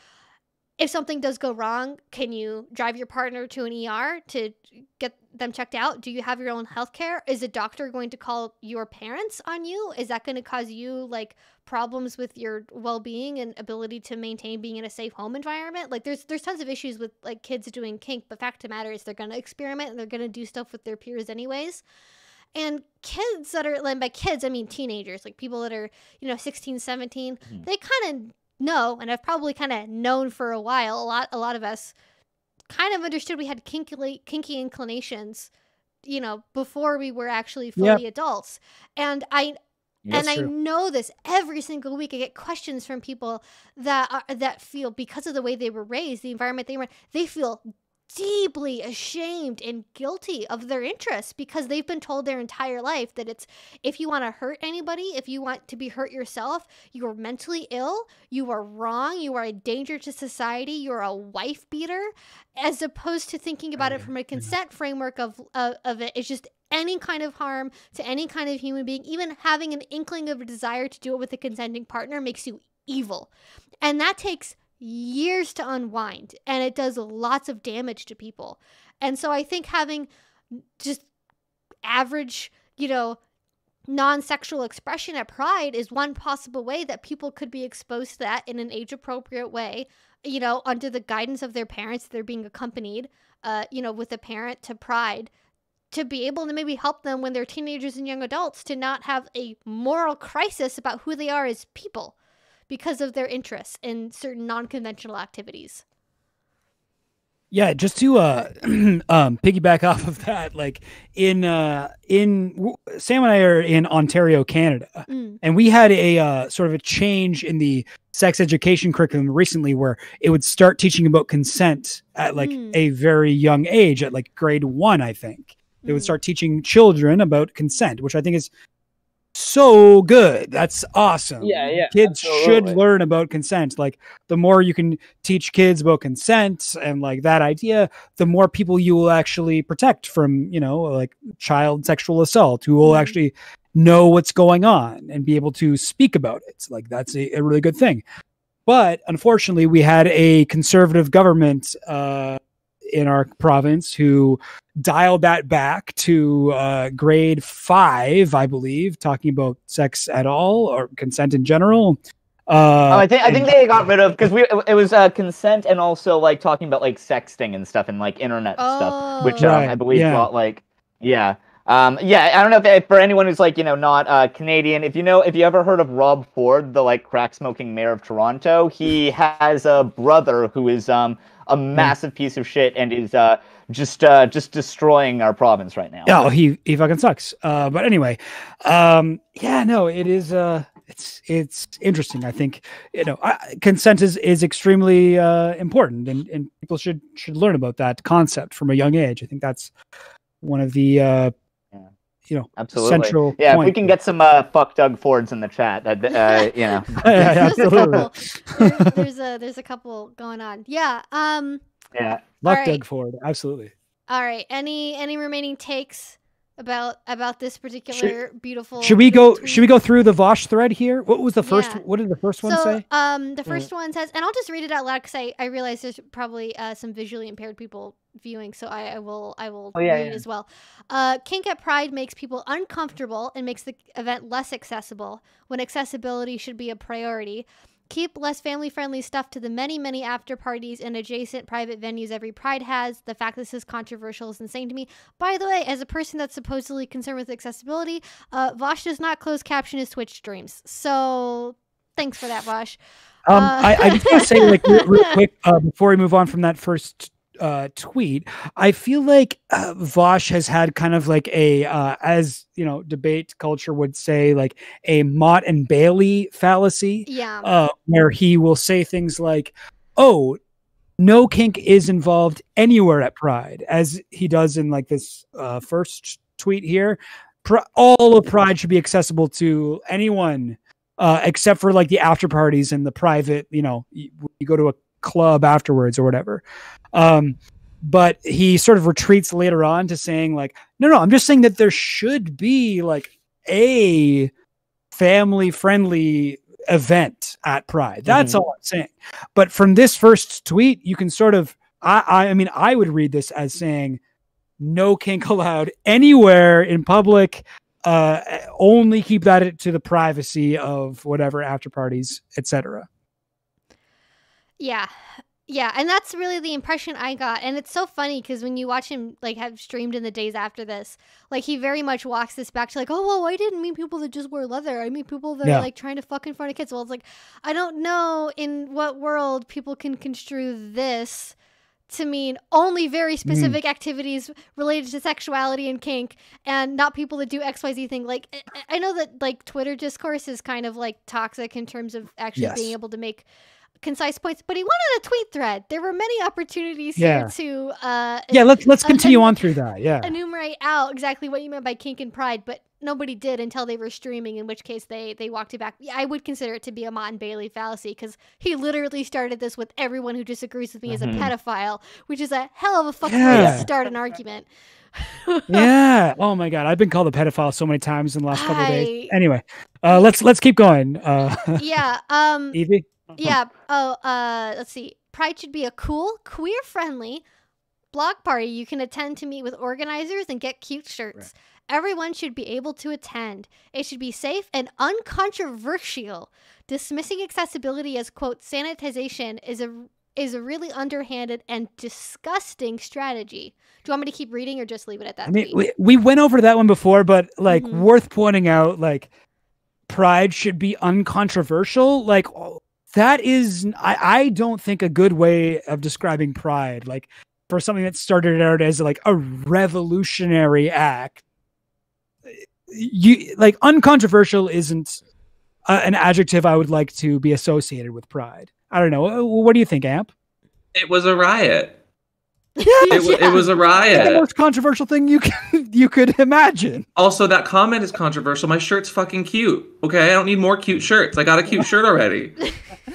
if something does go wrong, can you drive your partner to an ER to get them checked out? Do you have your own health care? Is a doctor going to call your parents on you? Is that going to cause you like problems with your well-being and ability to maintain being in a safe home environment? Like there's there's tons of issues with like kids doing kink, but fact of the matter is they're going to experiment and they're going to do stuff with their peers anyways. And kids that are, and by kids, I mean teenagers, like people that are, you know, 16, 17, Mhm. they kind of know, and I've probably kind of known for a while, a lot, a lot of us kind of understood we had kinky, kinky inclinations, you know, before we were actually fully adults. And I, That's and I true. know this every single week. I get questions from people that are, that feel because of the way they were raised, the environment they were in, they feel deeply ashamed and guilty of their interests because they've been told their entire life that it's if you want to hurt anybody, if you want to be hurt yourself, you are mentally ill, you are wrong, you are a danger to society, you're a wife beater, as opposed to thinking about it from a yeah. consent framework of of, of it. It's just any kind of harm to any kind of human being, even having an inkling of a desire to do it with a consenting partner makes you evil. And that takes years to unwind and it does lots of damage to people. And so I think having just average, you know, non sexual expression at Pride is one possible way that people could be exposed to that in an age appropriate way, you know, under the guidance of their parents. They're being accompanied, uh, you know, with a parent to Pride to be able to maybe help them when they're teenagers and young adults to not have a moral crisis about who they are as people because of their interests in certain non conventional activities. Yeah, just to uh, um, piggyback off of that, like in uh, in Sam and I are in Ontario, Canada, Mm. and we had a uh, sort of a change in the sex education curriculum recently, where it would start teaching about consent at like Mm. a very young age, at like grade one, I think. They would Mm. start teaching children about consent, which I think is so good. That's awesome. Yeah, yeah, Kids should learn about consent. Like the more you can teach kids about consent and like that idea, the more people you will actually protect from, you know, like child sexual assault, who will Mhm. actually know what's going on and be able to speak about it. Like that's a, a really good thing. But unfortunately, we had a conservative government uh, in our province who dialed that back to uh, grade five, I believe, talking about sex at all or consent in general. Uh, Oh, I think I think they got rid of because we it was uh, consent and also like talking about like sexting and stuff and like internet stuff, which um, I believe yeah. got like yeah. Um, yeah, I don't know if, if for anyone who's like you know not uh, Canadian, if you know if you ever heard of Rob Ford, the like crack smoking mayor of Toronto, he has a brother who is um a massive piece of shit and is uh just uh just destroying our province right now. Oh, he he fucking sucks. Uh, but anyway, um, yeah, no, it is. Uh, it's it's interesting. I think you know I, consent is is extremely uh, important, and and people should should learn about that concept from a young age. I think that's one of the uh. You know Absolutely. central. Yeah, if we can get some uh, fuck Doug Fords in the chat, that uh, you know. Yeah, yeah, There's a absolutely. couple. There- there's a there's a couple going on. Yeah. Um. Yeah. Luck All right. Doug Ford, absolutely. All right. Any any remaining takes about about this particular beautiful? Should we go? tweet? Should we go through the Vaush thread here? What was the first? Yeah. What did the first one so, say? um, the first one says, and I'll just read it out loud because I, I realize there's probably uh, some visually impaired people viewing, so I, I will I will Oh, yeah, read yeah. as well. Uh, kink at Pride makes people uncomfortable and makes the event less accessible when accessibility should be a priority. Keep less family friendly stuff to the many, many after parties and adjacent private venues every Pride has. The fact this is controversial is insane to me. By the way, as a person that's supposedly concerned with accessibility, uh, Vaush does not close caption his Twitch streams. So thanks for that, Vaush. Um, Uh, I, I just want to say, like, real, real quick, uh, before we move on from that first uh, tweet, I feel like uh, Vaush has had kind of like a, uh, as you know, debate culture would say, like a Motte and Bailey fallacy, Yeah. uh, where he will say things like, "Oh, no kink is involved anywhere at Pride," as he does in like this uh, first tweet here. All of Pride should be accessible to anyone uh, except for like the after parties and the private, you know, you, you go to a club afterwards or whatever. Um, but he sort of retreats later on to saying like, no, no, I'm just saying that there should be like a family friendly event at Pride. That's Mhm. all I'm saying. But from this first tweet, you can sort of, I, I, I mean, I would read this as saying, no kink allowed anywhere in public uh only keep that to the privacy of whatever after parties etc Yeah. Yeah, and that's really the impression I got. And it's so funny because when you watch him like have streamed in the days after this, like he very much walks this back to like, oh well, I didn't mean people that just wear leather. I mean people that Yeah. are like trying to fuck in front of kids. Well, it's like I don't know in what world people can construe this to mean only very hmm. specific activities related to sexuality and kink and not people that do xyz thing like I- i know that like twitter discourse is kind of like toxic in terms of actually Yes. being able to make concise points but he wanted a tweet thread there were many opportunities Yeah. here to uh yeah let's let's Uh, continue and- on through that yeah enumerate out exactly what you meant by kink and pride, but nobody did until they were streaming, in which case they they walked it back. Yeah, I would consider it to be a Motte and Bailey fallacy because he literally started this with everyone who disagrees with me as a Mhm. pedophile, which is a hell of a fucking way Yeah. to start an argument. yeah oh my god i've been called a pedophile so many times in the last couple of days anyway uh let's let's keep going uh yeah. Um. evie yeah. Oh. Uh. Let's see. Pride should be a cool, queer friendly block party you can attend to meet with organizers and get cute shirts. Everyone should be able to attend. It should be safe and uncontroversial. Dismissing accessibility as quote sanitization is a is a really underhanded and disgusting strategy. Do you want me to keep reading or just leave it at that? i mean we, we went over that one before but like Mhm. worth pointing out like pride should be uncontroversial like that is I, I don't think a good way of describing pride like for something that started out as like a revolutionary act. You like uncontroversial isn't an adjective I would like to be associated with pride. I don't know. What do you think, Amp? It was a riot. Yeah, It, wa- it was a riot. It's the most controversial thing you can you could imagine. Also, that comment is controversial. My shirt's fucking cute. Okay, I don't need more cute shirts. I got a cute shirt already.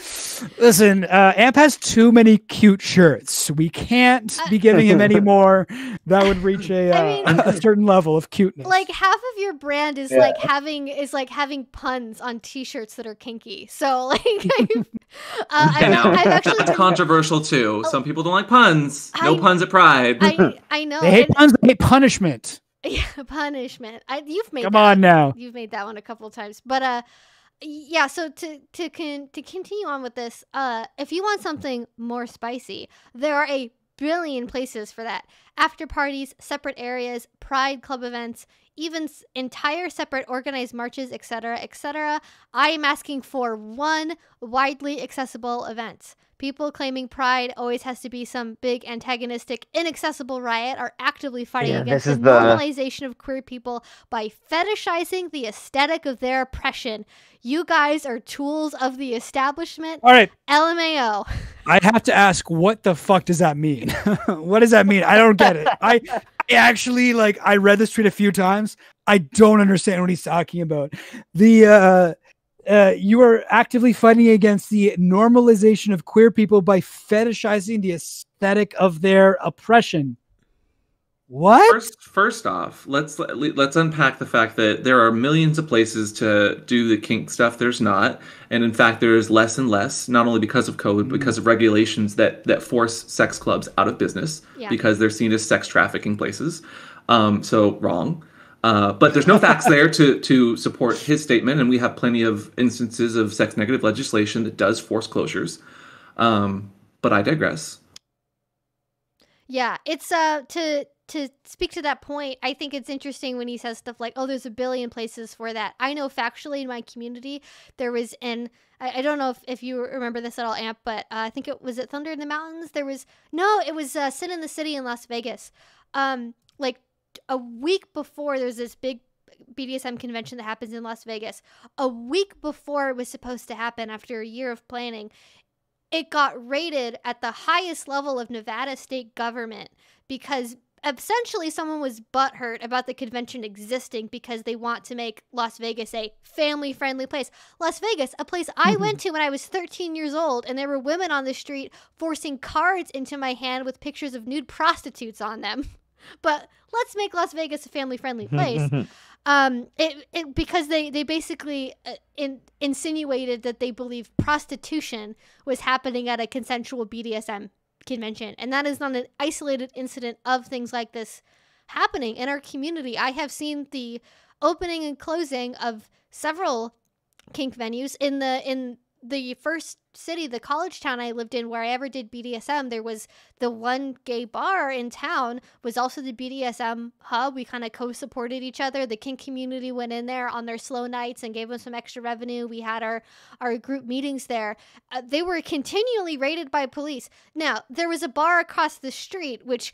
Listen, uh, Amp has too many cute shirts. We can't be giving him any more. That would reach a, uh, I mean- a certain level of cuteness. like half of your brand is Yeah. like having is like having puns on t-shirts that are kinky so like I've, uh, I've, You know, I've actually that's controversial too. Some people don't like puns. No I- puns at Pride. I, I know they hate and- puns, they hate punishment. yeah, punishment I, you've made Come that. on now. you've made that one a couple of times but uh yeah so to to con- to continue on with this uh if you want something more spicy there are a billion places for that after parties separate areas pride club events even s- entire separate organized marches etc etc i am asking for one widely accessible event people claiming pride always has to be some big antagonistic inaccessible riot are actively fighting Yeah, against this the is the- normalization of queer people by fetishizing the aesthetic of their oppression. You guys are tools of the establishment. All right, LMAO. I have to ask, what the fuck does that mean? what does that mean? I don't get it. I, I actually like. I read this tweet a few times. I don't understand what he's talking about. The uh, uh, you are actively fighting against the normalization of queer people by fetishizing the aesthetic of their oppression. What? First, first off, let's let's unpack the fact that there are millions of places to do the kink stuff. There's not, and in fact, there's less and less. Not only because of COVID, but because of regulations that that force sex clubs out of business Yeah. because they're seen as sex trafficking places. Um, so wrong. Uh, but there's no facts there to to support his statement, and we have plenty of instances of sex negative legislation that does force closures. Um, but I digress. Yeah, it's uh to to speak to that point, I think it's interesting when he says stuff like, "Oh, there's a billion places for that." I know factually in my community there was an I, I don't know if, if you remember this at all, Amp, but uh, I think it was at Thunder in the Mountains. There was no, it was uh, Sin in the City in Las Vegas. Um, a week before, there's this big BDSM convention that happens in Las Vegas. A week before it was supposed to happen, after a year of planning, it got rated at the highest level of Nevada state government because essentially someone was butthurt about the convention existing because they want to make Las Vegas a family friendly place. Las Vegas, a place I mm-hmm. went to when I was 13 years old, and there were women on the street forcing cards into my hand with pictures of nude prostitutes on them. But let's make Las Vegas a family friendly place. Um it, it because they they basically uh, in, insinuated that they believe prostitution was happening at a consensual BDSM convention. And that is not an isolated incident of things like this happening. In our community i have seen the opening and closing of several kink venues in the in the first city the college town i lived in where i ever did bdsm there was the one gay bar in town was also the BDSM hub. We kind of co-supported each other. The kink community went in there on their slow nights and gave them some extra revenue. We had our our group meetings there. Uh, they were continually raided by police. Now there was a bar across the street which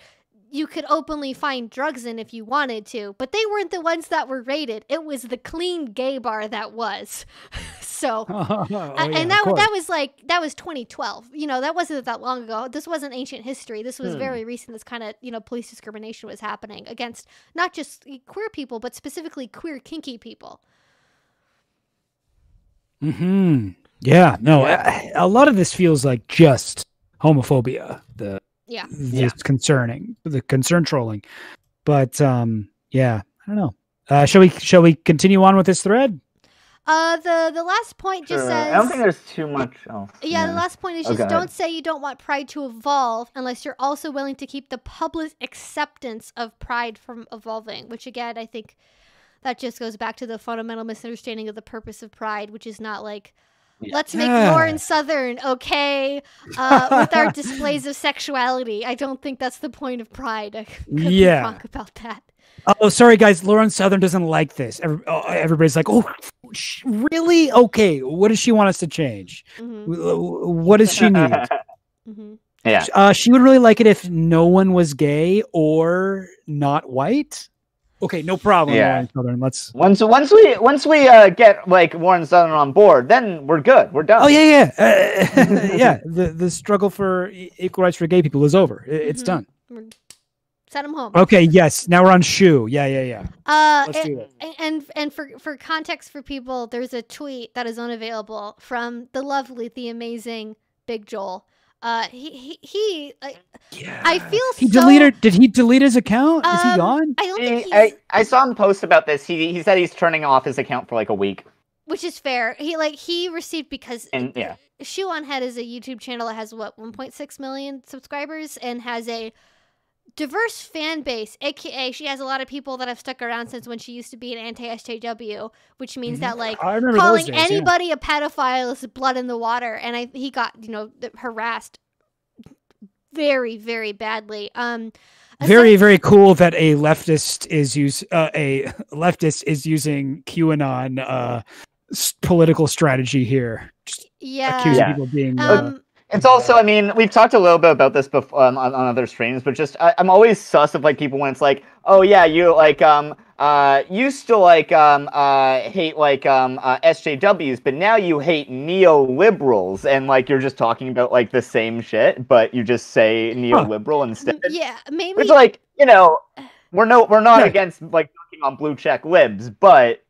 you could openly find drugs in if you wanted to, but they weren't the ones that were raided. It was the clean gay bar that was. so Oh, yeah, and that that was like that was 2012. You know, that wasn't that long ago. This wasn't ancient history. This was Hmm. very recent. This kind of you know police discrimination was happening against not just queer people, but specifically queer kinky people. Hmm. Yeah. No. A, a lot of this feels like just homophobia. The Yeah. this concerning the concern trolling, but um. Yeah. I don't know. Uh, shall we? Shall we continue on with this thread? Uh, the the last point just Sure. says. I don't think there's too much else. Yeah, the last point is just Okay. don't say you don't want Pride to evolve unless you're also willing to keep the public acceptance of Pride from evolving, which again, I think that just goes back to the fundamental misunderstanding of the purpose of Pride, which is not like, Yeah. let's make Yeah. Lauren Southern okay uh, with our displays of sexuality. I don't think that's the point of Pride. I could be Yeah. wrong about that. Oh, sorry, guys. Lauren Southern doesn't like this. Oh, everybody's like, "Oh, sh- really? Okay. What does she want us to change? hmm W- w- What does she need?" mm-hmm. Yeah. Uh, she would really like it if no one was gay or not white. Okay, no problem. Yeah. Lauren Southern. Let's. Once once we once we uh, get like Warren Southern on board, then we're good. We're done. Oh yeah, yeah, uh, yeah. The the struggle for equal rights for gay people is over. I- It's Mhm. done. Send them home. Okay. Yes. Now we're on shoe. Yeah, yeah, yeah. Uh, Let's and, do it. and- and and for for context for people, there's a tweet that is unavailable from the lovely, the amazing Big Joel. Uh, he he, he like, Yeah. I feel He so, deleted. Did he delete his account? Is he Um, gone? I don't think He- I, I saw him post about this. He he said he's turning off his account for like a week. which is fair. He like he received because And yeah. Shoe0nHead is a YouTube channel that has what 1.6 million subscribers and has a diverse fan base. AKA, she has a lot of people that have stuck around since when she used to be an anti-SJW, which means that like calling days, yeah. anybody a pedophile is blood in the water, and I he got you know harassed very very badly. Um, Very, very cool that a leftist is use uh, a leftist is using QAnon uh, s- political strategy here, just yeah. accusing Yeah. people of being. uh, Um, It's also, I mean, we've talked a little bit about this before um, on, on other streams, but just I, I'm always sus of like people when it's like, oh yeah, you like um uh used to like um uh hate like um uh, SJWs, but now you hate neoliberals, and like you're just talking about like the same shit, but you just say neoliberal instead. yeah, maybe Which like you know, we're no we're not Yeah. against like talking on blue check libs, but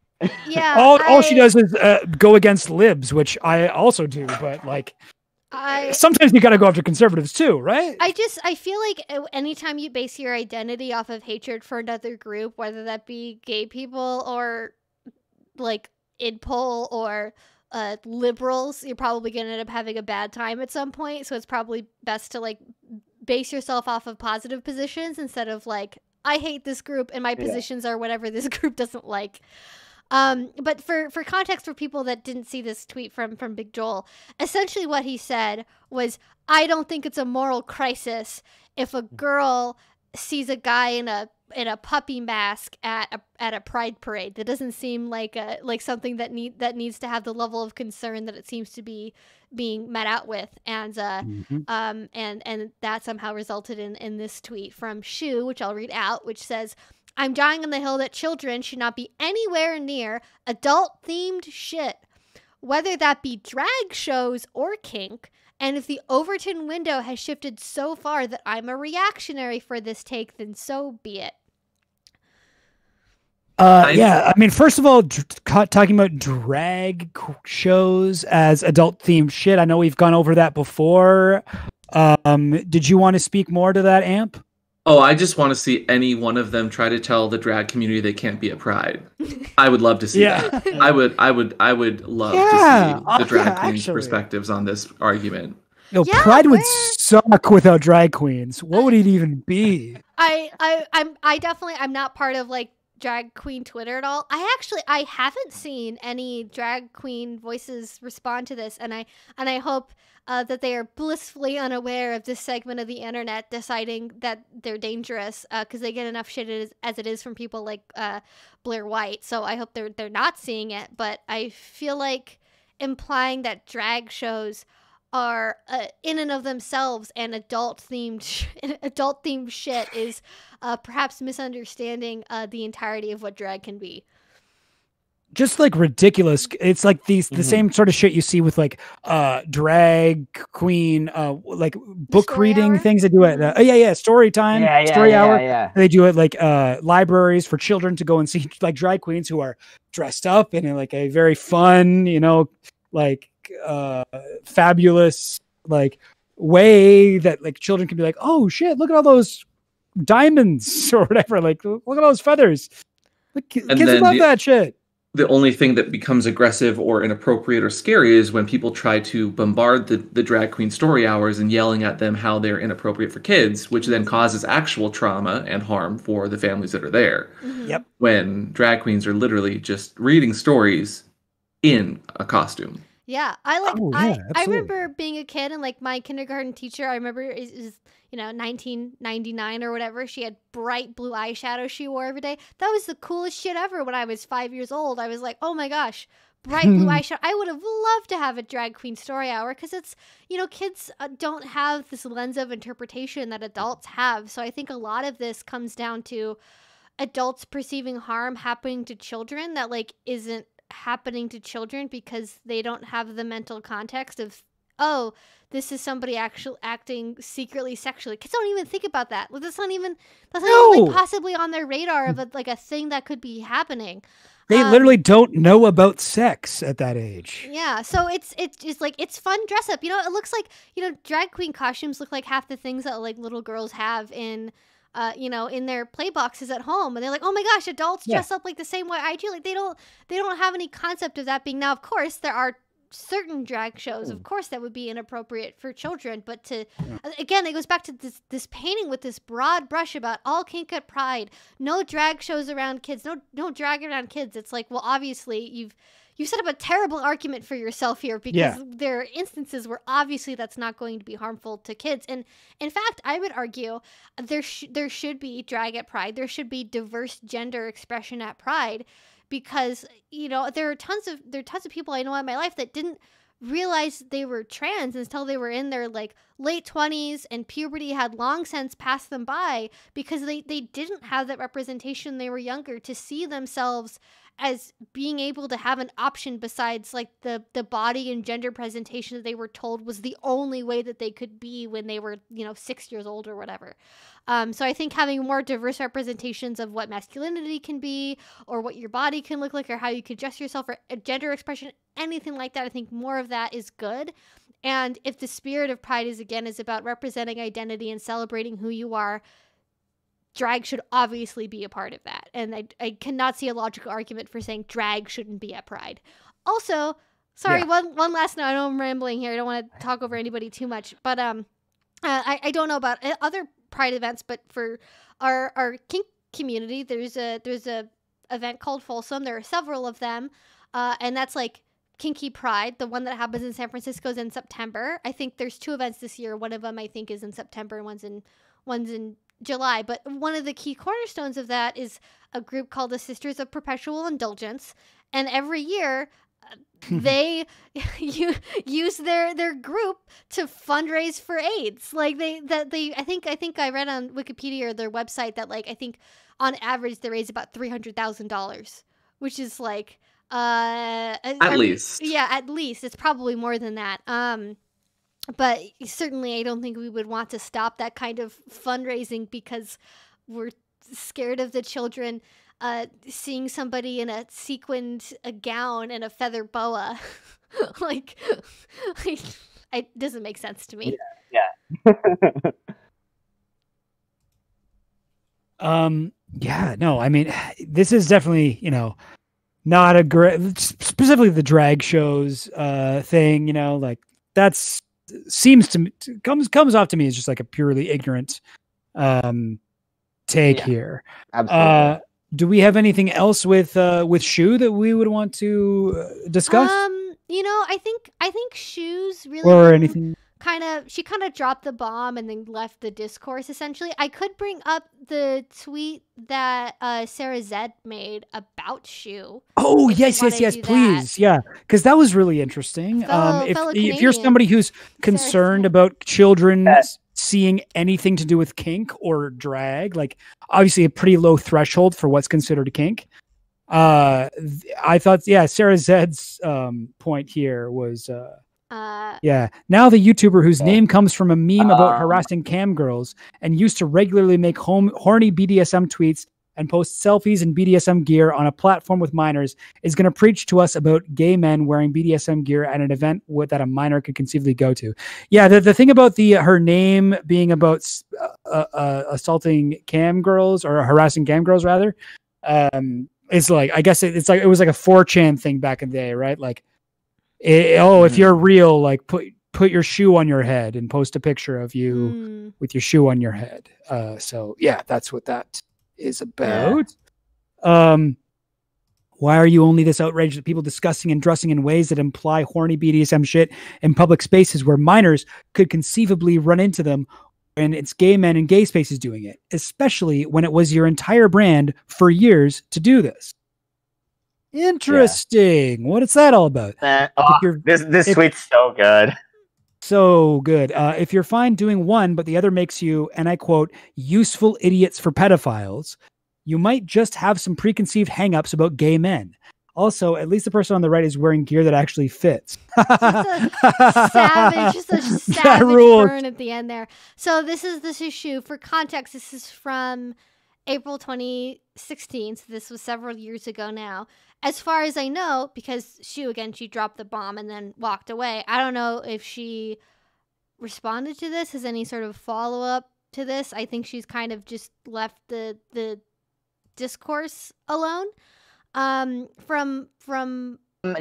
yeah. all, all she does is uh, go against libs, which I also do. But like, I sometimes you got to go after conservatives too, right? I just I feel like uh, anytime you base your identity off of hatred for another group, whether that be gay people or like idpol or uh, liberals, you're probably gonna end up having a bad time at some point. So it's probably best to like base yourself off of positive positions instead of like I hate this group and my Yeah. positions are whatever this group doesn't like. Um, but for for context for people that didn't see this tweet from from Big Joel, essentially what he said was, "I don't think it's a moral crisis if a girl sees a guy in a in a puppy mask at a at a pride parade. That doesn't seem like a like something that need that needs to have the level of concern that it seems to be being met out with." And uh, Mhm. um, and and that somehow resulted in in this tweet from Shoe, which I'll read out, which says, "I'm dying on the hill that children should not be anywhere near adult themed shit, whether that be drag shows or kink." And if the Overton window has shifted so far that I'm a reactionary for this take, then so be it. Uh, yeah, I mean, first of all, dr- talking about drag shows as adult themed shit. I know we've gone over that before. Um, did you want to speak more to that, Amp? Oh, I just want to see any one of them try to tell the drag community they can't be at Pride. I would love to see that. I would, I would, I would love Yeah, to see oh, the drag yeah, queens' actually. perspectives on this argument. No, Yeah, Pride would suck without drag queens. What would it even be? I, I, I'm, I definitely, I'm not part of like drag queen Twitter at all. I actually, I haven't seen any drag queen voices respond to this, and I, and I hope uh, that they are blissfully unaware of this segment of the internet deciding that they're dangerous because they get enough shit as, as it is from people like uh, Blair White. So I hope they're they're not seeing it. But I feel like implying that drag shows are uh, in and of themselves an adult themed adult themed shit is uh, perhaps misunderstanding uh, the entirety of what drag can be. Just like ridiculous. It's like these the Mhm. same sort of shit you see with like uh drag queen, uh like book reading hour? things they do at uh, oh yeah yeah story time yeah, yeah, story yeah, hour. yeah. They do it like uh libraries for children to go and see like drag queens who are dressed up in like a very fun, you know, like uh fabulous like way that like children can be like, "Oh shit, look at all those diamonds or whatever. Like look at all those feathers." Like, kids then love the- that shit. The only thing that becomes aggressive or inappropriate or scary is when people try to bombard the, the drag queen story hours and yelling at them how they're inappropriate for kids, which then causes actual trauma and harm for the families that are there. Mhm. Yep. When drag queens are literally just reading stories in a costume. Yeah, I like. Oh, I yeah, I absolutely. remember being a kid and like my kindergarten teacher. I remember is, is you know 1999 or whatever. She had bright blue eyeshadow she wore every day. That was the coolest shit ever. When I was five years old, I was like, oh my gosh, bright blue eyeshadow. I would have loved to have a drag queen story hour because it's, you know, kids uh, don't have this lens of interpretation that adults have. So I think a lot of this comes down to adults perceiving harm happening to children that, like, isn't happening to children because they don't have the mental context of, oh, this is somebody actually acting secretly sexually. Kids don't even think about that. Like, that's not even that's not even like, possibly on their radar of a, like a thing that could be happening. They Um, literally don't know about sex at that age. Yeah, so it's it's just like it's fun dress up. You know, it looks like you know drag queen costumes look like half the things that like little girls have in. Uh, you know, in their play boxes at home, and they're like, "Oh my gosh, adults Yeah. dress up like the same way I do." Like they don't, they don't have any concept of that being. Now, of course, there are certain drag shows, of course, that would be inappropriate for children. But to uh, again, it goes back to this this painting with this broad brush about all kink at pride, no drag shows around kids, no no drag around kids. It's like, well, obviously you've you set up a terrible argument for yourself here because Yeah. there are instances where obviously that's not going to be harmful to kids. And in fact, I would argue there sh- there should be drag at Pride. There should be diverse gender expression at Pride because you know there are tons of there are tons of people I know in my life that didn't realize they were trans until they were in their like late 20s and puberty had long since passed them by because they they didn't have that representation they were younger to see themselves as being able to have an option besides like the the body and gender presentation that they were told was the only way that they could be when they were you know six years old or whatever. Um, so i think having more diverse representations of what masculinity can be or what your body can look like or how you can dress yourself or uh, gender expression anything like that i think more of that is good. And if the spirit of pride is again is about representing identity and celebrating who you are drag should obviously be a part of that. And I, I cannot see a logical argument for saying drag shouldn't be at Pride. Also, sorry, Yeah. one one last note. I know I'm rambling here. I don't want to talk over anybody too much, but um, uh, I I don't know about uh, other Pride events, but for our our kink community, there's a there's a event called Folsom. There are several of them, uh, and that's like Kinky Pride. The one that happens in San Francisco is in September. I think there's two events this year. One of them I think is in September, and one's in one's in July. But one of the key cornerstones of that is a group called the Sisters of Perpetual Indulgence, and every year uh, they you use their their group to fundraise for AIDS. Like they that they I think I think I read on Wikipedia or their website that like I think on average they raise about three hundred thousand dollars, which is like uh I- I At mean, least. yeah at least it's probably more than that um but certainly i don't think we would want to stop that kind of fundraising because we're scared of the children uh, seeing somebody in a sequined a gown and a feather boa like, like it doesn't make sense to me Yeah. Um, yeah, no, I mean, this is definitely, you know, not a great, specifically the drag shows uh thing, you know, like that's seems to me comes comes off to me as just like a purely ignorant um take Yeah. here. Absolutely. Uh do we have anything else with uh with shoe that we would want to uh, discuss um you know i think i think shoes really or didn't- anything? Kind of she kind of dropped the bomb and then left the discourse essentially i could bring up the tweet that uh Sarah Z made about shoe Oh yes, yes, yes, do that. please, yeah, because that was really interesting. Fellow- um, if if you're somebody who's concerned about children Yeah. s- seeing anything to do with kink or drag, like obviously a pretty low threshold for what's considered a kink. Uh, th- I thought, yeah, Sarah Z's um point here was, uh, uh yeah. Now the YouTuber whose name comes from a meme about Um, harassing cam girls and used to regularly make home horny BDSM tweets and post selfies in BDSM gear on a platform with minors is going to preach to us about gay men wearing BDSM gear at an event with, that a minor could conceivably go to. Yeah, the, the thing about the her name being about uh, uh, assaulting cam girls or harassing cam girls rather, um, it's like I guess it, it's like it was like a 4chan thing back in the day, right? Like, eh, oh, if Mhm. you're real, like put put your shoe on your head and post a picture of you mm, with your shoe on your head. Uh, so yeah, that's what that is about. Um, why are you only this outraged at people discussing and dressing in ways that imply horny BDSM shit in public spaces where minors could conceivably run into them when it's gay men in gay spaces doing it, especially when it was your entire brand for years to do this? Interesting. What is that all about? Eh, oh, this this if- tweet's so good. So good. Uh, if you're fine doing one, but the other makes you, and I quote, useful idiots for pedophiles, you might just have some preconceived hangups about gay men. Also, at least the person on the right is wearing gear that actually fits. savage, just a savage rules. burn at the end there. So this is this issue for context. This is from April 2016. So this was several years ago now. As far as I know, because Shoe again, she dropped the bomb and then walked away. I don't know if she responded to this. Has any sort of follow up to this? I think she's kind of just left the the discourse alone. Um, from from Um,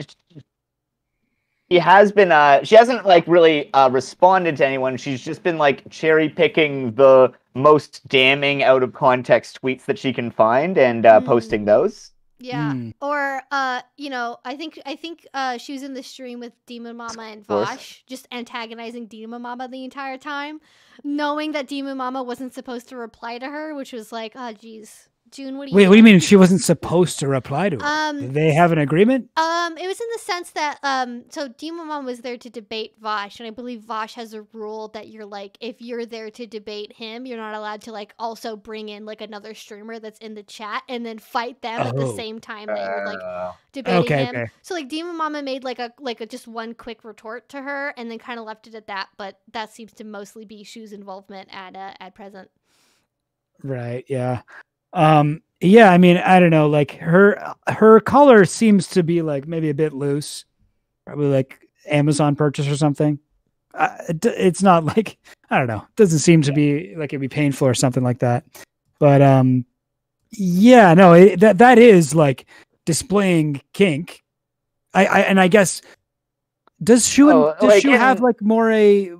She has been. Uh, she hasn't like really uh, responded to anyone. She's just been like cherry picking the most damning out of context tweets that she can find and uh, Mm. posting those. Yeah. Mm. Or uh, you know, I think I think uh she was in the stream with Demon Mama and. Vaush, just antagonizing Demon Mama the entire time, knowing that Demon Mama wasn't supposed to reply to her, which was like, oh geez. June, what do you Wait, what do you mean she wasn't supposed to reply to her? Um, Did they have an agreement? Um, it was in the sense that um, so Demon Mom was there to debate Vaush, and I believe Vaush has a rule that you're like, if you're there to debate him, you're not allowed to like also bring in like another streamer that's in the chat and then fight them at the Oh. same time that you're like debating Okay, him. okay. So like Demon Mama made like a like a just one quick retort to her, and then kind of left it at that. But that seems to mostly be Shoe's involvement at uh, at present. Right. Yeah. Um. Yeah. I mean, I don't know. Like her, her color seems to be like maybe a bit loose, probably like Amazon purchase or something. Uh, it it's not like I don't know. It doesn't seem to be like it'd be painful or something like that. But um, yeah. No. It, that that is like displaying kink. I, I and I guess does Shoe Oh, does like Shoe have like more a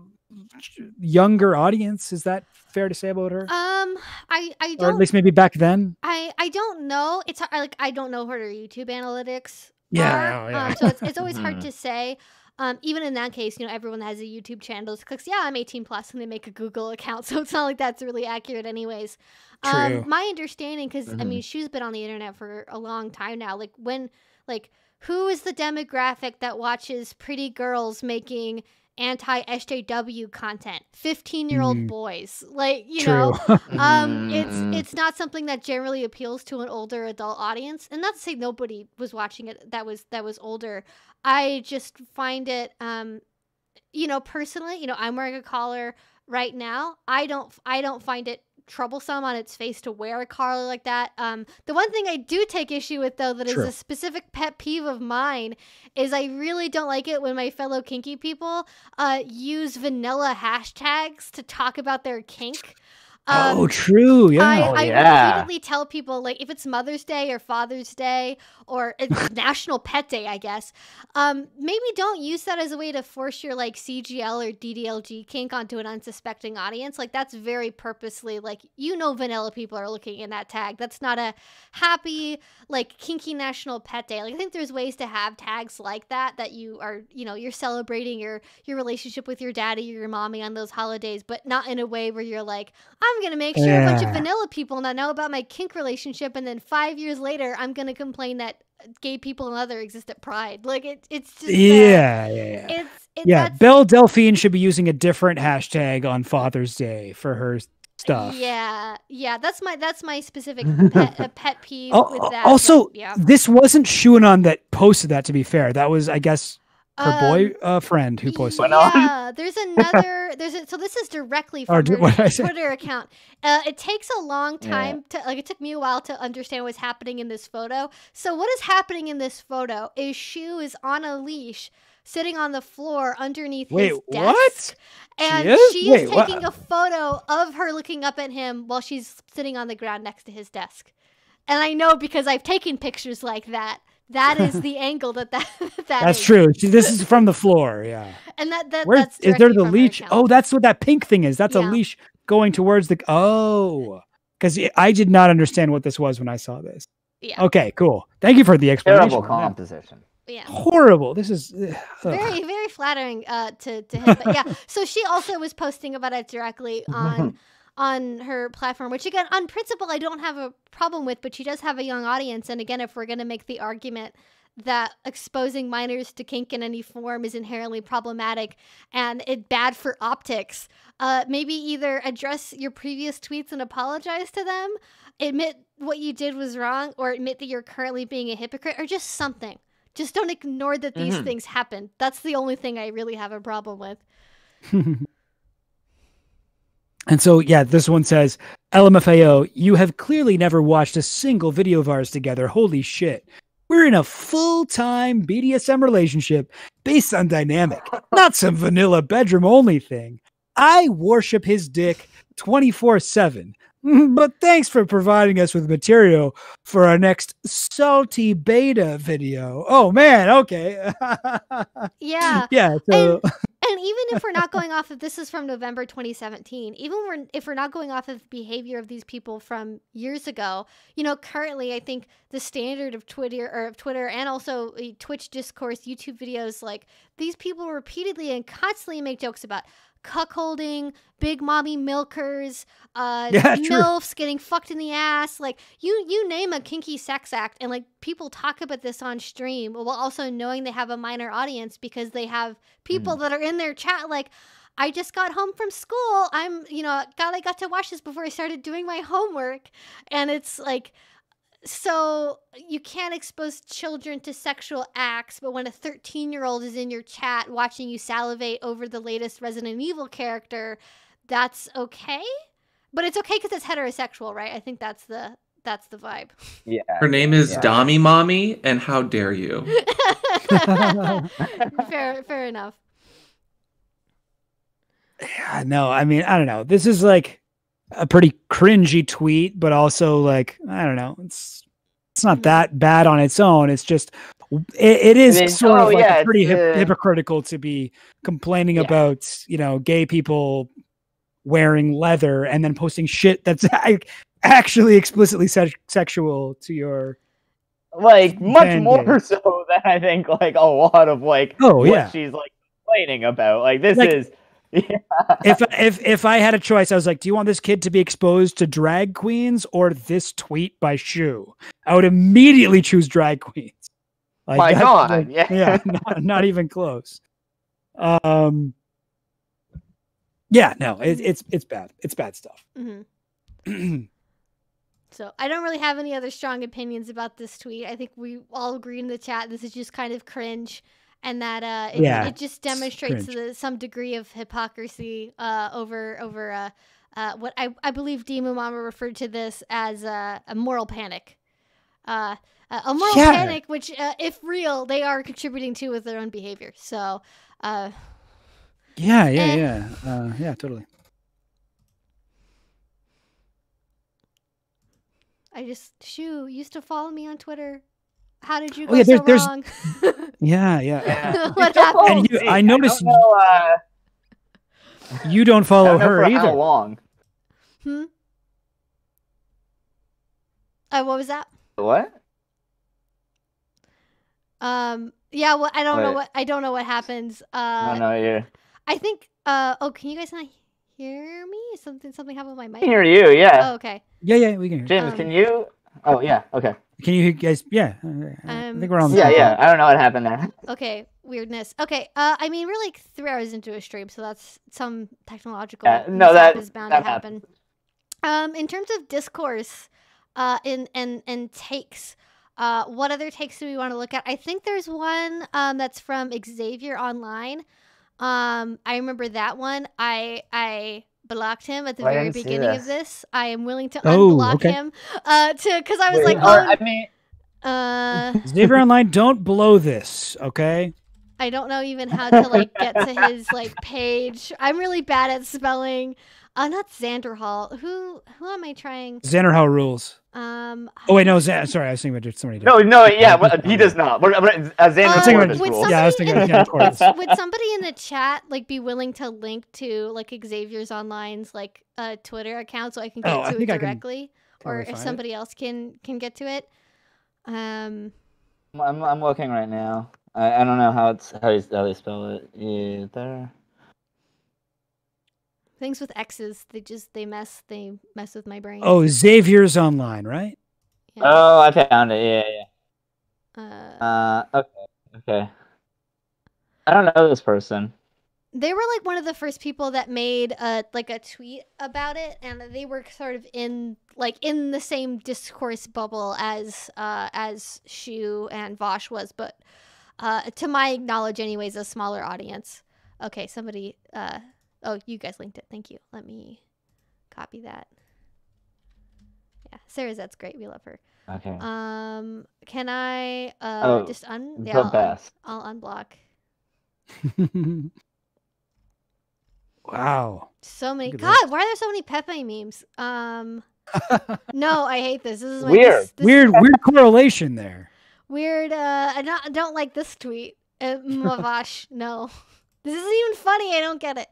younger audience? Is that fair to say about her? Um, I I don't. or at least maybe back then. I I don't know. It's like I don't know her YouTube analytics Yeah, are. I yeah. Um, so it's, it's always hard Mhm. to say. Um, even in that case, you know, everyone has a YouTube channel just clicks, yeah, I'm 18 plus, and they make a Google account. So it's not like that's really accurate, anyways. True. Mm-hmm. Um, my understanding, because I Mhm. mean, she's been on the internet for a long time now. Like when, like, who is the demographic that watches pretty girls making anti SJW content? 15 year old Mm. boys, like you True. know um it's mm. it's not something that generally appeals to an older adult audience and not to say nobody was watching it that was that was older i just find it um you know personally you know i'm wearing a collar right now i don't i don't find it troublesome on its face to wear a collar like that um the one thing i do take issue with though that is True. a specific pet peeve of mine is i really don't like it when my fellow kinky people uh use vanilla hashtags to talk about their kink oh, Um, true. Yeah. I, Oh, I yeah. repeatedly tell people like if it's Mother's Day or Father's Day or it's National Pet Day, I guess. Um, maybe don't use that as a way to force your like CGL or DDLG kink onto an unsuspecting audience. Like that's very purposely like you know vanilla people are looking in that tag. That's not a happy like kinky National Pet Day. Like I think there's ways to have tags like that that you are you know you're celebrating your your relationship with your daddy or your mommy on those holidays, but not in a way where you're like I'm gonna make sure a bunch of vanilla people not know about my kink relationship, and then five years later, I'm gonna complain that gay people and other exist at Pride. Like it, it's just uh, yeah, yeah, yeah. it's it, yeah, Belle Delphine should be using a different hashtag on Father's Day for her stuff. Yeah, yeah, that's my that's my specific pet, a pet peeve Al- with that. also, but yeah, this wasn't Shoe0nHead that posted that. To be fair, that was, I guess, her Um, boy uh, friend who posted. Yeah, there's another. There's a, so this is directly from her what? Twitter account. Uh, it takes a long Yeah. time to like. It took me a while to understand what's happening in this photo. So what is happening in this photo is Shoe is on a leash. Sitting on the floor underneath Wait, his what? desk, and is? she Wait, is what? taking a photo of her looking up at him while she's sitting on the ground next to his desk. And I know because I've taken pictures like that. That is the angle that that, that That's is. true. She, this is from the floor. Yeah. And that, that Where that's is there the from her leash? Oh, that's what that pink thing is. That's a Yeah. leash going towards the. Oh, because I did not understand what this was when I saw this. yeah, Okay, cool. Thank you for the explanation. Terrible on that. composition. yeah. Horrible. This is ugh. very very flattering uh to to him but yeah so she also was posting about it directly on on her platform, which again, on principle, I don't have a problem with, but she does have a young audience. And again, if we're going to make the argument that exposing minors to kink in any form is inherently problematic and it bad for optics, uh, maybe either address your previous tweets and apologize to them, admit what you did was wrong, or admit that you're currently being a hypocrite, or just something. Just don't ignore that these Mhm. things happen. That's the only thing I really have a problem with. and so, yeah, this one says, LMFAO, you have clearly never watched a single video of ours together. Holy shit. We're in a full time BDSM relationship based on dynamic, not some vanilla bedroom only thing. I worship his dick 24 7. But thanks for providing us with material for our next salty beta video. Oh man, okay. Yeah. yeah, so And even if we're not going off of this is from November 2017, even we're, if we're not going off of the behavior of these people from years ago, you know, currently I think the standard of Twitter or of Twitter and also uh, Twitch discourse, YouTube videos, like these people repeatedly and constantly make jokes about cuckolding, big mommy milkers, uh, Yeah, milfs getting fucked in the ass. Like you, you name a kinky sex act, and like people talk about this on stream while also knowing they have a minor audience because they have people that are in their chat like. I just got home from school. I'm, you know, God, I got to watch this before I started doing my homework. And it's like, so you can't expose children to sexual acts, but when a 13 year old is in your chat watching you salivate over the latest Resident Evil character, that's okay. But it's okay because it's heterosexual, right? I think that's the that's the vibe. Yeah. Her name is Yeah. Dami Mommy, and how dare you? fair, fair enough. Yeah, no, I mean, I don't know. This is like a pretty cringy tweet, but also like I don't know. It's it's not that bad on its own. It's just it, it is mean, sort oh, of like yeah, pretty hip- uh, hypocritical to be complaining Yeah. about you know gay people wearing leather and then posting shit that's ac- actually explicitly se- sexual to your like much more so than I think like a lot of like Oh, what yeah. she's like complaining about. Like this Like- is yeah. if if if I had a choice, I was like, do you want this kid to be exposed to drag queens or this tweet by Shoe? I would immediately choose drag queens. Like, My that's, God, like, yeah. yeah, not, not even close. Um, yeah, no, it, it's it's bad. It's bad stuff. hmm So I don't really have any other strong opinions about this tweet. I think we all agree in the chat this is just kind of cringe, and that uh, it, Yeah, it just demonstrates the, some degree of hypocrisy uh, over over uh, uh, what I, I believe Demon Mama referred to this as uh, a moral panic. Uh, uh, a moral Yeah. panic, which, uh, if real, they are contributing to with their own behavior. So, uh, yeah, yeah, Eh. yeah, uh, yeah, totally. I just Shoe used to follow me on Twitter. How did you Oh, go yeah, so there's- wrong? Yeah, yeah. Yeah. What Don't happened? And you- me. I don't noticed- know, uh, You don't I follow don't know her for How either. long? Hmm. Uh, what was that? What? Um. Yeah. Well, I don't know what I don't know what happens. no, Uh. no, you. I think. Uh. Oh, can you guys not hear me? Something. Something happened with my I mic. can hear you. Yeah. Oh, okay. Yeah, yeah, we can hear. James, Um, can you? Oh yeah. Okay. Can you guys? Yeah, I Um, think we're on. the Yeah, So- yeah. I don't know what happened there. Okay. Weirdness. Okay. Uh. I mean, we're like three hours into a stream, so that's some technological. Yeah, no, that- is bound that to happen. Um. In terms of discourse, uh, in and and takes. Uh, what other takes do we want to look at? I think there's one um, that's from Xavier Online. Um, I remember that one. I I blocked him at the Oh, I very beginning of this. this. I am willing to Oh, unblock okay. him. Uh, to because I was Wait, like, oh, I mean, uh, Xavier Online, don't blow this, okay? I don't know even how to like get to his like page. I'm really bad at spelling. Uh, not Xander Hall. Who who am I trying? Xanderhal rules. Um. Oh wait, no, Zan- sorry, I was thinking about somebody no, different. no, yeah. What, he does not. What, what, uh, Xander Uh, thinking Corbis about- would rules. Yeah, I was somebody thinking in- Xander Corbis. would somebody in the chat like be willing to link to like Xavier's Online's like uh, Twitter account so I can get Oh, I to it think I can directly, or if find it. somebody else can can get to it? Um. I'm, I'm looking right now. I, I don't know how it's how, you, how they spell it either. Things with X's, they just they mess they mess with my brain. Oh, Xavier's online, right? Yeah. Oh, I found it. Yeah, Uh, yeah. Uh, okay, okay. I don't know this person. they were like one of the first people that made a like a tweet about it and they were sort of in like in the same discourse bubble as uh as Shoe and Vaush was but uh to my knowledge anyways a smaller audience okay somebody uh oh you guys linked it thank you let me copy that yeah Sarah's that's great we love her Okay. um can I uh Oh, just un the yeah I'll, best. I'll unblock wow. So many. Look at God, why are there so many Pepe memes? Um, no, I hate this. This is my Weird. This, this weird, weird correlation there. Weird. Uh, I don't. I don't like this tweet. Uh, Mavash, no. This isn't even funny. I don't get it.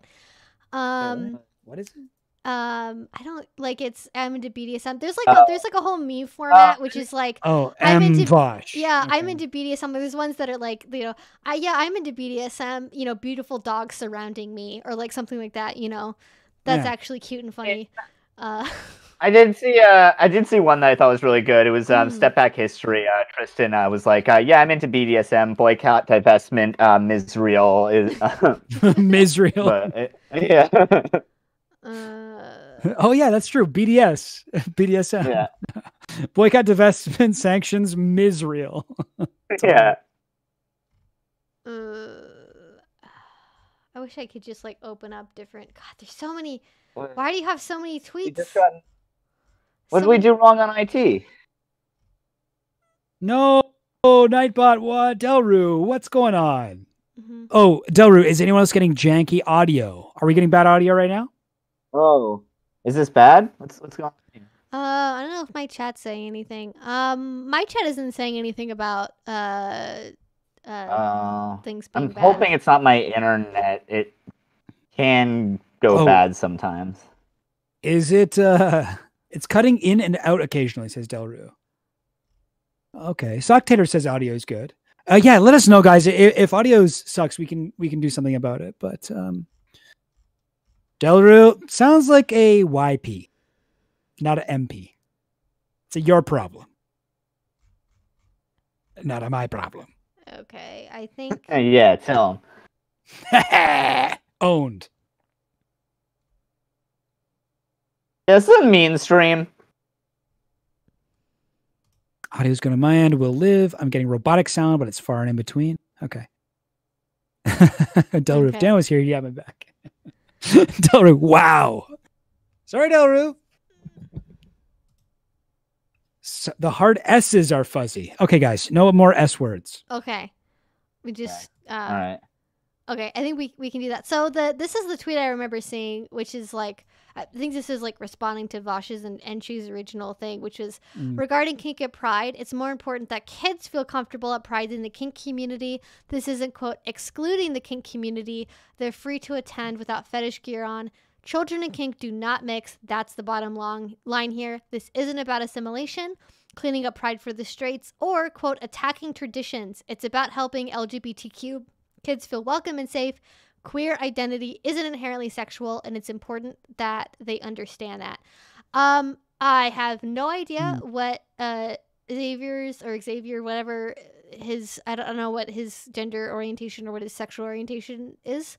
Um, what is it? um, I don't like it's. I'm into BDSM. There's like a, Oh. there's like a whole meme format which is like Oh, I'm M. into- Vaush. Yeah, I'm into BDSM. There's ones that are like, you know, I yeah, I'm into BDSM. You know, beautiful dogs surrounding me, or like something like that. You know, that's Yeah. actually cute and funny. Uh, I did see. Uh, I did see one that I thought was really good. It was um, Mm. Step Back History. Uh, Tristan uh, was like, uh, "Yeah, I'm into BDSM, boycott, divestment, uh, Misreal is." Misreal. but yeah, uh, oh yeah, that's true. BDS, BDSM. yeah, Boycott, divestment, sanctions, Misreal. yeah. uh, I wish I could just like open up different. God, there's so many. Why do you have so many tweets? just got- What So did we many- do wrong on IT? No, oh, Nightbot, what? Delru, what's going on? Mhm. Oh, Delru, is anyone else getting janky audio? Are we getting bad audio right now? Oh, is this bad? What's what's going on? Uh, I don't know if my chat's saying anything. Um, my chat isn't saying anything about uh, uh, Uh, things being I'm bad. hoping it's not my internet. It can go Oh. bad sometimes. Is it uh it's cutting in and out occasionally, says Del Delru. Okay. Socktator says audio is good. Uh yeah, let us know guys. If, if audio sucks, we can we can do something about it. But um Del Delru sounds like a YP, not an MP. It's a your problem. Not a my problem. Okay, I think. Yeah, tell him. Owned. This is a mean stream. Audio's going to my end. Will live. I'm getting robotic sound, but it's far and in between. Okay. Delru, if Okay. Dan was here, yeah, I'm back. Delru, wow. Sorry, Delru. So the hard S's are fuzzy. Okay, guys, no more S words. Okay, we just. Uh, All right. Okay, I think we we can do that. So the this is the tweet I remember seeing, which is like I think this is like responding to Vaush's and Enchu's original thing, which is Mm. regarding kink at Pride. It's more important that kids feel comfortable at Pride in the kink community. This isn't quote excluding the kink community. They're free to attend without fetish gear on. Children and kink do not mix. That's the bottom long line here. This isn't about assimilation, cleaning up pride for the straights, or quote attacking traditions. It's about helping LGBTQ kids feel welcome and safe. Queer identity isn't inherently sexual, and it's important that they understand that. Um, I have no idea what uh Xavier's or Xavier, whatever his I don't know what his gender orientation or what his sexual orientation is.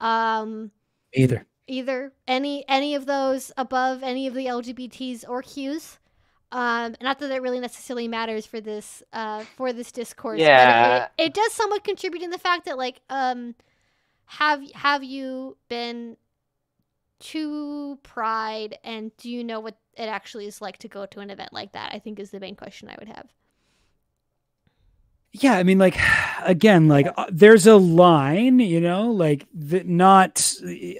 Um, Either. either any any of those above any of the LGBTs or Qs. Um, not that that really necessarily matters for this uh for this discourse. but it- Yeah. it, it does somewhat contribute in the fact that like um have have you been to Pride and do you know what it actually is like to go to an event like that? I think is the main question I would have. Yeah, I mean, like, again, like, uh, there's a line, you know, like, the, not.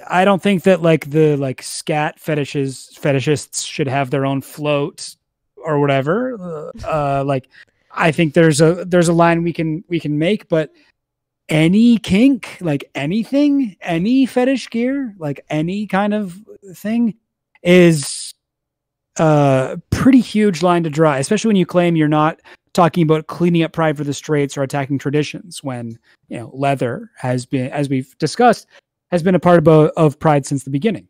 I don't think that like the like scat fetishes fetishists should have their own float or whatever. Uh, uh, like, I think there's a there's a line we can we can make, but any kink, like anything, any fetish gear, like any kind of thing, is a pretty huge line to draw, especially when you claim you're not talking about cleaning up pride for the straights or attacking traditions when you know leather has been as we've discussed has been a part of, of pride since the beginning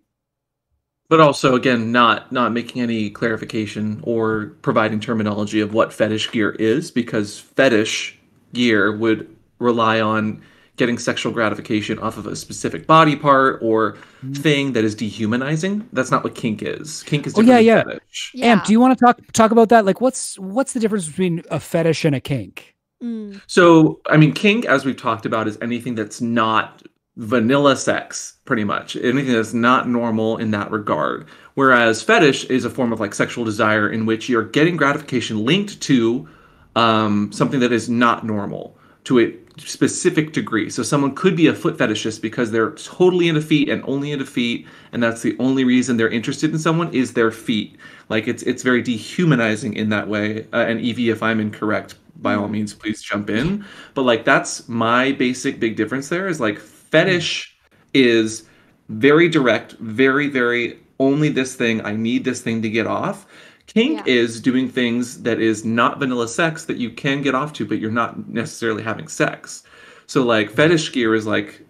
but also again not not making any clarification or providing terminology of what fetish gear is because fetish gear would rely on getting sexual gratification off of a specific body part or Mm. thing that is dehumanizing that's not what kink is kink is Oh, yeah, yeah. fetish Yeah. Amp, do you want to talk talk about that? Like, what's what's the difference between a fetish and a kink? Mm. So, I mean, kink, as we've talked about, is anything that's not vanilla sex, pretty much. Anything that's not normal in that regard. Whereas fetish is a form of like sexual desire in which you're getting gratification linked to um, something that is not normal to a specific degree. So, someone could be a foot fetishist because they're totally into feet and only into feet, and that's the only reason they're interested in someone is their feet. Like it's it's very dehumanizing in that way. Uh, and Evie, if I'm incorrect, by all means, please jump in. But like that's my basic big difference there is like fetish is very direct, very very only this thing. I need this thing to get off. Kink Yeah. is doing things that is not vanilla sex that you can get off to, but you're not necessarily having sex. So like fetish gear is like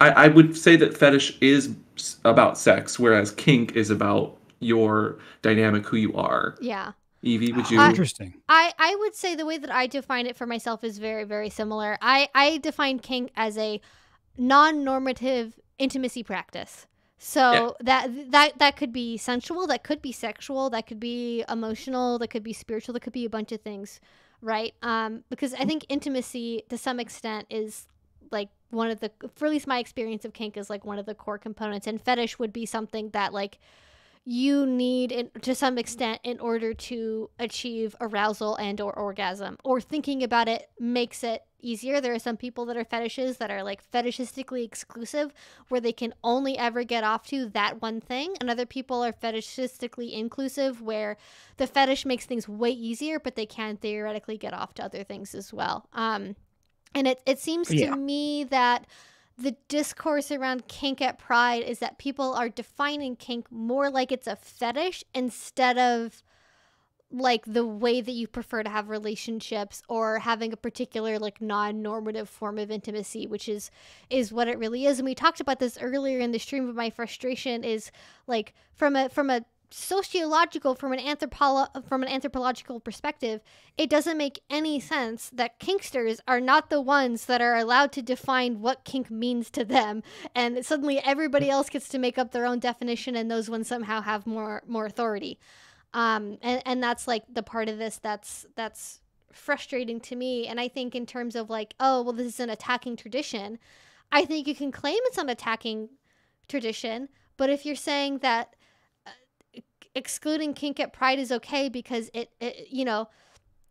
I, I would say that fetish is about sex, whereas kink is about your dynamic, who you are. Yeah. Evie, would you? I- Interesting. I, I would say the way that I define it for myself is very, very similar. I, I define kink as a non normative intimacy practice. So that that that could be sensual, that could be sexual, that could be emotional, that could be spiritual, that could be a bunch of things, right? Um, because I think intimacy to some extent is like one of the for at least my experience of kink is like one of the core components and fetish would be something that like you need in, to some extent in order to achieve arousal and or orgasm or thinking about it makes it easier there are some people that are fetishes that are like fetishistically exclusive where they can only ever get off to that one thing and other people are fetishistically inclusive where the fetish makes things way easier but they can theoretically get off to other things as well um and it, it seems Yeah. to me that the discourse around kink at Pride is that people are defining kink more like it's a fetish instead of like the way that you prefer to have relationships or having a particular like non-normative form of intimacy which is is what it really is. And we talked about this earlier in the stream but my frustration is like from a from a sociological from an anthropolo- from an anthropological perspective it doesn't make any sense that kinksters are not the ones that are allowed to define what kink means to them. And suddenly everybody else gets to make up their own definition and those ones somehow have more more authority um and and that's like the part of this that's that's frustrating to me and i think in terms of like oh well this is an attacking tradition i think you can claim it's an attacking tradition but if you're saying that uh, excluding kink at pride is okay because it, it you know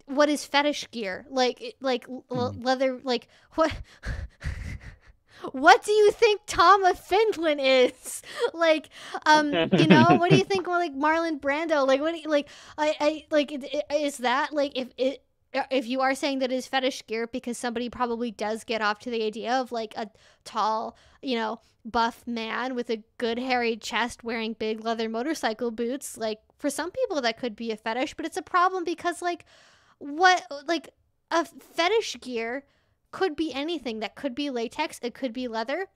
what is fetish gear like like Mhm. leather like what what do you think Tom of Finland is? Like, um, you know, what do you think? Well, like Marlon Brando, like what? Do you, like, I, I like, is that like if it if you are saying that is fetish gear because somebody probably does get off to the idea of like a tall, you know, buff man with a good hairy chest wearing big leather motorcycle boots, like for some people that could be a fetish, but it's a problem because like what like a fetish gear could be anything that could be latex it could be leather.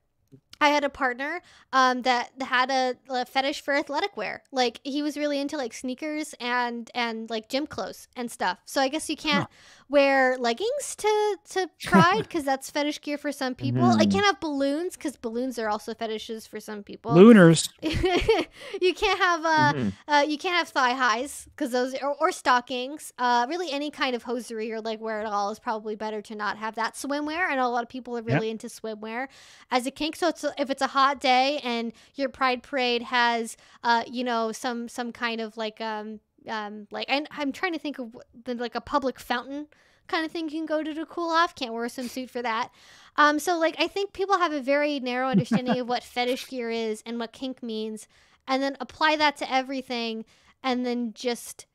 I had a partner um, that had a, a fetish for athletic wear. Like he was really into like sneakers and and like gym clothes and stuff. So i guess you can't wear leggings to to pride because that's fetish gear for some people i Mhm. can't have balloons because balloons are also fetishes for some people Looners. you can't have uh, Mhm. uh, you can't have thigh highs because those or, or stockings. Uh, really, any kind of hosiery or leg wear at all is probably better to not have that. Swimwear, I know a lot of people are Yep. really into swimwear as a kink. So it's if it's a hot day and your pride parade has, uh, you know, some some kind of like um um like I, I'm trying to think of the, like a public fountain kind of thing you can go to to cool off. Can't wear a swimsuit for that. Um, so like I think people have a very narrow understanding of what fetish gear is and what kink means, and then apply that to everything, and then just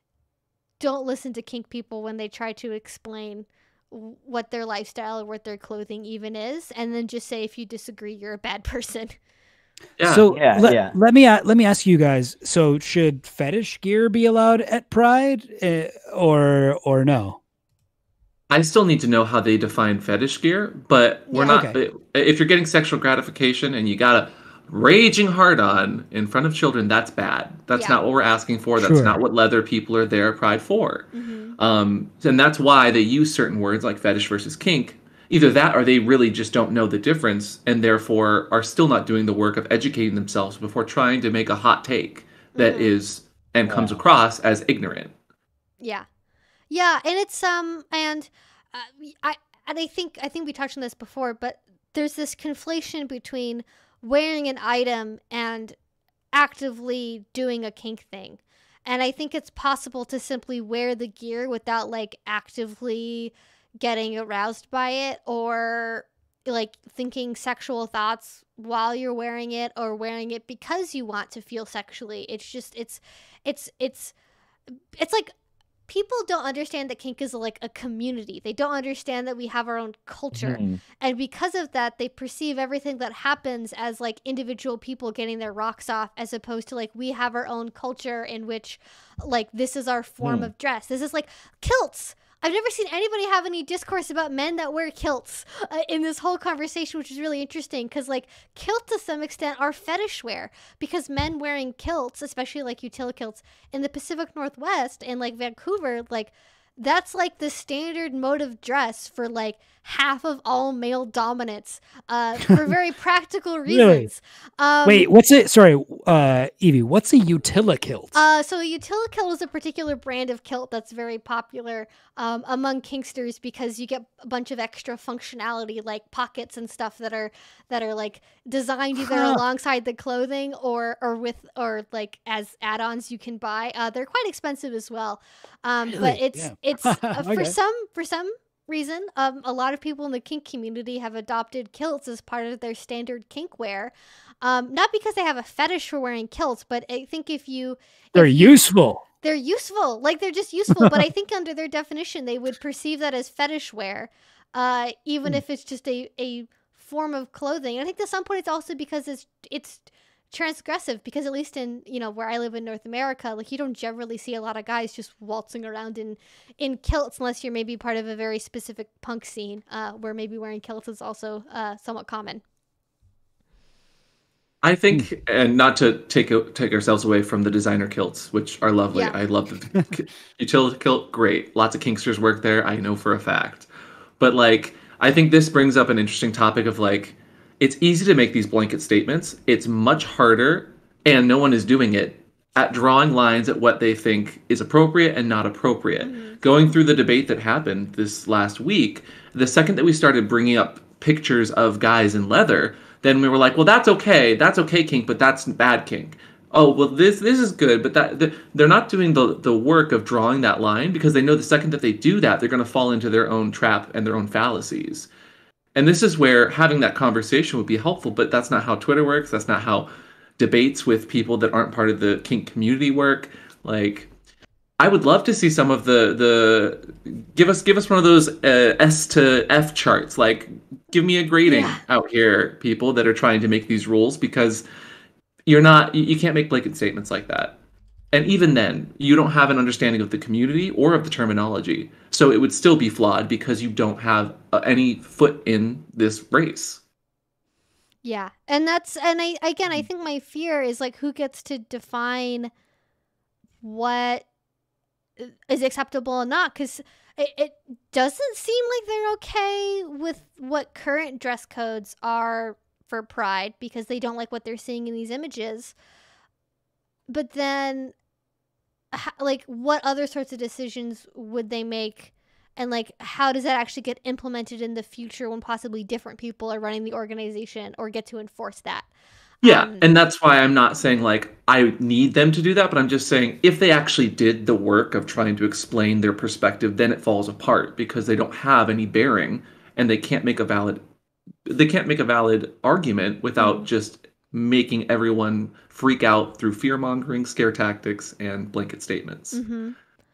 don't listen to kink people when they try to explain what their lifestyle or what their clothing even is, and then just say if you disagree, you're a bad person. Yeah. So Yeah, let, yeah. let me a- let me ask you guys. So should fetish gear be allowed at Pride, uh, or or no? I still need to know how they define fetish gear, but we're Yeah. not. If you're getting sexual gratification and you got a raging hard on in front of children, that's bad. That's Yeah. not what we're asking for. That's Sure. not what leather people are there pride for. Mhm. Um, and that's why they use certain words like fetish versus kink. Either that or they really just don't know the difference and therefore are still not doing the work of educating themselves before trying to make a hot take that Mhm. is and comes Yeah. across as ignorant. Yeah, yeah, and it's um, and uh, I and I think I think we touched on this before, but there's this conflation between wearing an item and actively doing a kink thing. And I think it's possible to simply wear the gear without like actively getting aroused by it or like thinking sexual thoughts while you're wearing it or wearing it because you want to feel sexually. It's just it's it's it's it's like people don't understand that kink is like a community. They don't understand that we have our own culture. Mhm. And because of that, they perceive everything that happens as like individual people getting their rocks off, as opposed to like we have our own culture in which like this is our form Hmm. of dress. This is like kilts. I've never seen anybody have any discourse about men that wear kilts uh, in this whole conversation, which is really interesting because, like, kilt to some extent are fetish wear because men wearing kilts, especially like utility kilts in the Pacific Northwest and like Vancouver, like, that's like the standard mode of dress for like half of all male dominance uh, for very practical Really? reasons. Um, Wait, what's it? Sorry, uh, Evie, what's a utilikilt? uh, so a utilikilt is a particular brand of kilt that's very popular um, among kinksters because you get a bunch of extra functionality like pockets and stuff that are that are like designed either Huh. alongside the clothing or or with or like as add-ons you can buy. Uh, they're quite expensive as well, um, but it's Damn. It's uh, for some for some reason um, a lot of people in the kink community have adopted kilts as part of their standard kink wear um, not because they have a fetish for wearing kilts but i think if you They're if you- useful. they're useful like they're just useful but i think under their definition they would perceive that as fetish wear uh, even Hmm. if it's just a, a form of clothing i think to some point it's also because it's it's transgressive because at least in you know where i live in north america like you don't generally see a lot of guys just waltzing around in in kilts unless you're maybe part of a very specific punk scene uh, where maybe wearing kilts is also uh, somewhat common I think, and not to take take ourselves away from the designer kilts, which are lovely. Yeah. I love the k- utility kilt. Great, lots of kinksters work there. I know for a fact. But like, I think this brings up an interesting topic of like, it's easy to make these blanket statements. It's much harder, and no one is doing it at drawing lines at what they think is appropriate and not appropriate. Mm-hmm. Going through the debate that happened this last week, the second that we started bringing up pictures of guys in leather, then we were like, well, that's okay, that's okay, kink, but that's bad kink. Oh well, this this is good, but that they're not doing the the work of drawing that line because they know the second that they do that, they're going to fall into their own trap and their own fallacies. And this is where having that conversation would be helpful, but that's not how Twitter works. That's not how debates with people that aren't part of the kink community work. Like, I would love to see some of the the give us give us one of those uh, S to F charts. Like, give me a grading Yeah. out here, people that are trying to make these rules because you're not you, you can't make blanket statements like that. And even then, you don't have an understanding of the community or of the terminology. So it would still be flawed because you don't have uh, any foot in this race. Yeah. And that's and I again I think my fear is like who gets to define what is acceptable and not cuz it, it doesn't seem like they're okay with what current dress codes are for pride because they don't like what they're seeing in these images. But then like what other sorts of decisions would they make? And like how does that actually get implemented in the future when possibly different people are running the organization or get to enforce that? Yeah, Um, and that's why I'm not saying like I need them to do that, but I'm just saying if they actually did the work of trying to explain their perspective, then it falls apart because they don't have any bearing and they can't make a valid they can't make a valid argument without just making everyone freak out through fear mongering, scare tactics, and blanket statements. mm-hmm.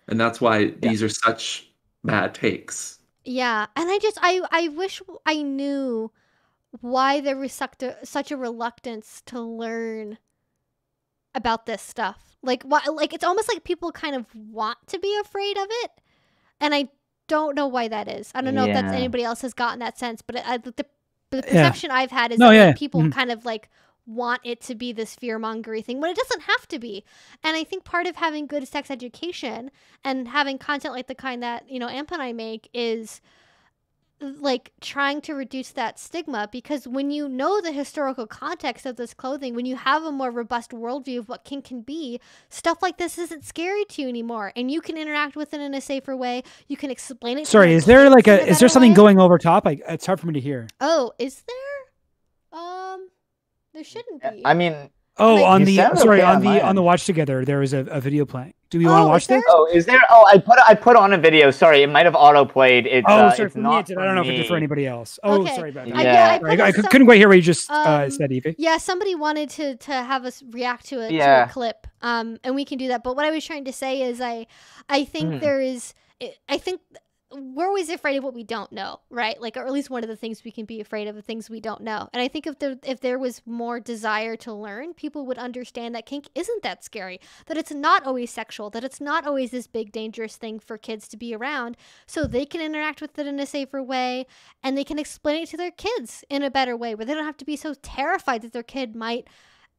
And that's why these are such bad takes. yeah and i just i i wish i knew why there was such a, reluctance to learn about this stuff like why like it's almost like people kind of want to be afraid of it and i don't know why that is i don't know if that's anybody else has gotten that sense but I, the, the Yeah. perception i've had is No, that like, yeah. people Mhm. kind of like want it to be this fear mongery thing when it doesn't have to be. And I think part of having good sex education and having content like the kind that, you know, Amp and I make is like trying to reduce that stigma because when you know the historical context of this clothing, when you have a more robust worldview of what kink can be, stuff like this isn't scary to you anymore, and you can interact with it in a safer way. You can explain it. Sorry, is there like a is there something way. going over top? I, it's hard for me to hear. Oh, is there? There shouldn't be. I mean, Oh, Like- on the sorry okay on on the my on the watch together there was a, a video playing. Do we want Oh, to watch this? oh, is there? Oh, I put I put on a video. Sorry, it might have auto played. It's Oh, uh, sorry, it's for me not it did. I don't know if it did for anybody else. Oh, Okay. sorry about that. I, Yeah. yeah, I, Sorry, put I, I some- couldn't quite hear what you just uh, Um, said, Evie. Yeah, somebody wanted to to have us react to it to a clip, um, and we can do that. But what I was trying to say is, I, I think Mhm. there is, I think we're always afraid of what we don't know, right? Like, or at least one of the things we can be afraid of the things we don't know. And I think if there if there was more desire to learn, people would understand that kink isn't that scary, that it's not always sexual, that it's not always this big dangerous thing for kids to be around, so they can interact with it in a safer way and they can explain it to their kids in a better way where they don't have to be so terrified that their kid might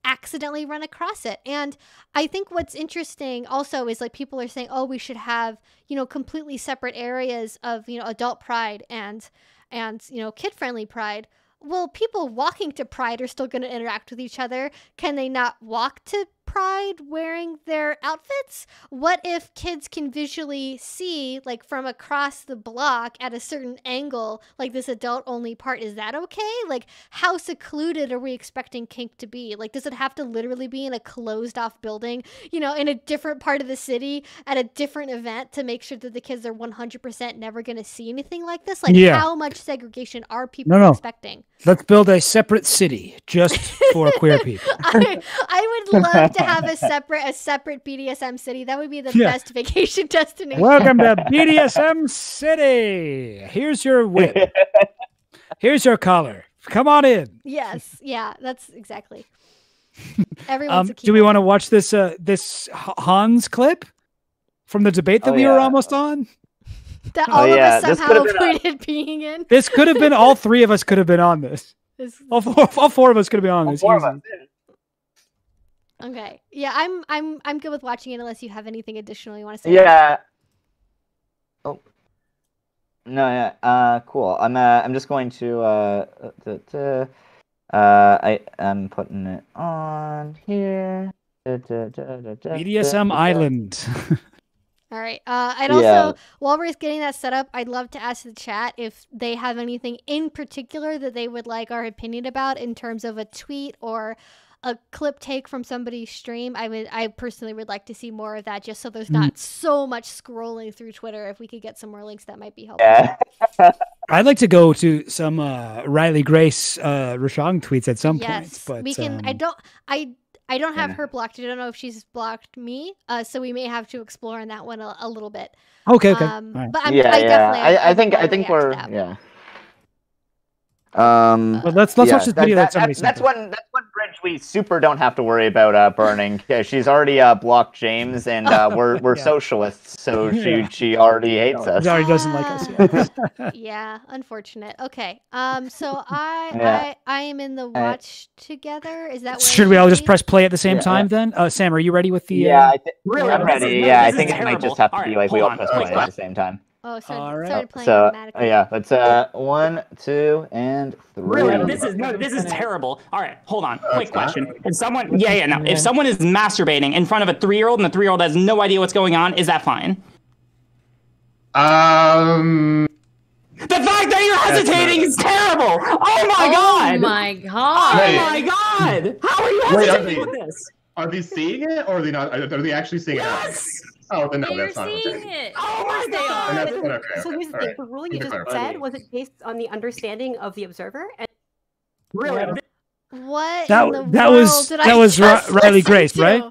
accidentally run across it. And I think what's interesting also is like people are saying, "Oh, we should have, you know, completely separate areas of, you know, adult pride and and, you know, kid-friendly pride." Well, people walking to Pride are still going to interact with each other. Can they not walk to Pride wearing their outfits? What if kids can visually see, like from across the block at a certain angle, like this adult only part? Is that okay? Like, how secluded are we expecting kink to be? Like, does it have to literally be in a closed off building, you know, in a different part of the city at a different event to make sure that the kids are 100% never going to see anything like this? Like, Yeah. how much segregation are people No, no. expecting? Let's build a separate city just for queer people. I, I would love to have a separate a separate BDSM city. That would be the Yeah. best vacation destination. Welcome to BDSM City. Here's your whip. Here's your collar. Come on in. yes, yeah, that's exactly. Everyone's Um, a do we want to watch this uh, this Hans clip from the debate that Oh, we were almost on? that Oh, all yeah, of us this somehow could've a- avoided being in? This could have been all three of us could have been on this. This- All four, all four of us could have been on All this. four of easy. us. Okay, yeah, I'm I'm I'm good with watching it unless you have anything additional you want to say. Yeah. Oh. No, yeah. Uh, cool. I'm uh, I'm just going to uh, uh, duh, duh. uh, I I'm putting it on here. BDSM duh, duh. Island. All right. Uh, I'd Yeah. also, while we're getting that set up, I'd love to ask the chat if they have anything in particular that they would like our opinion about in terms of a tweet or a clip take from somebody's stream. I would, I personally would like to see more of that, just so there's Mm. not so much scrolling through Twitter. If we could get some more links, that might be helpful. Yeah. I'd like to go to some uh, Riley Grace uh, Roshong tweets at some yes, point, but we can. I um, don't. I. I don't have yeah. her blocked. I don't know if she's blocked me, uh, so we may have to explore on that one a, a little bit. Okay, okay. Um, all right. But I'm, yeah, I yeah. definitely. I, I think I think we're yeah. Um. But let's let's yeah, watch this that- video that, that- somebody that's sent. one. That's one bridge we super don't have to worry about uh, burning. Yeah, she's already uh, blocked James, and uh, we're we're Yeah. socialists, so she Yeah. she already hates us. He already doesn't like us. Yeah. yeah, unfortunate. Okay. Um so I Yeah. I I am in the watch together. Is that Should we all just press play at the same Yeah, time then? Uh, Sam, are you ready with the? Yeah, Uh... I thi- Really? I'm ready. Yeah, I think it might just have to All be like we all press play at the same time. Oh, it started, All right. started playing So automatically. yeah, let's uh one, two, and three. Really? This is no. This is terrible. All right, hold on. Quick question. If someone, yeah, yeah, no. If someone is masturbating in front of a three-year-old and the three-year-old has no idea what's going on, is that fine? Um, The fact that you're hesitating not- is terrible. Oh my oh god. Oh my Oh god. Wait. my god. How are you Wait, are hesitating they- with this? are they seeing it or are they not? Are are they actually seeing Yes. it? Oh, then no, They're that's not seeing okay. it. Oh my course they God. And are. okay. So okay, here's the thing: right. the ruling you just for said was it based on the understanding of the observer? And Really? What That- in the that world was- did that I was Ri- Riley Grace, to? right?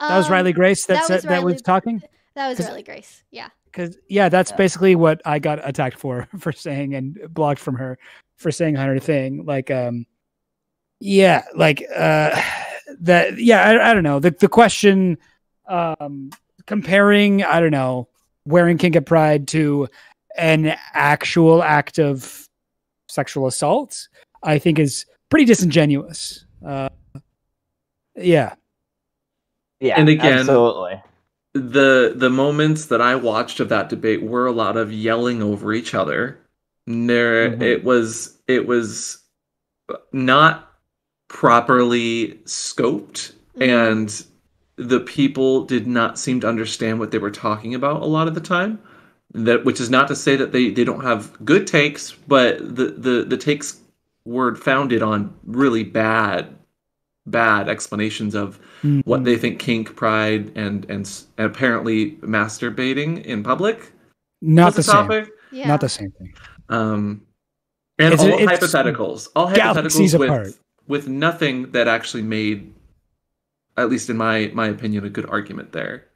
That was Um, Riley Grace that that said was that was talking. That was Riley Grace. Yeah. Because yeah, that's Yeah. basically what I got attacked for for saying and blocked from her for saying her thing. Like, um, yeah, like uh, that. Yeah, I, I don't know. The the question, um, comparing, I don't know, wearing kink at pride to an actual act of sexual assault, I think is pretty disingenuous. Uh, yeah. Yeah, And again- absolutely. the the moments that I watched of that debate were a lot of yelling over each other. There, Mhm. it was it was not properly scoped, Mhm. and the people did not seem to understand what they were talking about a lot of the time. That which is not to say that they they don't have good takes, but the the the takes were founded on really bad bad explanations of what Mhm. they think kink, pride, and and, and apparently masturbating in public not the was same. topic. Yeah. Not the same thing. Um, and It's- all it's hypotheticals, all galaxies hypotheticals apart. with with nothing that actually made, at least in my my opinion, a good argument there.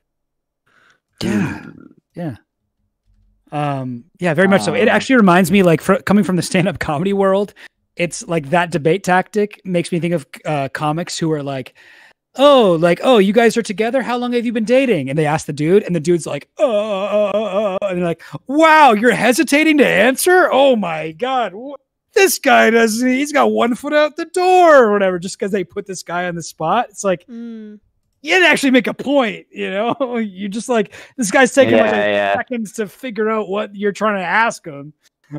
Yeah. Yeah. Um, yeah, very much so. It Um, actually reminds me, like, fr- coming from the stand-up comedy world, it's like that debate tactic makes me think of uh, comics who are like, "Oh, like, oh, you guys are together. How long have you been dating?" And they ask the dude, and the dude's like, "Oh," uh, uh, uh," and they're like, "Wow, you're hesitating to answer? Oh my god, wh- this guy doesn't. He's got one foot out the door, or whatever." Just because they put this guy on the spot, it's like Mm. you didn't actually make a point, you know? You just like this guy's taking like Yeah, a yeah. seconds to figure out what you're trying to ask him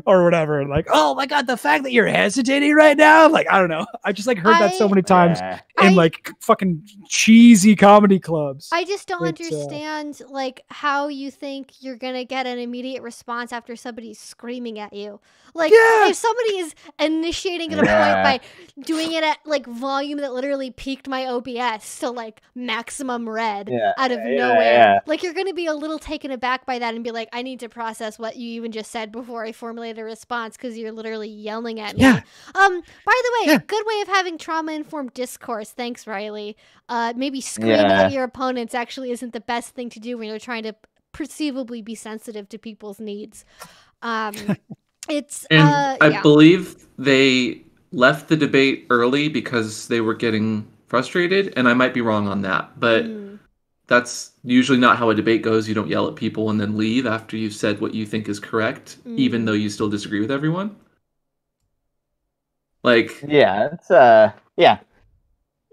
or whatever. Like, oh my god, the fact that you're hesitating right now, like I don't know. I just like heard that so many times Yeah. in I- like fucking cheesy comedy clubs. I just don't It's, uh, understand like how you think you're gonna get an immediate response after somebody's screaming at you. Like Yeah. if somebody is initiating at Yeah. a point by doing it at like volume that literally peaked my OBS to like maximum red Yeah, out of yeah, nowhere. yeah. Like you're gonna be a little taken aback by that and be like, I need to process what you even just said before I formulate a response because you're literally yelling at me. Yeah. Um, by the way, Yeah. good way of having trauma informed discourse. Thanks, Riley. Uh, maybe screaming Yeah. at your opponents actually isn't the best thing to do when you're trying to perceivably be sensitive to people's needs. Um, it's And uh, I yeah. believe they left the debate early because they were getting frustrated, and I might be wrong on that, but Mm. That's usually not how a debate goes. You don't yell at people and then leave after you've said what you think is correct, even Mm. though you still disagree with everyone. Like, Yeah, it's uh, yeah,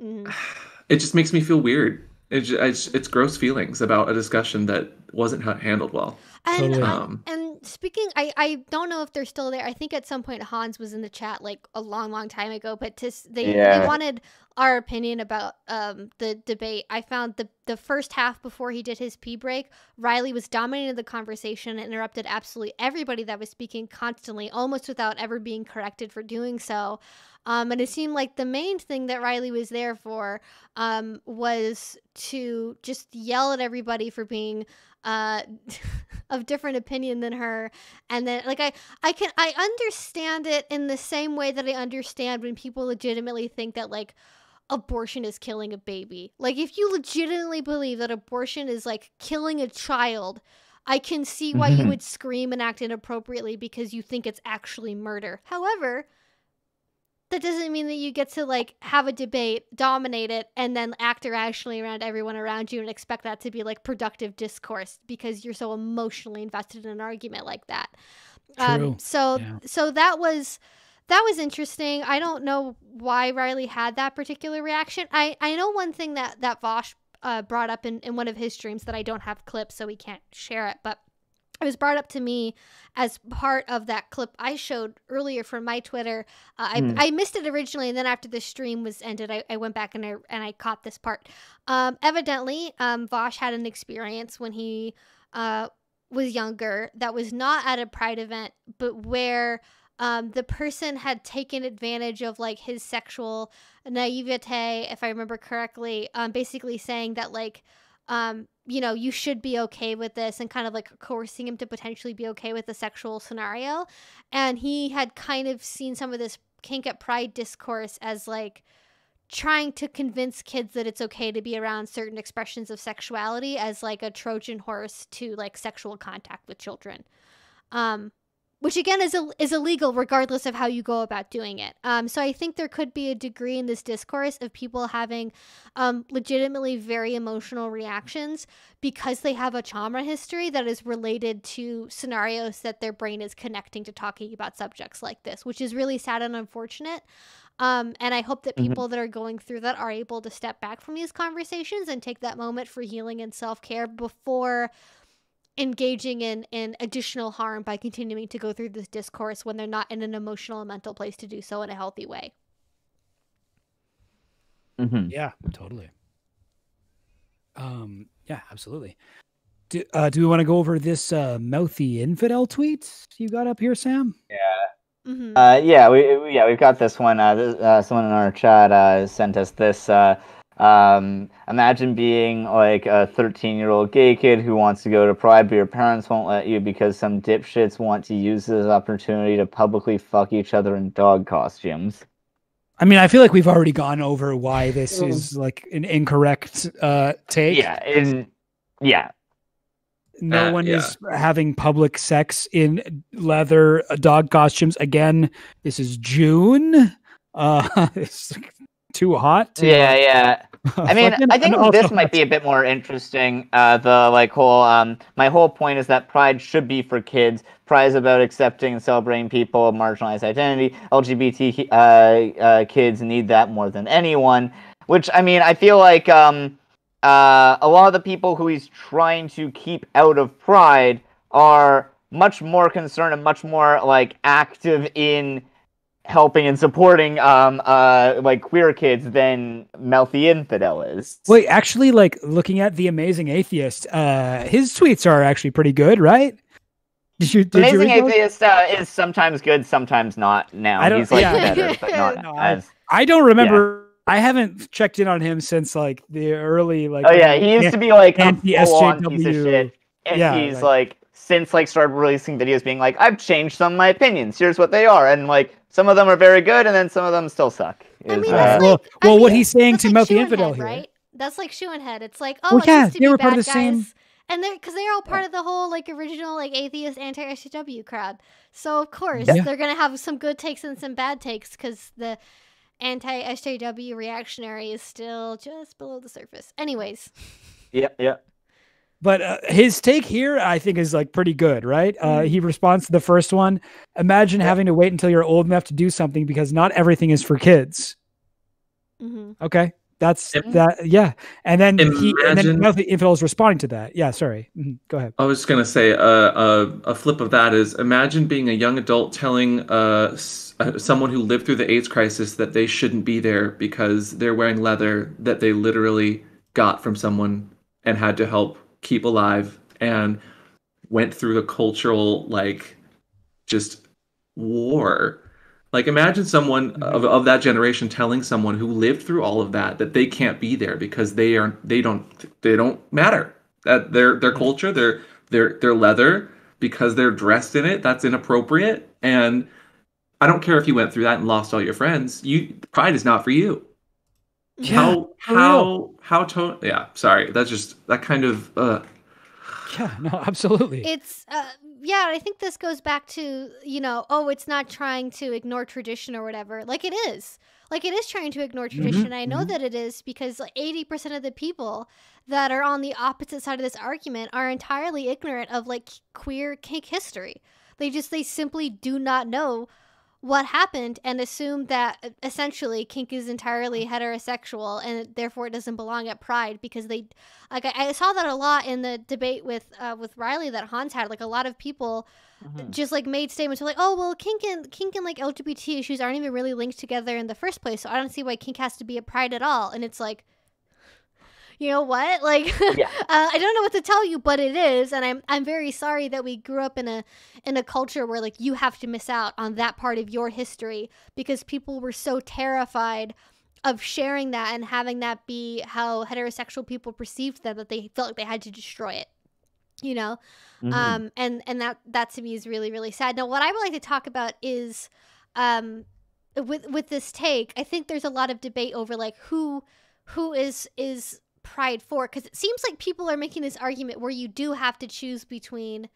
Mhm. it just makes me feel weird. It it's, it's gross feelings about a discussion that wasn't handled well. And Totally. I- Um, and speaking, I I don't know if they're still there. I think at some point Hans was in the chat like a long, long time ago. But to they Yeah. they wanted our opinion about um the debate. I found the the first half before he did his pee break, Riley was dominating the conversation and interrupted absolutely everybody that was speaking constantly, almost without ever being corrected for doing so. Um, and it seemed like the main thing that Riley was there for um, was to just yell at everybody for being uh, of different opinion than her. And then, like, I, I can, I understand it in the same way that I understand when people legitimately think that, like, abortion is killing a baby. Like, if you legitimately believe that abortion is like killing a child, I can see why you Mhm. would scream and act inappropriately because you think it's actually murder. However, that doesn't mean that you get to like have a debate, dominate it, and then act irrationally around everyone around you and expect that to be like productive discourse because you're so emotionally invested in an argument like that. True. Um, so Yeah. so that was that was interesting. I don't know why Riley had that particular reaction. I I know one thing that that Vaush uh, brought up in in one of his streams that I don't have clips, so we can't share it, but. It was brought up to me as part of that clip I showed earlier from my Twitter. Uh, I, Hmm. I missed it originally, and then after the stream was ended, I, I went back and I and I caught this part. Um, evidently, um, Vaush had an experience when he uh, was younger that was not at a Pride event, but where um, the person had taken advantage of like his sexual naivete, if I remember correctly, um, basically saying that like um, you know, you should be okay with this and kind of like coercing him to potentially be okay with the sexual scenario. And he had kind of seen some of this kink at pride discourse as like trying to convince kids that it's okay to be around certain expressions of sexuality as like a Trojan horse to like sexual contact with children. Um, which again is Ill- is illegal regardless of how you go about doing it. Um, so I think there could be a degree in this discourse of people having um, legitimately very emotional reactions because they have a trauma history that is related to scenarios that their brain is connecting to talking about subjects like this, which is really sad and unfortunate. Um, and I hope that Mhm. people that are going through that are able to step back from these conversations and take that moment for healing and self care before engaging in, in additional harm by continuing to go through this discourse when they're not in an emotional and mental place to do so in a healthy way. Mhm. Yeah, totally. Um, yeah, absolutely. Do, uh, do we want to go over this uh, mouthy infidel tweet you got up here, Sam? hmm Uh, yeah, we we- yeah we've got this one. Uh, this, uh, someone in our chat uh, sent us this. Um, imagine being like a 13 year old gay kid who wants to go to Pride, but your parents won't let you because some dipshits want to use this opportunity to publicly fuck each other in dog costumes. I mean, I feel like we've already gone over why this is like an incorrect uh, take. Yeah, and yeah, No Uh, one yeah. is having public sex in leather uh, dog costumes. Again, this is June. Uh, it's too hot. To, yeah, yeah. I mean, I think this might be a bit more interesting. Uh, the like whole um, my whole point is that Pride should be for kids. Pride is about accepting and celebrating people of marginalized identity. LGBT uh, uh, kids need that more than anyone. Which I mean, I feel like um, uh, a lot of the people who he's trying to keep out of Pride are much more concerned and much more like active in helping and supporting um uh like queer kids than Mouthy Infidel is. Wait, actually, like looking at the Amazing Atheist, uh, his tweets are actually pretty good, right? Did you? Did you Amazing those? Atheist uh, is sometimes good, sometimes not. Now I don't- he's like yeah. better, but not No, as. I don't remember. I haven't checked in on him since like the early like. Oh yeah, he used to be like a full-on piece of SJW. shit, and Yeah, he's like- like since like started releasing videos being like, I've changed some of my opinions. Here's what they are, and like some of them are very good, and then some of them still suck. I is, mean, uh, that's well, like- I well, what he's saying to like Mouthy Shoe and Infidel Head, here. right? That's like Shoe0nHead. It's like, oh, Well, it yeah, used they be were part of the same- And they're because they're all part of the whole like original like atheist anti SJW crowd. So of course Yeah. they're gonna have some good takes and some bad takes because the anti SJW reactionary is still just below the surface. Anyways, yeah, yeah. But uh, his take here, I think, is like pretty good, right? Uh, Mm-hmm. he responds to the first one. Imagine having to wait until you're old enough to do something because not everything is for kids. hmm Okay, that's Im- that. Yeah, and then he and then Imagine- Infidel is responding to that. Yeah, sorry. Mhm, Go ahead. I was just gonna say, uh, uh, a flip of that is imagine being a young adult telling uh, s- uh, someone who lived through the AIDS crisis that they shouldn't be there because they're wearing leather that they literally got from someone and had to help keep alive and went through the cultural like just war. Like imagine someone of, of that generation telling someone who lived through all of that that they can't be there because they are they don't they don't matter. That their their culture, their their their leather because they're dressed in it, that's inappropriate. And I don't care if you went through that and lost all your friends. You pride is not for you. How for how how to yeah, sorry. That's just that kind of uh Yeah, no, absolutely. it's uh, yeah. I think this goes back to you know, oh, it's not trying to ignore tradition or whatever. Like it is. Like it is trying to ignore tradition. I know mhm. that it is because like eighty percent of the people that are on the opposite side of this argument are entirely ignorant of like queer kink history. They just they simply do not know what happened and assume that essentially kink is entirely heterosexual and therefore it doesn't belong at pride because they like I, I saw that a lot in the debate with uh, with Riley that Hans had like a lot of people just like made statements like oh well kink and kink and like LGBT issues aren't even really linked together in the first place so I don't see why kink has to be at pride at all. And it's like you know what like Yeah. uh, I don't know what to tell you but it is and I'm I'm very sorry that we grew up in a in a culture where like you have to miss out on that part of your history because people were so terrified of sharing that and having that be how heterosexual people perceived them that they felt like they had to destroy it you know Mhm. um and and that that to me is really really sad now what i would like to talk about is um with with this take i think there's a lot of debate over like who who is is pride for because it seems like people are making this argument where you do have to choose between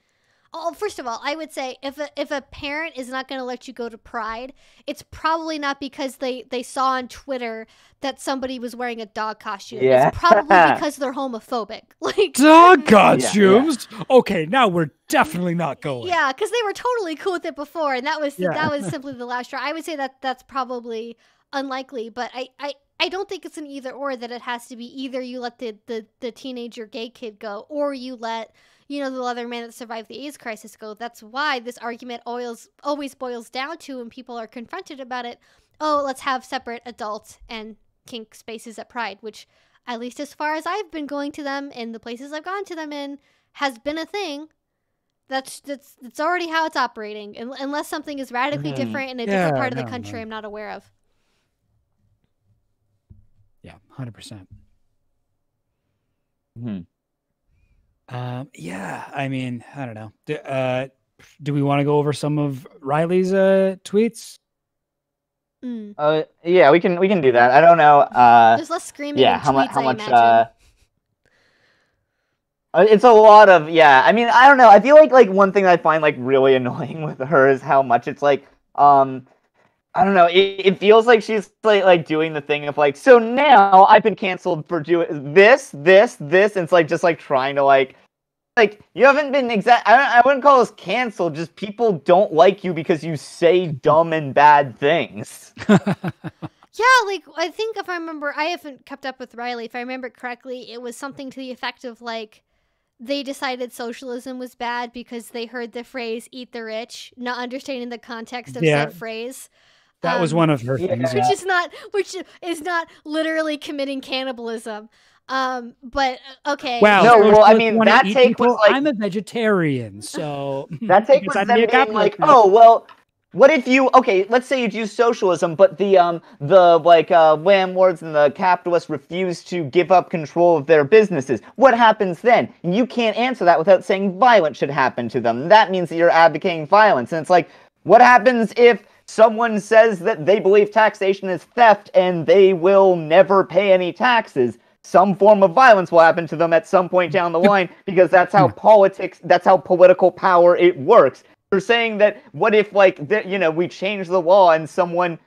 oh first of all i would say if a, if a parent is not going to let you go to pride it's probably not because they they saw on twitter that somebody was wearing a dog costume Yeah. it's probably because they're homophobic like Dog costumes. Okay, now we're definitely not going. yeah, because they were totally cool with it before, and that was Yeah. that was simply the last straw. I would say that that's probably unlikely, but I, I, I don't think it's an either or that it has to be either you let the, the, the teenager gay kid go or you let you know the leather man that survived the AIDS crisis go. That's why this argument always always boils down to when people are confronted about it. Oh, let's have separate adult and kink spaces at Pride, which at least as far as I've been going to them and the places I've gone to them in has been a thing. That's that's that's already how it's operating, unless something is radically Mhm. different in a different part of the country no. I'm not aware of. Yeah, hundred percent. Hmm. Um, yeah, I mean, I don't know. Do, uh, do we want to go over some of Riley's uh, tweets? Mm. Uh, yeah, we can we can do that. I don't know. Uh, There's less screaming. yeah, in how much? tweets, How much? imagine. Uh, it's a lot of yeah. I mean, I don't know. I feel like like one thing I find like really annoying with her is how much it's like um. I don't know. It, it feels like she's like like doing the thing of like, so now I've been canceled for doing this, this, this. And it's like just like trying to like, like you haven't been exact. I I wouldn't call this canceled. Just people don't like you because you say dumb and bad things. Yeah, like I think if I remember, I haven't kept up with Riley. If I remember correctly, it was something to the effect of like they decided socialism was bad because they heard the phrase "eat the rich," not understanding the context of Yeah. said phrase. That was Um, one of her yeah. things. which Yeah. is not which is not literally committing cannibalism. Um, but uh, okay. Wow. No, well, I mean, that eat take was like- I'm a vegetarian, so That take was I'm them being like, oh well, what if you okay? Let's say you do socialism, but the um the like uh landlords and the capitalists refuse to give up control of their businesses. What happens then? You can't answer that without saying violence should happen to them. That means that you're advocating violence, and it's like, what happens if someone says that they believe taxation is theft and they will never pay any taxes? Some form of violence will happen to them at some point down the line because that's how politics, that's how political power it works. They're saying that what if like the, you know we change the law and someone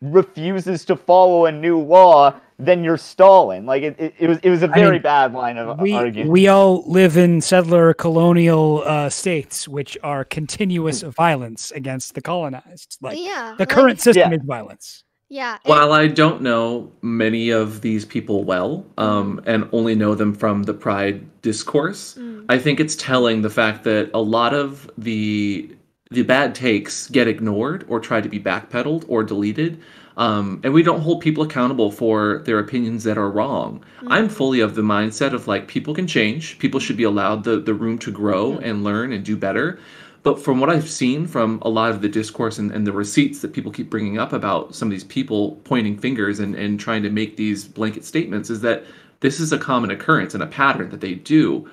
refuses to follow a new law, then you're stalling. Like it, it, it was it was a I mean, very bad line of we argument. we all live in settler colonial uh, states, which are continuous violence against the colonized. Like yeah, the like- current system Yeah. is violence. Yeah. it- While I don't know many of these people well, um, and only know them from the Pride discourse, Mm. I think it's telling the fact that a lot of the the bad takes get ignored or try to be backpedaled or deleted. Um, and we don't hold people accountable for their opinions that are wrong. I'm fully of the mindset of like people can change, people should be allowed the, the room to grow and learn and do better. But from what I've seen from a lot of the discourse and, and the receipts that people keep bringing up about some of these people pointing fingers and, and trying to make these blanket statements is that this is a common occurrence and a pattern that they do.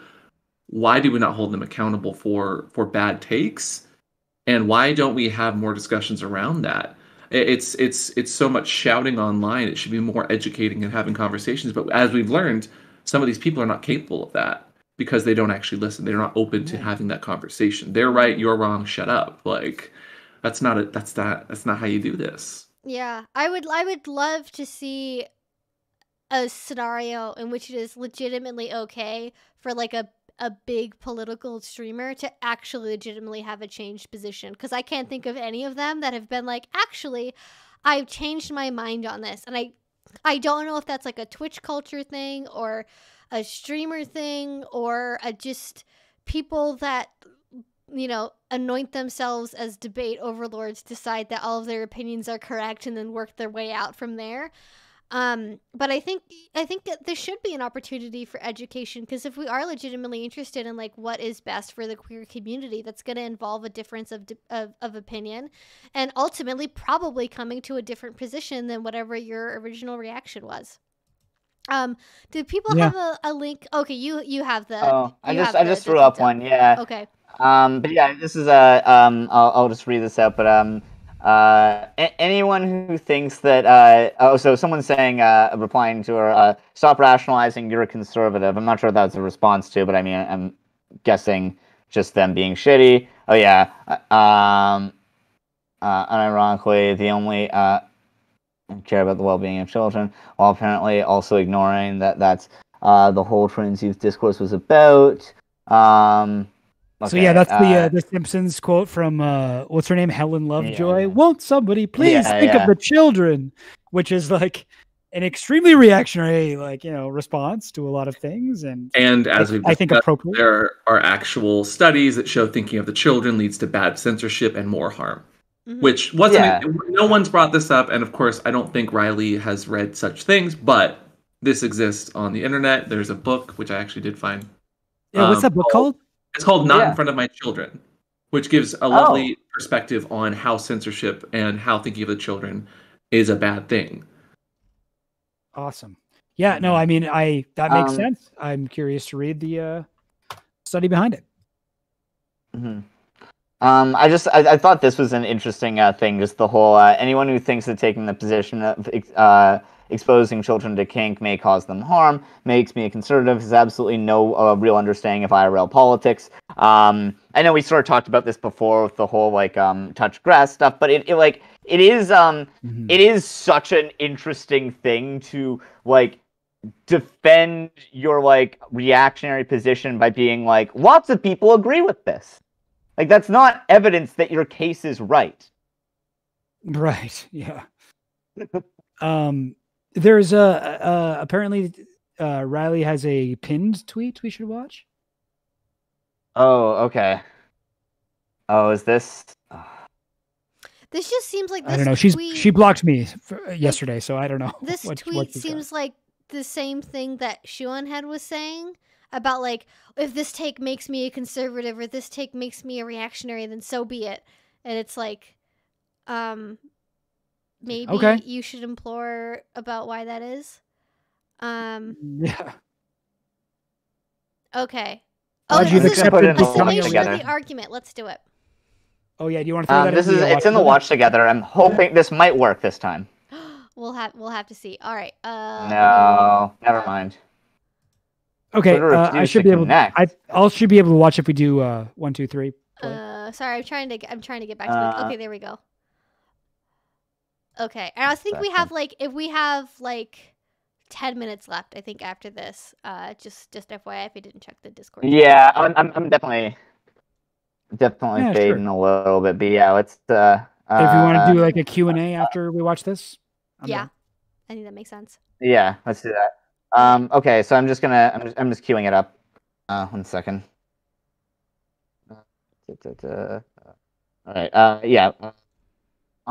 Why do we not hold them accountable for for bad takes? And why don't we have more discussions around that? It- It's it's it's so much shouting online. It should be more educating and having conversations. But as we've learned, some of these people are not capable of that because they don't actually listen. They're not open to having that conversation. They're right, you're wrong, shut up. Like that's not a that's not that's not how you do this. Yeah, I would I would love to see a scenario in which it is legitimately okay for like a a big political streamer to actually legitimately have a changed position because I can't think of any of them that have been like actually I've changed my mind on this. And I I don't know if that's like a Twitch culture thing or a streamer thing or a just people that you know anoint themselves as debate overlords decide that all of their opinions are correct and then work their way out from there um but i think i think that there should be an opportunity for education because if we are legitimately interested in like what is best for the queer community that's going to involve a difference of, of of opinion and ultimately probably coming to a different position than whatever your original reaction was um did people Yeah. have a, a link okay you you have the Oh, I just I the- just threw up one. Yeah. okay Um, but yeah, this is a um. I'll, I'll just read this out. But um, uh, a- anyone who thinks that uh, oh, so someone's saying uh, replying to her, uh, stop rationalizing. You're a conservative. I'm not sure if that's a response to, but I mean, I'm guessing just them being shitty. Oh yeah. uh, Um. Uh, unironically, the only uh care about the well-being of children, while apparently also ignoring that that's uh the whole trans youth discourse was about. Um. So yeah, that's the uh, uh, the Simpsons quote from uh, what's her name, Helen Lovejoy. Yeah. Won't somebody please Yeah, think yeah. of the children? Which is like an extremely reactionary, like you know, response to a lot of things, and And as I- we've I think discussed, appropriate. there are actual studies that show thinking of the children leads to bad censorship and more harm. Mhm. Which wasn't Yeah. no one's brought this up, and of course, I don't think Riley has read such things, but this exists on the internet. There's a book which I actually did find. yeah, what's um, that book called? It's called Not Yeah. in Front of My Children, which gives a lovely perspective on how censorship and how thinking of the children is a bad thing. Awesome. Yeah, no, I mean, I that makes Um, sense. I'm curious to read the uh, study behind it. Mhm. Um, I just I, I thought this was an interesting uh, thing. Just the whole uh, anyone who thinks that taking the position of uh, exposing children to kink may cause them harm makes me a conservative. Has absolutely no uh, real understanding of IRL politics. Um, I know we sort of talked about this before with the whole like um, touch grass stuff, but it, it like it is um Mhm. it is such an interesting thing to like defend your like reactionary position by being like lots of people agree with this like that's not evidence that your case is right Right. Yeah. um, there's a uh, apparently uh, Riley has a pinned tweet we should watch. oh okay oh is this This just seems like this I don't know. She's tweet, she blocked me for, uh, yesterday, so I don't know. this what- tweet what she's got. seems like the same thing that Shoe0nHead was saying about like if this take makes me a conservative or this take makes me a reactionary, then so be it. And it's like, um, maybe Okay. you should implore about why that is. Um. Yeah. Okay. Glad Oh, you've this is accepted a the summation of together. the argument. Let's do it. Oh yeah. Do you want to throw um, that? this is it's in the watch together i'm hoping this might work this time we'll have we'll have to see. All right. Uh, no never mind Okay. Uh, I should be able. connect. I I'll should be able to watch if we do uh one two three. play. Uh, sorry, I'm trying to get, I'm trying to get back to Uh, the. Okay, there we go. Okay, and I think we Second. have like if we have like ten minutes left. I think after this, uh, just just FYI, if I didn't check the Discord. yeah i'm, I'm, I'm definitely definitely Yeah, sure. fading a little bit but yeah let's uh if you want uh, to do like a Q and A after we watch this. I'm yeah, down. I think that makes sense. Yeah, let's do that. Um, okay, so I'm just gonna I'm just, I'm just queuing it up. Uh, one second. Uh, da, da, da. All right. Uh, yeah.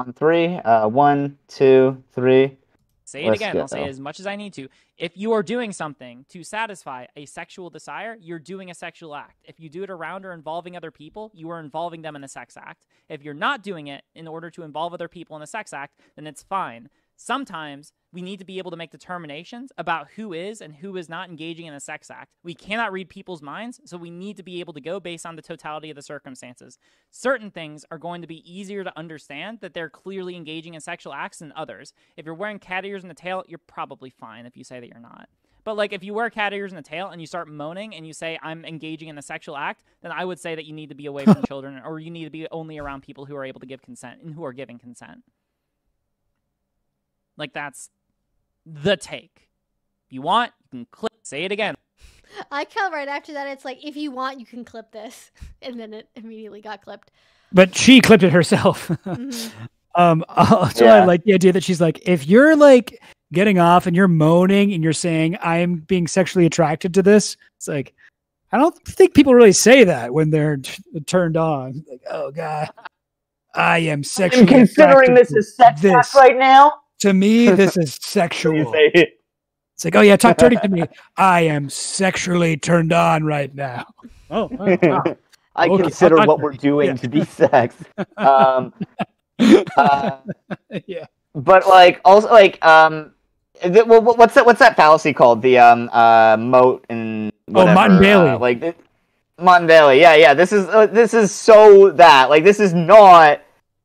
On three. Uh, one, two, three. Say it Let's again. I'll say it as much as I need to. If you are doing something to satisfy a sexual desire, you're doing a sexual act. If you do it around or involving other people, you are involving them in a sex act. If you're not doing it in order to involve other people in a sex act, then it's fine. Sometimes we need to be able to make determinations about who is and who is not engaging in a sex act. We cannot read people's minds, so we need to be able to go based on the totality of the circumstances. Certain things are going to be easier to understand that they're clearly engaging in sexual acts than others. If you're wearing cat ears in the tail, you're probably fine if you say that you're not. But like if you wear cat ears in the tail and you start moaning and you say I'm engaging in a sexual act, then I would say that you need to be away from children or you need to be only around people who are able to give consent and who are giving consent. Like that's the take. If you want, you can click say it again. I come right after that. It's like if you want, you can clip this, and then it immediately got clipped. But she clipped it herself. Mhm. um, so I like the idea that she's like, if you're like getting off and you're moaning and you're saying I'm being sexually attracted to this, it's like I don't think people really say that when they're t- turned on. Like, oh god, I am sexually I'm considering attracted this is sex this. act right now. To me, this is sexual. say it. It's like, oh yeah, talk dirty to me. I am sexually turned on right now. Oh, oh, wow. I Okay, consider I'm not- what we're doing yeah. to be sex. Um, uh, yeah. but like also like um, th- well, what's that? What's that fallacy called? The um uh Motte and Oh, Motte and whatever, Bailey. uh, like th- Motte Bailey. Yeah, yeah. This is uh, this is so that like this is not.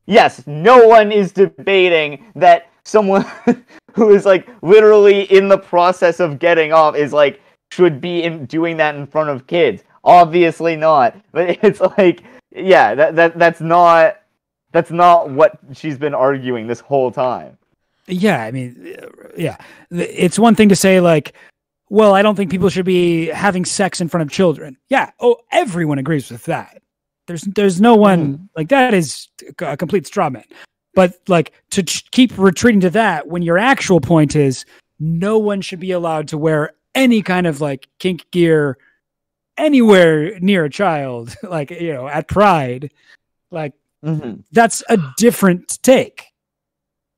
Yes, no one is debating that someone who is like literally in the process of getting off is like should be in doing that in front of kids. Obviously not. But it's like yeah, that that that's not that's not what she's been arguing this whole time. Yeah, I mean, uh, yeah, it's one thing to say like, well, I don't think people should be having sex in front of children. Yeah. Oh, everyone agrees with that. There's there's no one like that is a complete straw man. But like to ch- keep retreating to that when your actual point is no one should be allowed to wear any kind of like kink gear anywhere near a child, like you know, at Pride, like Mhm. that's a different take.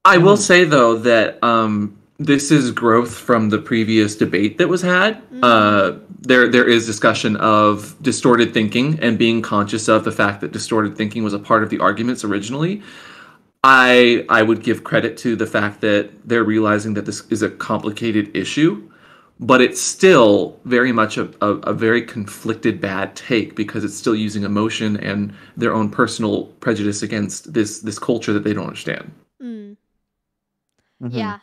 I will say though that um, this is growth from the previous debate that was had. Uh, there, there is discussion of distorted thinking and being conscious of the fact that distorted thinking was a part of the arguments originally. I, I would give credit to the fact that they're realizing that this is a complicated issue, but it's still very much a, a, a very conflicted bad take because it's still using emotion and their own personal prejudice against this this culture that they don't understand. Mm. Mhm. Yeah.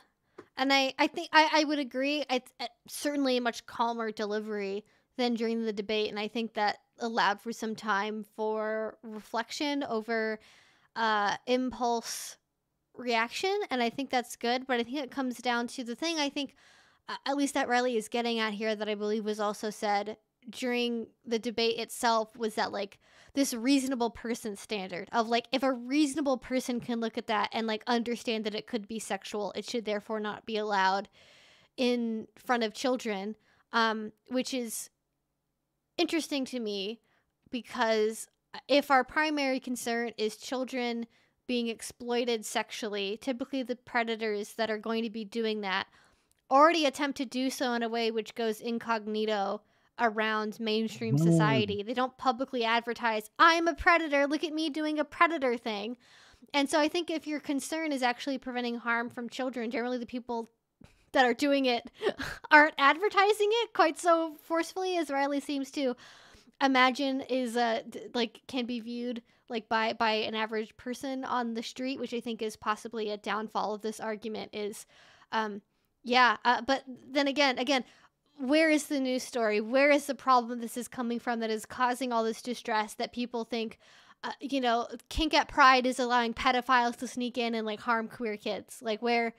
And I, I think I, I would agree. It's uh, certainly a much calmer delivery than during the debate. And I think that allowed for some time for reflection over uh, impulse reaction. And I think that's good. But I think it comes down to the thing I think, uh, at least that Riley is getting at here, that I believe was also said during the debate itself was that like this reasonable person standard of like if a reasonable person can look at that and like understand that it could be sexual it should therefore not be allowed in front of children um which is interesting to me because if our primary concern is children being exploited sexually typically the predators that are going to be doing that already attempt to do so in a way which goes incognito around mainstream society. They don't publicly advertise, I'm a predator, look at me doing a predator thing. And so I think if your concern is actually preventing harm from children, generally the people that are doing it aren't advertising it quite so forcefully as Riley seems to imagine is uh like can be viewed like by by an average person on the street, which I think is possibly a downfall of this argument is um yeah, uh, but then again, again, where is the news story? Where is the problem this is coming from that is causing all this distress that people think, uh, you know, Kink at Pride is allowing pedophiles to sneak in and like harm queer kids? Like, where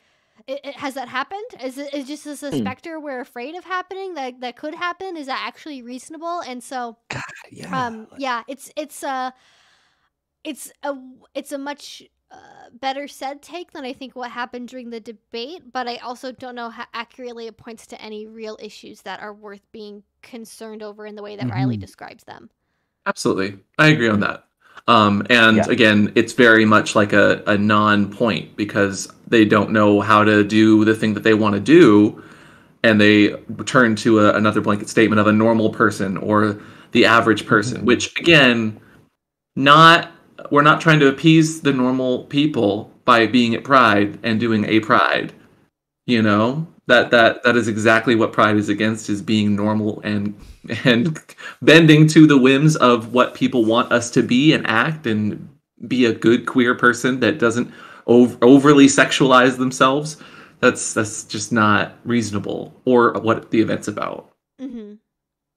it, it, has that happened? Is it is just this a specter we're afraid of happening that that could happen? Is that actually reasonable? And so, Yeah. um, yeah, it's it's a it's a it's a much uh, better said take than I think what happened during the debate, but I also don't know how accurately it points to any real issues that are worth being concerned over in the way that Riley Mhm. describes them. Absolutely. I agree on that. Um, and Yeah. again, it's very much like a, a non point because they don't know how to do the thing that they want to do. And they turn to a, another blanket statement of a normal person or the average person, which again, not we're not trying to appease the normal people by being at Pride and doing a Pride. You know that that that is exactly what Pride is against: is being normal and and bending to the whims of what people want us to be and act and be a good queer person that doesn't ov- overly sexualize themselves. That's that's just not reasonable or what the event's about. Mm-hmm.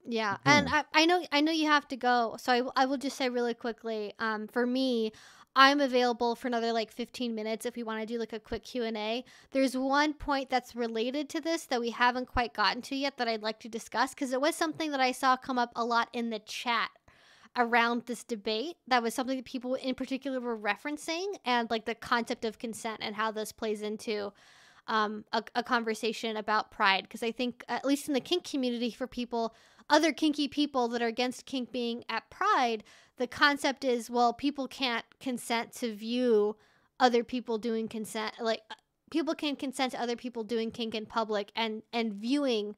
Yeah, and I, I know I know you have to go, so I, I will just say really quickly. Um, for me, I'm available for another like 15 minutes if we want to do like a quick Q and A. There's one point that's related to this that we haven't quite gotten to yet that I'd like to discuss because it was something that I saw come up a lot in the chat around this debate. That was something that people in particular were referencing, and like the concept of consent and how this plays into um, a, a conversation about pride. Because I think, at least in the kink community, for people, other kinky people that are against kink being at pride, the concept is well, people can't consent to view other people doing consent. Like uh, people can consent to other people doing kink in public and and viewing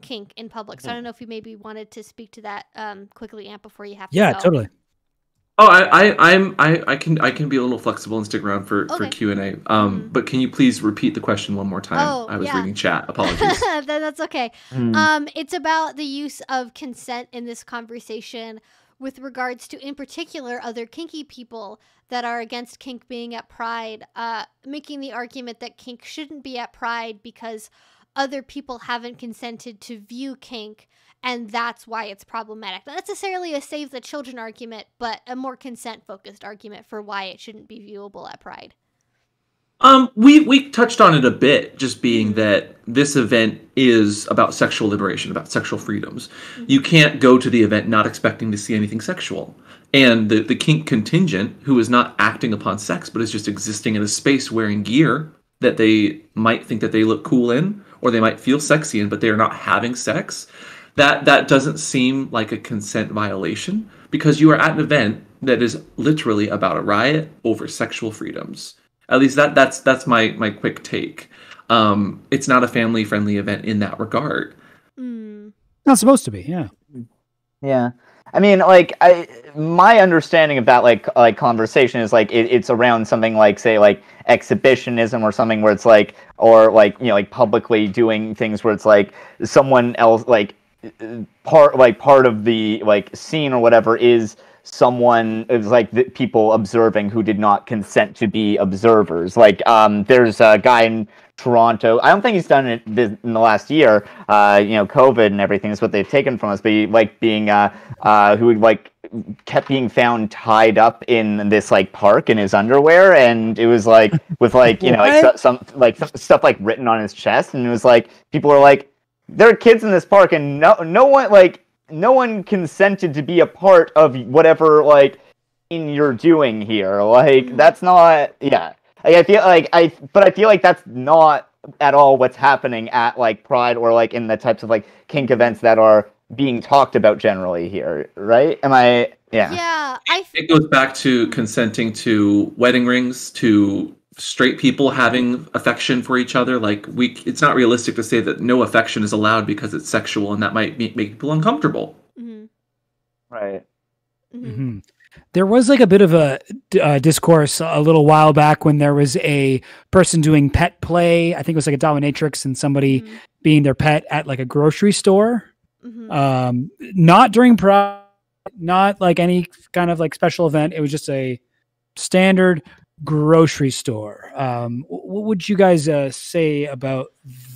kink in public. So I don't know if you maybe wanted to speak to that um, quickly, Amp, before you have to Yeah, go. totally. Oh, I, I, I'm, I, I can, I can be a little flexible and stick around for, for Okay. Q and A. Um, Mhm. but can you please repeat the question one more time? Oh, I was yeah. reading chat. Apologies. Then that's okay. Mm. Um, it's about the use of consent in this conversation with regards to, in particular, other kinky people that are against kink being at Pride, uh, making the argument that kink shouldn't be at Pride because other people haven't consented to view kink, and that's why it's problematic. Not necessarily a save the children argument, but a more consent focused argument for why it shouldn't be viewable at Pride. Um, we we touched on it a bit, just being that this event is about sexual liberation, about sexual freedoms. You can't go to the event not expecting to see anything sexual. And the, the kink contingent, who is not acting upon sex, but is just existing in a space wearing gear that they might think that they look cool in, or they might feel sexy in, but they are not having sex, that that doesn't seem like a consent violation because you are at an event that is literally about a riot over sexual freedoms. At least that that's that's my my quick take. Um, it's not a family friendly event in that regard. Mm. Not supposed to be. Yeah. Yeah. I mean, like, I my understanding of that, like, like conversation is like it, it's around something like, say, like exhibitionism or something where it's like, or like, you know, like publicly doing things where it's like someone else, like, part, like part of the like scene or whatever is someone is like the people observing who did not consent to be observers. Like, um, there's a guy in Toronto. I don't think he's done it this, in the last year. Uh, you know, COVID and everything is what they've taken from us. But he, like being uh, uh, who would like kept being found tied up in this like park in his underwear, and it was like with like you know like so, some like some stuff like written on his chest, and it was like people were like, there are kids in this park, and no no one like no one consented to be a part of whatever like in you're doing here. Like mm. that's not yeah. Like, I feel like I, but I feel like that's not at all what's happening at like Pride or like in the types of like kink events that are being talked about generally here, right? Am I? Yeah. Yeah, I. It goes back to consenting to wedding rings, to straight people having affection for each other. Like we, it's not realistic to say that no affection is allowed because it's sexual, and that might make, make people uncomfortable. Mm-hmm. Right. Mm-hmm. There was like a bit of a uh, discourse a little while back when there was a person doing pet play. I think it was like a dominatrix and somebody mm-hmm. being their pet at like a grocery store. Mm-hmm. Um, not during Pride, not like any kind of like special event. It was just a standard grocery store. Um, what would you guys uh, say about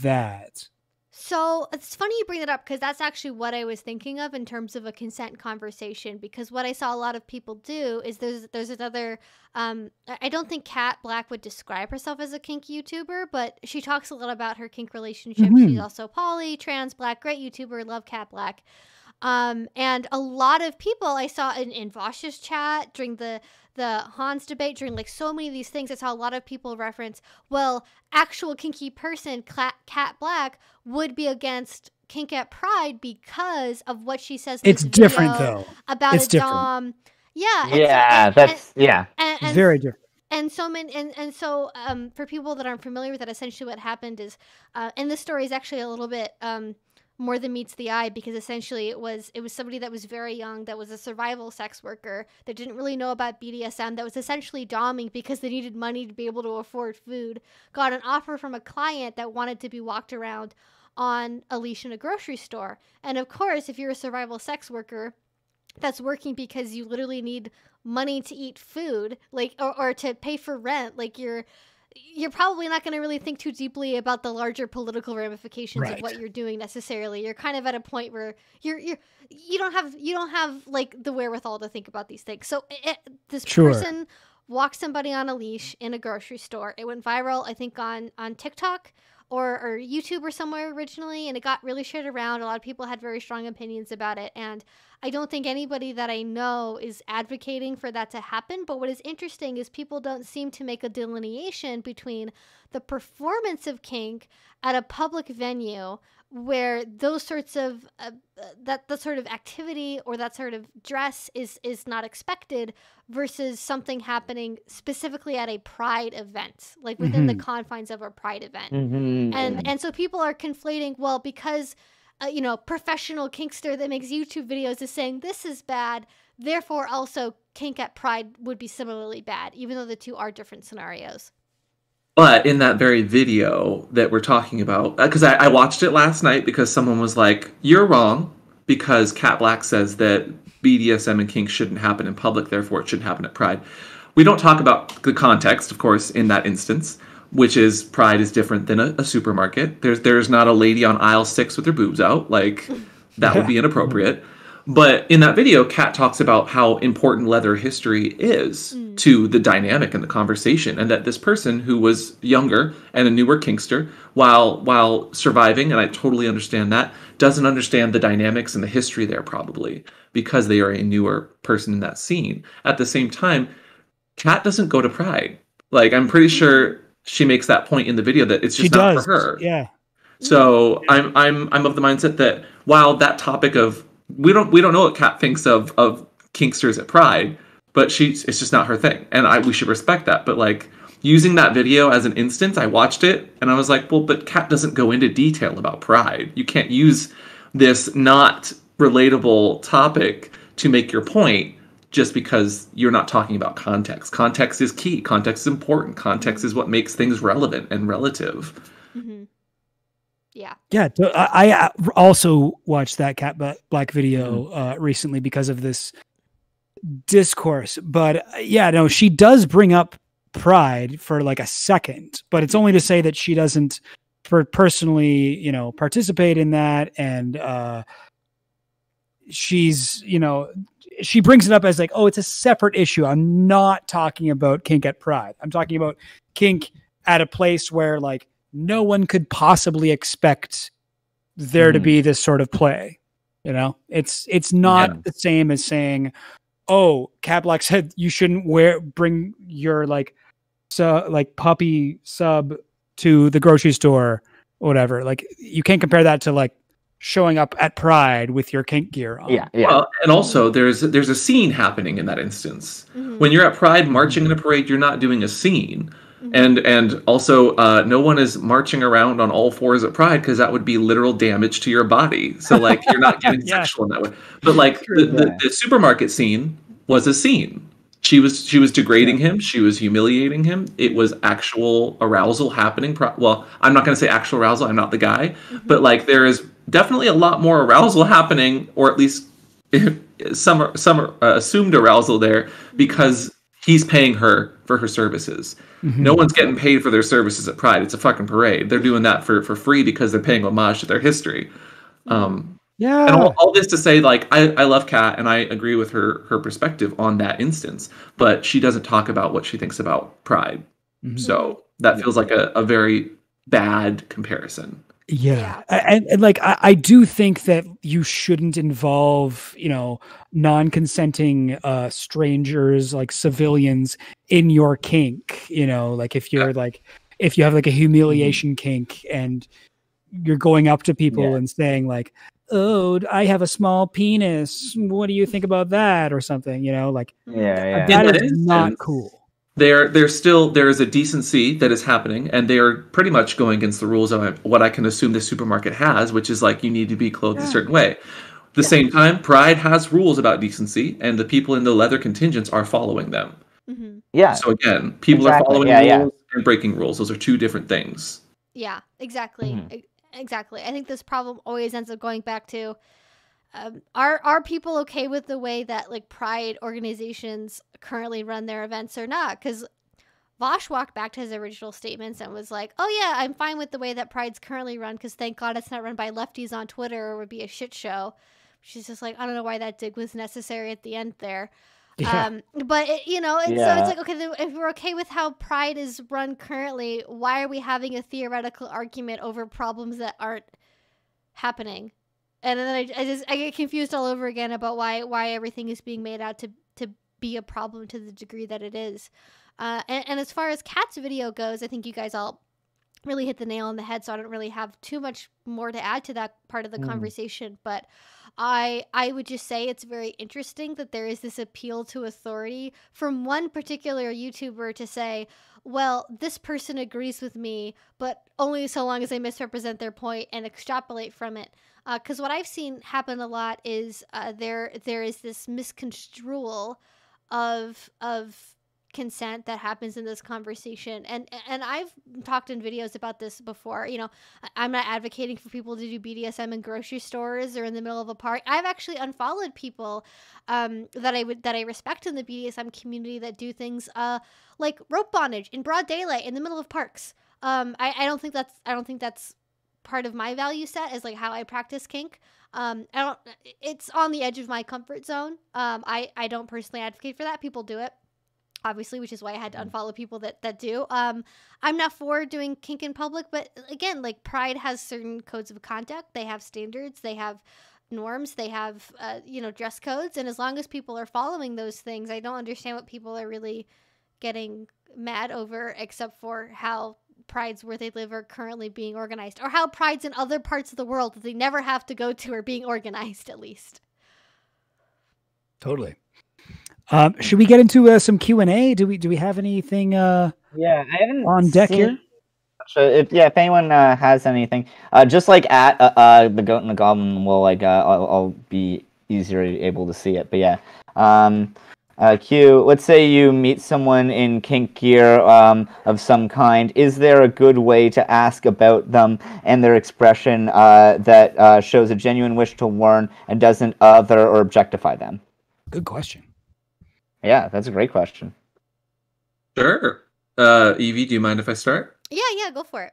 that? So it's funny you bring that up because that's actually what I was thinking of in terms of a consent conversation. Because what I saw a lot of people do is there's there's another. Um, I don't think Kat Blaque would describe herself as a kink YouTuber, but she talks a lot about her kink relationship. Mhm. She's also poly, trans, black, great YouTuber. Love Kat Blaque. Um, and a lot of people I saw in, in Vaush's chat during the the Hans debate, during like so many of these things, I saw a lot of people reference, well, actual kinky person, Kat Blaque, would be against kink at Pride because of what she says. In It's this different, video though. About It's a different. dom. Yeah. and so- Yeah, and- that's yeah. and, and, Very different. and so many and, and so um, for people that aren't familiar with that essentially what happened is uh, and this story is actually a little bit um, more than meets the eye because essentially it was it was somebody that was very young that was a survival sex worker that didn't really know about BDSM that was essentially doming because they needed money to be able to afford food got an offer from a client that wanted to be walked around on a leash in a grocery store. And of course if you're a survival sex worker that's working because you literally need money to eat food like or, or to pay for rent like you're you're probably not going to really think too deeply about the larger political ramifications Right. of what you're doing necessarily. You're kind of at a point where you're you're you don't have you don't have like the wherewithal to think about these things. So it, this Sure. person walked somebody on a leash in a grocery store. It went viral i think on on tiktok or, or youtube or somewhere originally and it got really shared around. A lot of people had very strong opinions about it. And I don't think anybody that I know is advocating for that to happen. But what is interesting is people don't seem to make a delineation between the performance of kink at a public venue where those sorts of uh, that that sort of activity or that sort of dress is is not expected versus something happening specifically at a pride event like within the Mhm. confines of a pride event Mm-hmm. and and so people are conflating well because uh, you know professional kinkster that makes youtube videos is saying this is bad. Therefore also kink at pride would be similarly bad even though the two are different scenarios. But in that very video that we're talking about, because I, I watched it last night because someone was like, "You're wrong," because Kat Blaque says that BDSM and kink shouldn't happen in public, therefore it shouldn't happen at Pride. We don't talk about the context, of course, in that instance, which is Pride is different than a, a supermarket. There's there's not a lady on aisle six with her boobs out, like that would be inappropriate. But in that video, Kat talks about how important leather history is Mm. to the dynamic and the conversation, and that this person who was younger and a newer kinkster, while while surviving, and I totally understand that, doesn't understand the dynamics and the history there probably because they are a newer person in that scene. At the same time, Kat doesn't go to Pride. Like I'm pretty sure she makes that point in the video that it's She just not does. for her. Yeah. So I'm I'm I'm of the mindset that while that topic of we don't we don't know what Kat thinks of of kinksters at Pride, but she's it's just not her thing, and I we should respect that. But like using that video as an instance, I watched it and I was like, well, but Kat doesn't go into detail about Pride. You can't use this not relatable topic to make your point just because you're not talking about context. Context is key. Context is important. Context is what makes things relevant and relative. hmm Yeah. Yeah, I, I uh, also watched that Kat Ba- Blaque video Mm-hmm. uh, recently because of this discourse. But uh, yeah, no, she does bring up pride for like a second, but it's only to say that she doesn't for personally, you know, participate in that and uh she's, you know, she brings it up as like, oh, it's a separate issue. I'm not talking about kink at pride. I'm talking about kink at a place where like no one could possibly expect there to Mhm. be this sort of play. You know, it's it's not Yeah. the same as saying, "Oh, Kat Blaque said you shouldn't wear bring your like so like puppy sub to the grocery store or whatever." Like you can't compare that to like showing up at Pride with your kink gear on. Yeah, yeah. Well, and also there's there's a scene happening in that instance. Mhm. When you're at Pride marching in a parade, you're not doing a scene. Mhm. And and also uh, no one is marching around on all fours at Pride because that would be literal damage to your body. So like you're not getting Yeah. sexual in that way. But like the, the, the supermarket scene was a scene. She was she was degrading him. She was humiliating him. It was actual arousal happening. Pro- well, I'm not going to say actual arousal. I'm not the guy, but like there is definitely a lot more arousal happening, or at least some some uh, assumed arousal there because he's paying her for her services. Mm-hmm. No one's getting paid for their services at Pride. It's a fucking parade. They're doing that for for free because they're paying homage to their history. Um, Yeah. and all, all this to say, like, I, I love Kat and I agree with her her perspective on that instance, but she doesn't talk about what she thinks about Pride. Mhm. So that feels like a, a very bad comparison. Yeah. A- And, and like I, I do think that you shouldn't involve, you know, non-consenting uh strangers like civilians in your kink, you know, like if you're like if you have like a humiliation kink and you're going up to people Yeah. and saying like, "Oh, I have a small penis. What do you think about that?" or something, you know, like Yeah, yeah. That that is not cool. There, there's still there is a decency that is happening, and they are pretty much going against the rules of what I can assume the supermarket has, which is like you need to be clothed a certain way. At the same time, Pride has rules about decency, and the people in the leather contingents are following them. mm-hmm. yeah. So again, people are following yeah, yeah. rules and breaking rules. Those are two different things. Yeah, exactly. Mhm. E- Exactly. I think this problem always ends up going back to um, are are people okay with the way that like pride organizations currently run their events or not? Because Vaush walked back to his original statements and was like, "Oh yeah, I'm fine with the way that Pride's currently run because thank God it's not run by lefties on Twitter or it would be a shit show." She's just like, I don't know why that dig was necessary at the end there. Yeah. Um, but it, you know, and so it's like, okay, if we're okay with how Pride is run currently, why are we having a theoretical argument over problems that aren't happening? And then I, I just I get confused all over again about why why everything is being made out to to be a problem to the degree that it is. Uh, and, and as far as Kat's video goes, I think you guys all really hit the nail on the head. So I don't really have too much more to add to that part of the Mm. conversation. But I I would just say it's very interesting that there is this appeal to authority from one particular YouTuber to say, well, this person agrees with me, but only so long as I misrepresent their point and extrapolate from it. Because what I've seen happen a lot is uh, there there is this misconstrual of of consent that happens in this conversation. And and I've talked in videos about this before you know I'm not advocating for people to do BDSM in grocery stores or in the middle of a park. I've actually unfollowed people um that I would that I respect in the BDSM community that do things uh like rope bondage in broad daylight in the middle of parks. Um I, I don't think that's I don't think that's part of my value set is like how I practice kink. Um, I don't. It's on the edge of my comfort zone. Um, I I don't personally advocate for that. People do it, obviously, which is why I had to unfollow people that that do. Um, I'm not for doing kink in public, but again, like Pride has certain codes of conduct. They have standards. They have norms. They have uh, you know dress codes, and as long as people are following those things, I don't understand what people are really getting mad over, except for how prides where they live are currently being organized, or how prides in other parts of the world that they never have to go to are being organized, at least. Totally. Um, should we get into uh, some Q and A? Do we do we have anything uh, Yeah, I haven't on deck seen- here? So if yeah, if anyone uh, has anything, uh, just like at uh, uh, the goat and the goblin will like uh, I'll, I'll be easier able to see it. But yeah, um, uh, Q. Let's say you meet someone in kink gear um, of some kind. Is there a good way to ask about them and their expression uh, that uh, shows a genuine wish to learn and doesn't other or objectify them? Good question. Yeah, that's a great question. Sure. Uh, Evie, do you mind if I start? Yeah, yeah, go for it.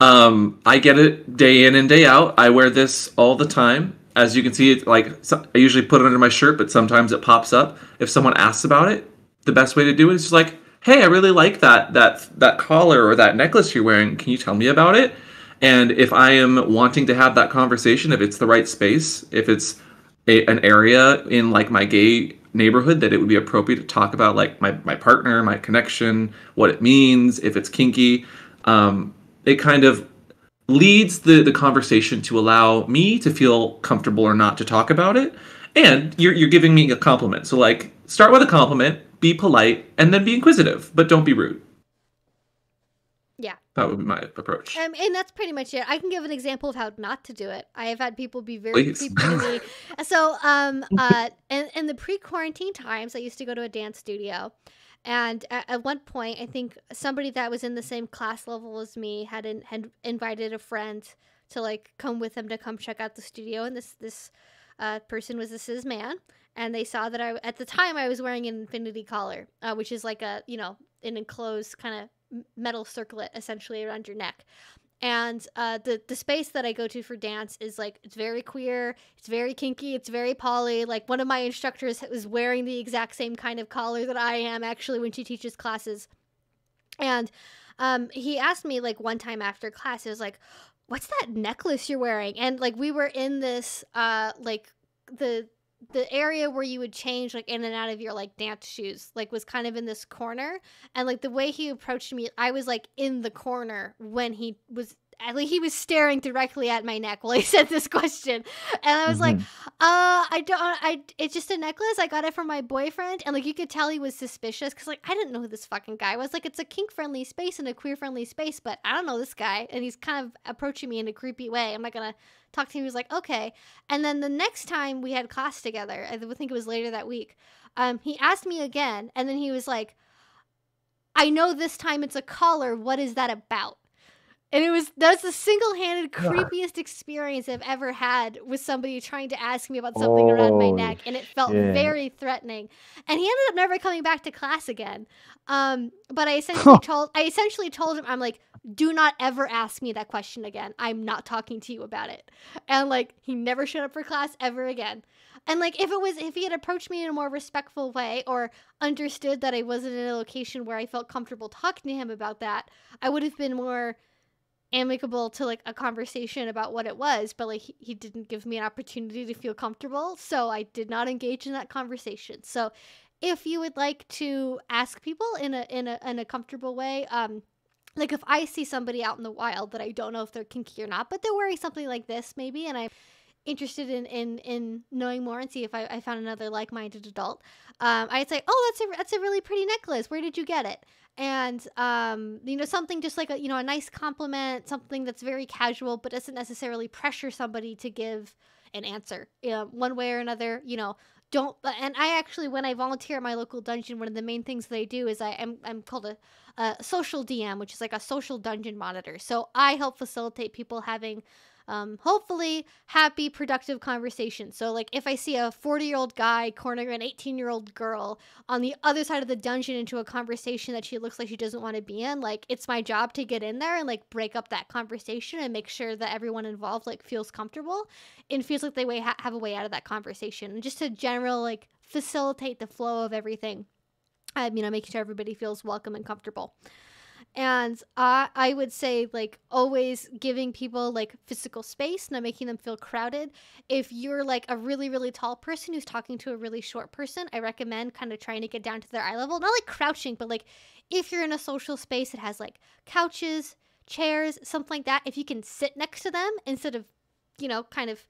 Um, I get it day in and day out. I wear this all the time. As you can see, it's like I usually put it under my shirt, but sometimes it pops up. If someone asks about it, the best way to do it is just like, "Hey, I really like that that that collar or that necklace you're wearing. Can you tell me about it?" And if I am wanting to have that conversation, if it's the right space, if it's a, an area in like my gay neighborhood that it would be appropriate to talk about like my, my partner my connection what it means if it's kinky um, it kind of leads the, the conversation to allow me to feel comfortable or not to talk about it and you're, you're giving me a compliment so like start with a compliment be polite and then be inquisitive but don't be rude Yeah. that would be my approach Um, and that's pretty much it. I can give an example of how not to do it. I have had people be very Please. creepy to me. So, um, uh, in, in the pre-quarantine times, I used to go to a dance studio, and at, at one point, I think somebody that was in the same class level as me had in, had invited a friend to like come with them to come check out the studio, and this this uh, person was a cis man, and they saw that I at the time I was wearing an infinity collar, uh, which is like a you know an enclosed kind of metal circlet essentially around your neck. And uh, the the space that I go to for dance is like it's very queer, it's very kinky, it's very poly. Like one of my instructors was wearing the exact same kind of collar that I am actually when she teaches classes. And um, he asked me like one time after class, he was like, "What's that necklace you're wearing?" And like we were in this uh like the the area where you would change like in and out of your like dance shoes like was kind of in this corner. And like the way he approached me i was like in the corner when he was least he was staring directly at my neck while he said this question. And i was like uh i don't i it's just a necklace. I got it from my boyfriend. And like you could tell he was suspicious because like i didn't know who this fucking guy was. Like it's a kink friendly space and a queer friendly space but i don't know this guy. And he's kind of approaching me in a creepy way. I'm not gonna talk to him. He was like okay. And then the next time we had class together i think it was later that week um he asked me again. And then he was like i know this time it's a collar. What is that about and it was that's the single-handed creepiest experience I've ever had with somebody trying to ask me about something around my Oh, neck, and it felt very threatening. And he ended up never coming back to class again. Um, but I essentially told I essentially told him I'm like, do not ever ask me that question again. I'm not talking to you about it. And like he never showed up for class ever again. And like if it was if he had approached me in a more respectful way or understood that I wasn't in a location where I felt comfortable talking to him about that, I would have been more amicable to like a conversation about what it was, but like he, he didn't give me an opportunity to feel comfortable, so I did not engage in that conversation. So if you would like to ask people in a in a in a comfortable way, um like if I see somebody out in the wild that I don't know if they're kinky or not, but they're wearing something like this maybe and I'm interested in in in knowing more and see if I, I found another like-minded adult. Um, i'd say oh that's a that's a really pretty necklace. Where did you get it? And um, you know something just like a you know a nice compliment something that's very casual but doesn't necessarily pressure somebody to give an answer you know, one way or another you know. Don't and i actually when i volunteer at my local dungeon one of the main things that i do is i am i'm called a, a social dm which is like a social dungeon monitor. So i help facilitate people having um, hopefully happy, productive conversation. So, like, if I see a 40 year old guy cornering an 18 year old girl on the other side of the dungeon into a conversation that she looks like she doesn't want to be in, like, it's my job to get in there and, like, break up that conversation and make sure that everyone involved, like, feels comfortable and feels like they way ha- have a way out of that conversation. And just to general, like, facilitate the flow of everything. Um, you know, making sure everybody feels welcome and comfortable and I I would say like always giving people like physical space, not making them feel crowded. If you're like a really really tall person who's talking to a really short person, I recommend kind of trying to get down to their eye level, not like crouching, but like if you're in a social space that has like couches, chairs, something like that, if you can sit next to them instead of you know kind of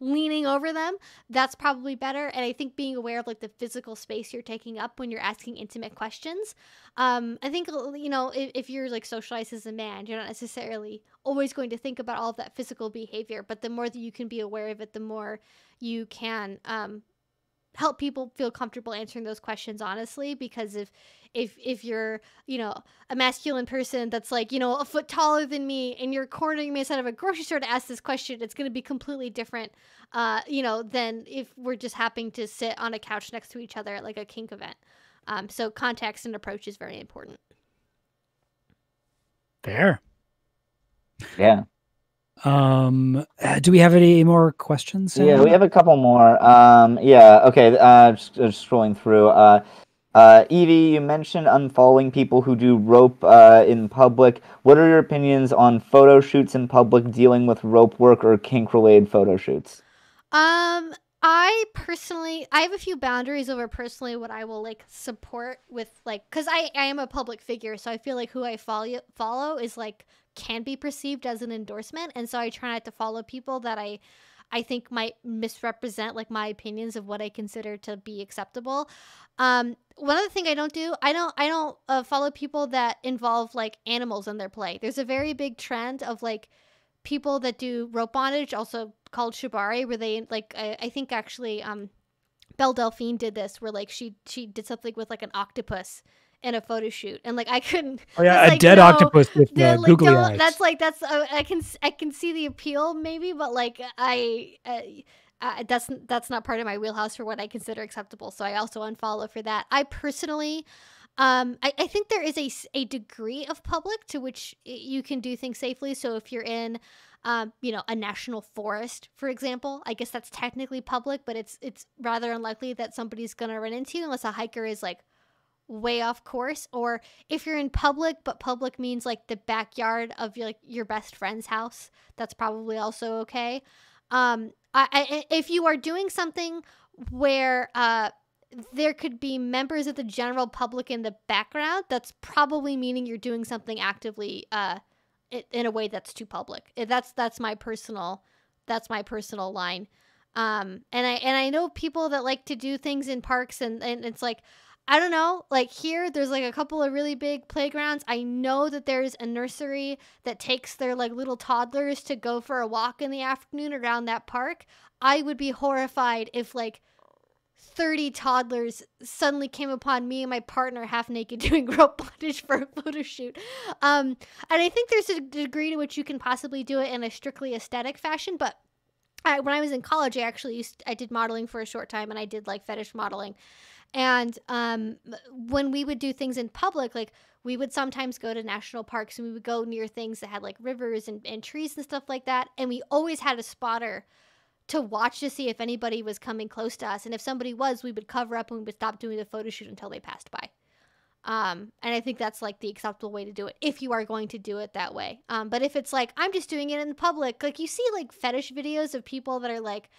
leaning over them, that's probably better. And I think being aware of like the physical space you're taking up when you're asking intimate questions. Um, I think you know if, if you're like socialized as a man, you're not necessarily always going to think about all of that physical behavior. But the more that you can be aware of it, the more you can um, help people feel comfortable answering those questions honestly because if if if you're you know a masculine person that's like you know a foot taller than me and you're cornering me inside of a grocery store to ask this question it's going to be completely different uh you know than if we're just happening to sit on a couch next to each other at like a kink event um so context and approach is very important Fair. Yeah. Um, uh, do we have any more questions? Yeah, we have a couple more. Um, yeah, okay. Uh, just, just scrolling through. Uh, uh, Evie, you mentioned unfollowing people who do rope uh, in public. What are your opinions on photo shoots in public dealing with rope work or kink related photo shoots? Um, I personally, I have a few boundaries over personally what I will like support with like, cause I I am a public figure, so I feel like who I follow follow is like can be perceived as an endorsement, and so I try not to follow people that I I think might misrepresent like my opinions of what I consider to be acceptable. Um, one other thing I don't do, I don't I don't uh, follow people that involve like animals in their play. There's a very big trend of like people that do rope bondage, also called shibari, where they like I, I think actually um Belle Delphine did this, where like she she did something with like an octopus in a photo shoot, and like I couldn't. Oh yeah, a like, dead no, octopus with no, uh, like, googly eyes. That's like that's uh, I can I can see the appeal maybe, but like I. Uh, uh, that's that's not part of my wheelhouse for what I consider acceptable. So I also unfollow for that. I personally, um, I, I think there is a, a degree of public to which you can do things safely. So if you're in, um, you know, a national forest, for example, I guess that's technically public, but it's it's rather unlikely that somebody's gonna run into you unless a hiker is like way off course or if you're in public but public means like the backyard of your like your best friend's house that's probably also okay. Um I, I if you are doing something where uh there could be members of the general public in the background that's probably meaning you're doing something actively uh in a way that's too public. That's that's my personal that's my personal line. Um and i and i know people that like to do things in parks and and it's like I don't know. Like here, there's like a couple of really big playgrounds. I know that there's a nursery that takes their like little toddlers to go for a walk in the afternoon around that park. I would be horrified if like 30 toddlers suddenly came upon me and my partner half naked doing rope bondage for a photo shoot. Um, and I think there's a degree to which you can possibly do it in a strictly aesthetic fashion, but I, when I was in college, I actually used I did modeling for a short time and I did like fetish modeling. And um, when we would do things in public, like we would sometimes go to national parks and we would go near things that had like rivers and, and trees and stuff like that. And we always had a spotter to watch to see if anybody was coming close to us. And if somebody was, we would cover up and we would stop doing the photo shoot until they passed by. Um, and I think that's like the acceptable way to do it if you are going to do it that way. Um, but if it's like, I'm just doing it in the public, like you see like fetish videos of people that are like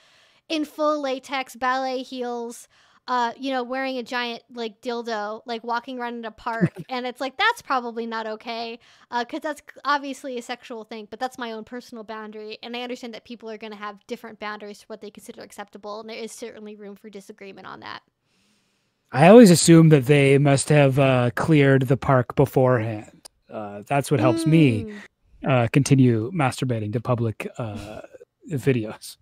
in full latex ballet heels, uh, you know, wearing a giant like dildo, like walking around in a park, and it's like that's probably not okay, because that's obviously a sexual thing. But that's my own personal boundary, and I understand that people are going to have different boundaries for what they consider acceptable, and there is certainly room for disagreement on that. I always assume that they must have uh, cleared the park beforehand. Uh, that's what helps me Mm. uh, continue masturbating to public uh, videos.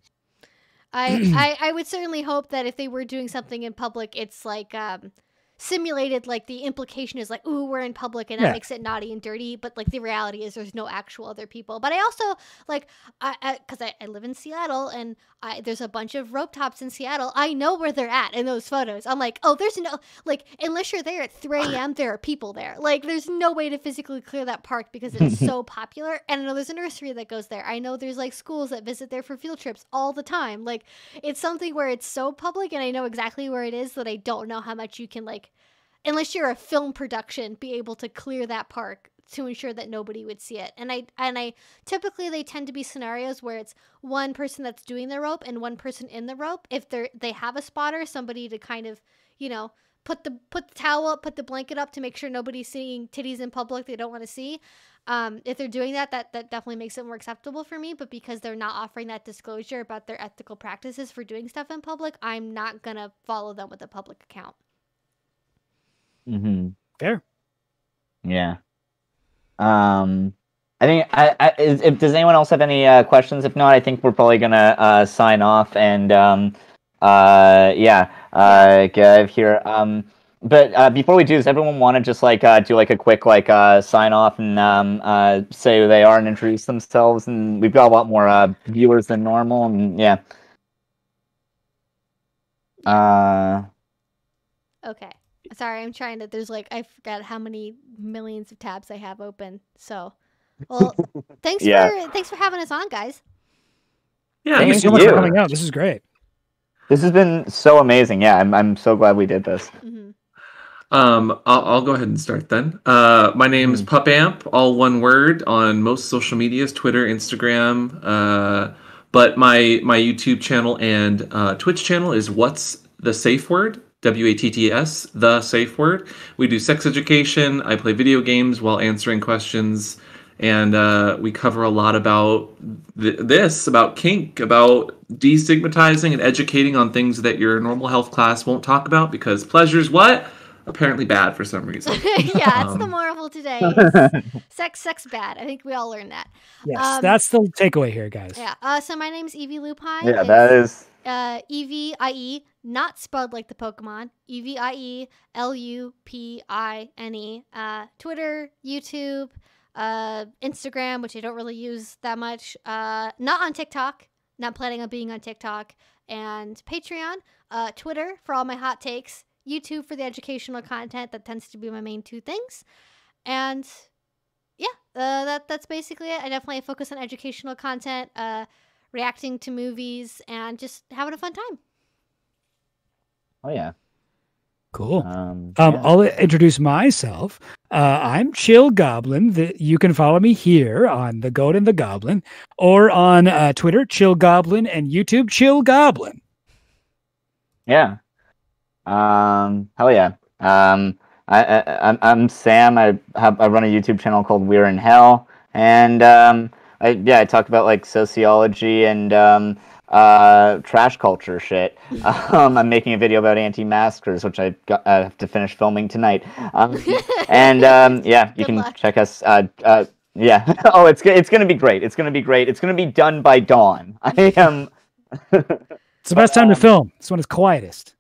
I, I I would certainly hope that if they were doing something in public, it's like um, simulated like the implication is like ooh we're in public and that Yeah. makes it naughty and dirty but like the reality is there's no actual other people. But i also like i because I, I, live in seattle and i there's a bunch of rope tops in seattle. I know where they're at in those photos. I'm like oh there's no like unless you're there at 3 a.m there are people there. Like there's no way to physically clear that park because it's so popular. And i know there's a nursery that goes there. I know there's like schools that visit there for field trips all the time. Like it's something where it's so public and i know exactly where it is that i don't know how much you can like unless you're a film production be able to clear that park to ensure that nobody would see it and i and i typically they tend to be scenarios where it's one person that's doing the rope and one person in the rope if they're they have a spotter somebody to kind of you know put the put the towel up put the blanket up to make sure nobody's seeing titties in public they don't want to see um, if they're doing that, that that definitely makes it more acceptable for me. But because they're not offering that disclosure about their ethical practices for doing stuff in public, I'm not gonna follow them with a public account. Mm-hmm. Fair. Yeah. Um, I think I, I is, if does anyone else have any uh, questions? If not, I think we're probably gonna uh, sign off and um, uh, yeah, uh, give here. Um, but uh, before we do, does everyone want to just like uh, do like a quick like uh, sign off and um, uh, say who they are and introduce themselves? And we've got a lot more uh, viewers than normal, and yeah. Uh, Okay. Sorry, I'm trying to. There's like I forgot how many millions of tabs I have open. So, well, thanks Yeah. for thanks for having us on, guys. Yeah, Thank you so much for coming out. This is great. this has been so amazing. Yeah, I'm I'm so glad we did this. hmm Um, I'll, I'll go ahead and start then. Uh, my name is Mm. PupAmp, all one word on most social medias, Twitter, Instagram. Uh, but my my YouTube channel and uh, Twitch channel is Watts the Safe Word? W A T T S, the safe word. We do sex education. I play video games while answering questions, and uh, we cover a lot about th- this, about kink, about destigmatizing and educating on things that your normal health class won't talk about because pleasure's what? Apparently bad for some reason. yeah, it's the Um, moral today. is sex, sex bad. I think we all learned that. Yes, Um, that's the takeaway here, guys. Yeah. Uh, so my name's Evie Lupine. Yeah, that is. Uh, E V I E, not spelled like the Pokemon. E V I E L U P I N E. Uh, Twitter, YouTube, uh, Instagram, which I don't really use that much. Uh, not on TikTok. Not planning on being on TikTok. And Patreon, uh, Twitter for all my hot takes, YouTube for the educational content. That tends to be my main two things. And yeah, uh, that that's basically it. I definitely focus on educational content. Uh, reacting to movies and just having a fun time. Oh yeah. Cool. Um, Um, yeah. I'll introduce myself. Uh, I'm Chill Goblin. The, you can follow me here on The Goat and the Goblin, or on uh, Twitter, Chill Goblin, and YouTube, Chill Goblin. Yeah. Um. Hell yeah. Um. I, I I'm I'm Sam. I have I run a YouTube channel called We're in Hell, and um. I yeah I talk about like sociology and um uh trash culture shit. Um. I'm making a video about anti-maskers, which I got I have to finish filming tonight. Um. and um. Yeah, you Good can luck. check us. Uh. Uh. Yeah. oh, it's it's gonna be great. It's gonna be great. It's gonna be done by dawn. I am. It's the best time to film. It's when it's quietest.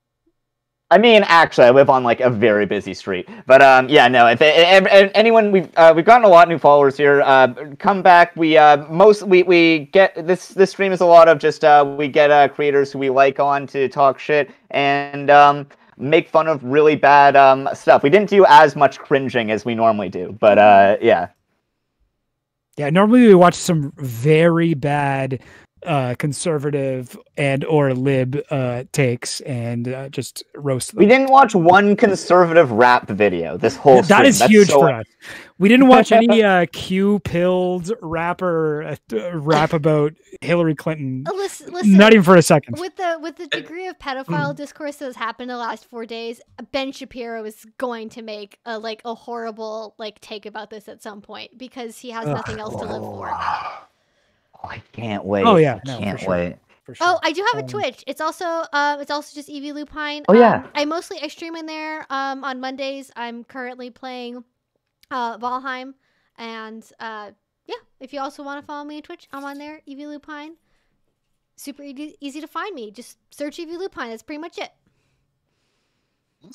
I mean, actually, I live on like a very busy street. But um, yeah, no. If, if, if anyone we've uh, we've gotten a lot of new followers here. Uh, come back. We uh, most we, we get this this stream is a lot of just uh, we get uh, creators who we like on to talk shit and um, make fun of really bad um stuff. We didn't do as much cringing as we normally do, but uh, yeah. Yeah, normally we watch some very bad uh, conservative and or lib uh, takes and uh, just roast them. We didn't watch one conservative rap video this whole. That stream. is That's huge so- for us. We didn't watch any uh, Q pilled rapper uh, uh, rap about Hillary Clinton. Uh, listen, listen. Not even for a second. with the with the degree of pedophile discourse that has happened in the last four days, Ben Shapiro is going to make a like a horrible like take about this at some point because he has nothing else to live for. I can't wait. Oh, yeah, I no, can't sure. wait. For sure. Oh, I do have a Um, Twitch. It's also uh, it's also just Evie Lupine. Oh, yeah. Um, I mostly I stream in there um on Mondays. I'm currently playing uh Valheim, and uh yeah, if you also want to follow me on Twitch, I'm on there. Evie Lupine. Super easy, easy to find me. Just search Evie Lupine. That's pretty much it.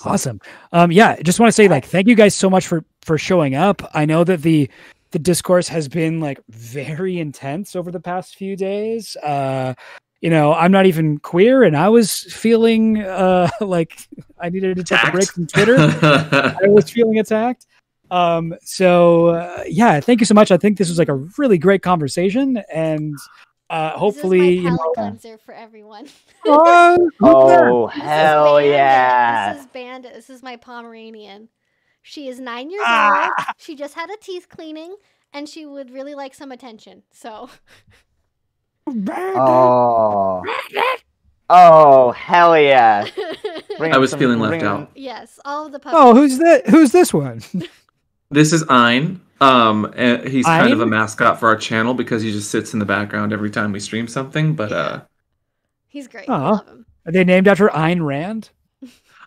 Awesome. Um, yeah, just want to say like thank you guys so much for for showing up. I know that the the discourse has been like very intense over the past few days. Uh, you know, I'm not even queer, and I was feeling uh like I needed to take a break from Twitter. I was feeling attacked. Um, so uh, yeah, thank you so much. I think this was like a really great conversation, and uh, hopefully, this you is my know. palate cleanser for everyone. Oh, Oh hell Bandit. yeah! This is Bandit. This is my Pomeranian. She is nine years Ah. old. She just had a teeth cleaning, and she would really like some attention. So Oh. Oh hell yeah! Bring I was feeling left bring out. yes, all of the puppies. Oh, who's that? Who's this one? This is Ein. Um, and he's kind of a mascot for our channel because he just sits in the background every time we stream something. But uh, He's great. I Aw. love him. Are they named after Ayn Rand?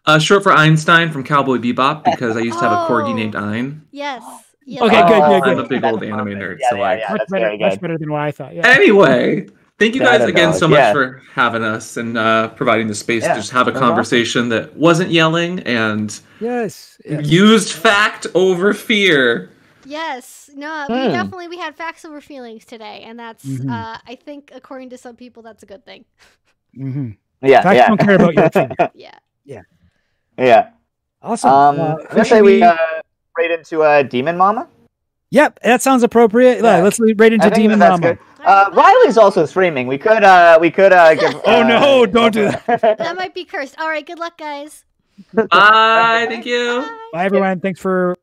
Uh, short for Einstein from Cowboy Bebop because I used to have a corgi Oh. named Ein. Yes. yes. Okay, good, Oh, good, I'm a big old anime nerd, Yeah, so yeah, like. yeah, much that's better, very much better than what I thought. Yeah. Anyway, thank you guys again so much yeah. for having us and uh, providing the space Yeah, to just have a that was awesome. conversation that wasn't yelling and Yes. yes. used fact over fear. Yes. No, we Hmm. definitely we had facts over feelings today, and that's Mhm. uh, I think according to some people that's a good thing. Mm-hmm. Yeah, Facts yeah. don't care about your truth. Yeah. Yeah. Awesome. Um, Uh, I'm should say we we- uh, right into uh, Demon Mama. Yep, that sounds appropriate. Yeah, Yeah. let's lead right into Demon that Mama. good. Uh, Riley's also streaming. We could uh, we could uh, give. Oh, uh, no, don't do That that might be cursed. All right. Good luck, guys. Bye. Thank you. Bye. Bye, everyone. Thanks for